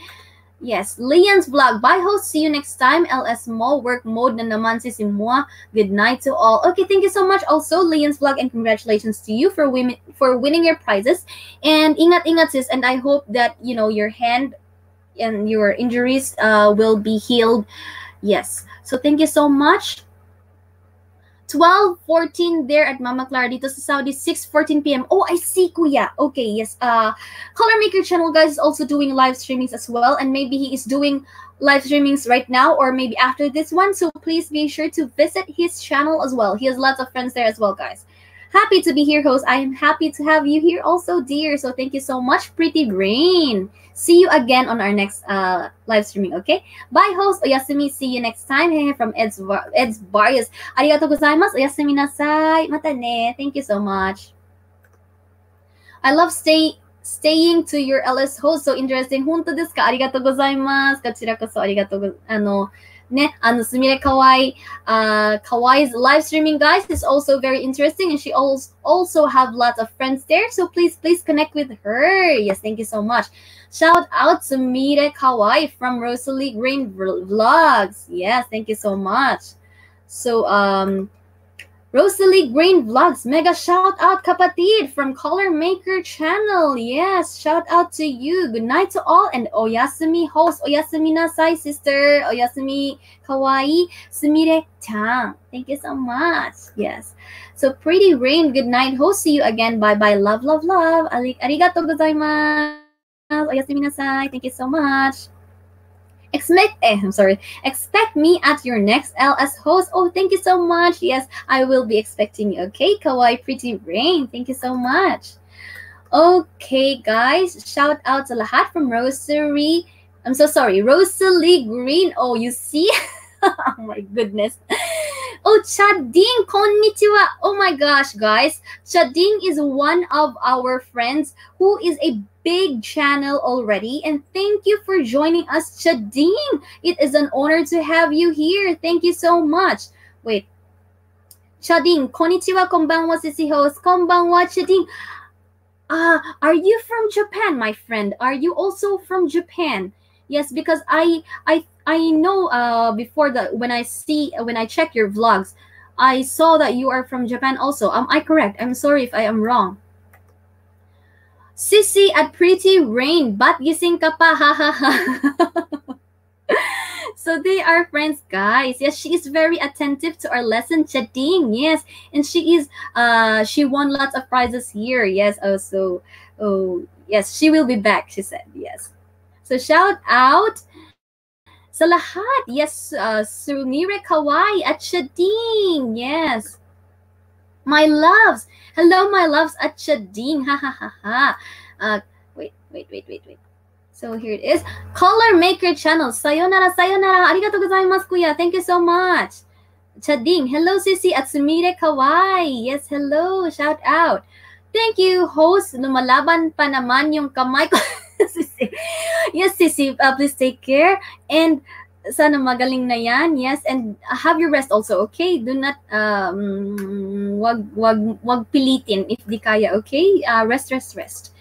Yes, Leon's vlog. Bye, host. See you next time. LS Mall work mode na naman si Simua. Good night to all. Okay, thank you so much also, Leon's vlog, and congratulations to you for women for winning your prizes. And ingat ingat sis, and I hope that you know your hand and your injuries uh, will be healed. Yes. So thank you so much. 12:14 there at Mama Clara dito sa Saudi 6:14 p.m. Oh, I see kuya. Okay, yes. Uh Color Maker channel guys is also doing live streamings as well and maybe he is doing live streamings right now or maybe after this one. So please be sure to visit his channel as well. He has lots of friends there as well, guys. Happy to be here, host. I am happy to have you here also, dear. So thank you so much, Pretty Rain. See you again on our next uh, live streaming, okay? Bye, host Oyasumi. See you next time. Hey, from Eds, Eds Barrios. Arigato gozaimasu. Oyasumi nasai. Mata ne. Thank you so much. I love stay, staying to your LS host. So interesting. Honto desu ka? Arigato gozaimasu. Kochira koso arigato. あの、ね、あの、すみれかわい、uh, Kawaii's live streaming, guys, is also very interesting, and she also also have lots of friends there. So please, please connect with her. Yes, thank you so much. Shout out to Mire Kawai from Rosalie Green Vlogs. Yes, thank you so much. So, um, Rosalie Green Vlogs, mega shout out kapatid from Color Maker channel. Yes, shout out to you. Good night to all and Oyasumi host. Oyasumi nasai sister. Oyasumi kawaii. Sumire chan. Thank you so much. Yes. So pretty rain. Good night host. See you again. Bye bye. Love, love, love. Arigato gozaimasu. Oyasumi nasai. Thank you so much. Expect, eh, I'm sorry. Expect me at your next LS host. Oh, thank you so much. Yes, I will be expecting you. Okay, Kawaii Pretty Rain. Thank you so much. Okay, guys. Shout out to lahat from Rosary. I'm so sorry. Rosalie Green. Oh, you see? oh my goodness. Oh, Chading, konnichiwa. Oh my gosh, guys. Chading is one of our friends who is a big channel already. And thank you for joining us, Chading. It is an honor to have you here. Thank you so much. Wait. Chading, konnichiwa, konbanwa, sissy host. Konbanwa, Chading. Ah, uh, are you from Japan, my friend? Are you also from Japan? Yes, because I I I know uh before that when I see when I check your vlogs, I saw that you are from Japan also. Am I correct? I'm sorry if I am wrong. Sissy at Pretty Rain, bat gising ka pa, ha ha ha. so they are friends, guys. Yes, she is very attentive to our lesson, chatting. Yes, and she is. Uh, she won lots of prizes here. Yes, also. Oh, yes, she will be back. She said yes. So shout out sa lahat. Yes, uh, Sumire Kawai at Shading. Yes. My loves. Hello, my loves at Shading. Ha ha ha ha. Uh, wait, wait, wait, wait, wait. So here it is. Color Maker Channel. Sayonara, sayonara. Arigato gozaimasu, kuya. Thank you so much. Chading. Hello, Sisi at Sumire Kawai. Yes, hello. Shout out. Thank you, host. Lumalaban pa naman yung kamay ko. Yes, Sisi, uh, please take care. And sana magaling na yan. Yes, and have your rest also, okay? Do not, um, wag, wag, wag pilitin if di kaya, okay? Uh, rest, rest, rest.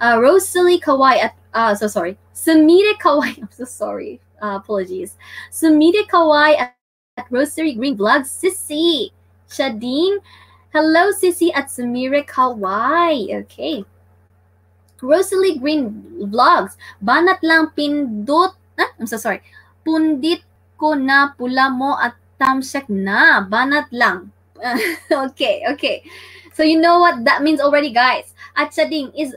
Uh, Rosalie Kawai at, uh, so sorry. Sumire Kawai, I'm so sorry. Uh, apologies. Sumire Kawai at, at Rosary Green Vlog. Sissy. Shadeen. Hello, Sissy at Sumire Kawai. Okay. Rosalie Green Vlogs. Banat lang pindot. Ah, I'm so sorry. Pundit ko na pula mo at tamsak na. Banat lang. okay, okay. So you know what that means already, guys. At Sading is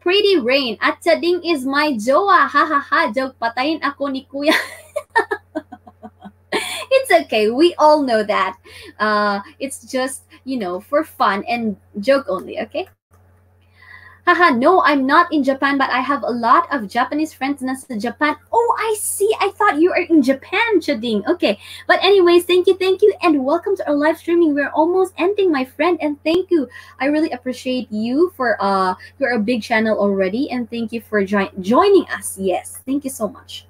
Pretty Rain. At Sading is my jowa. Ha ha ha. Joke, patayin ako ni kuya. it's okay. We all know that. Uh, it's just, you know, for fun and joke only, okay? Haha, no, I'm not in Japan, but I have a lot of Japanese friends in Japan. Oh, I see. I thought you are in Japan, Chading. Okay. But anyways, thank you, thank you, and welcome to our live streaming. We're almost ending, my friend, and thank you. I really appreciate you for uh you're a big channel already, and thank you for jo- joining us. Yes, thank you so much.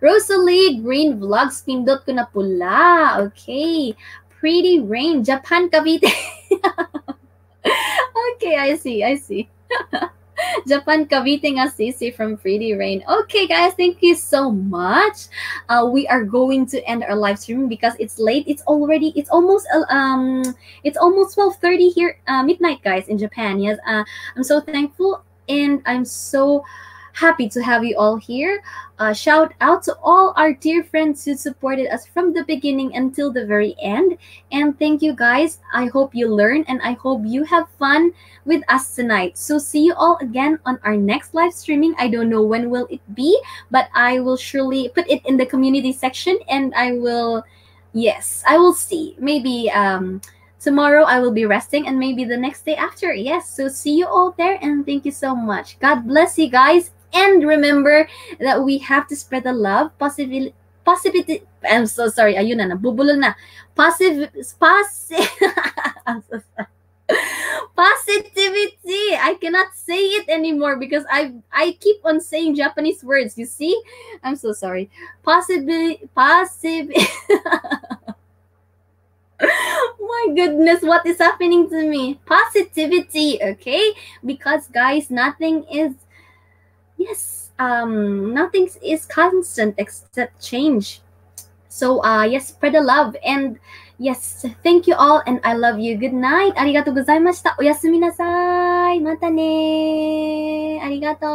Rosalie Green Vlogs, pula. Okay. Pretty Rain, Japan, Cavite. okay, I see, I see. Japan Cavite nga sisi from Pretty Rain. Okay, guys, thank you so much. Uh, we are going to end our live stream because it's late. It's already, it's almost, uh, um, it's almost 12.30 here, uh, midnight, guys, in Japan. Yes, uh, I'm so thankful and I'm so happy to have you all here. Uh, shout out to all our dear friends who supported us from the beginning until the very end. And thank you guys. I hope you learn and I hope you have fun with us tonight. So see you all again on our next live streaming. I don't know when will it be, but I will surely put it in the community section and I will yes, I will see. Maybe um tomorrow I will be resting and maybe the next day after. Yes, so see you all there and thank you so much. God bless you guys and remember that we have to spread the love, positivity. I'm so sorry. Ayun na, nabubulol na. Positive, positive. Sorry. Positivity. I cannot say it anymore because I I keep on saying Japanese words. You see? I'm so sorry. Possibly, possible. my goodness, what is happening to me? Positivity, okay? Because guys, nothing is yes um nothing is constant except change. So uh yes spread the love and yes thank you all and i love you. Good night. Arigato gozaimashita. Oyasumi nasai. Mata ne arigato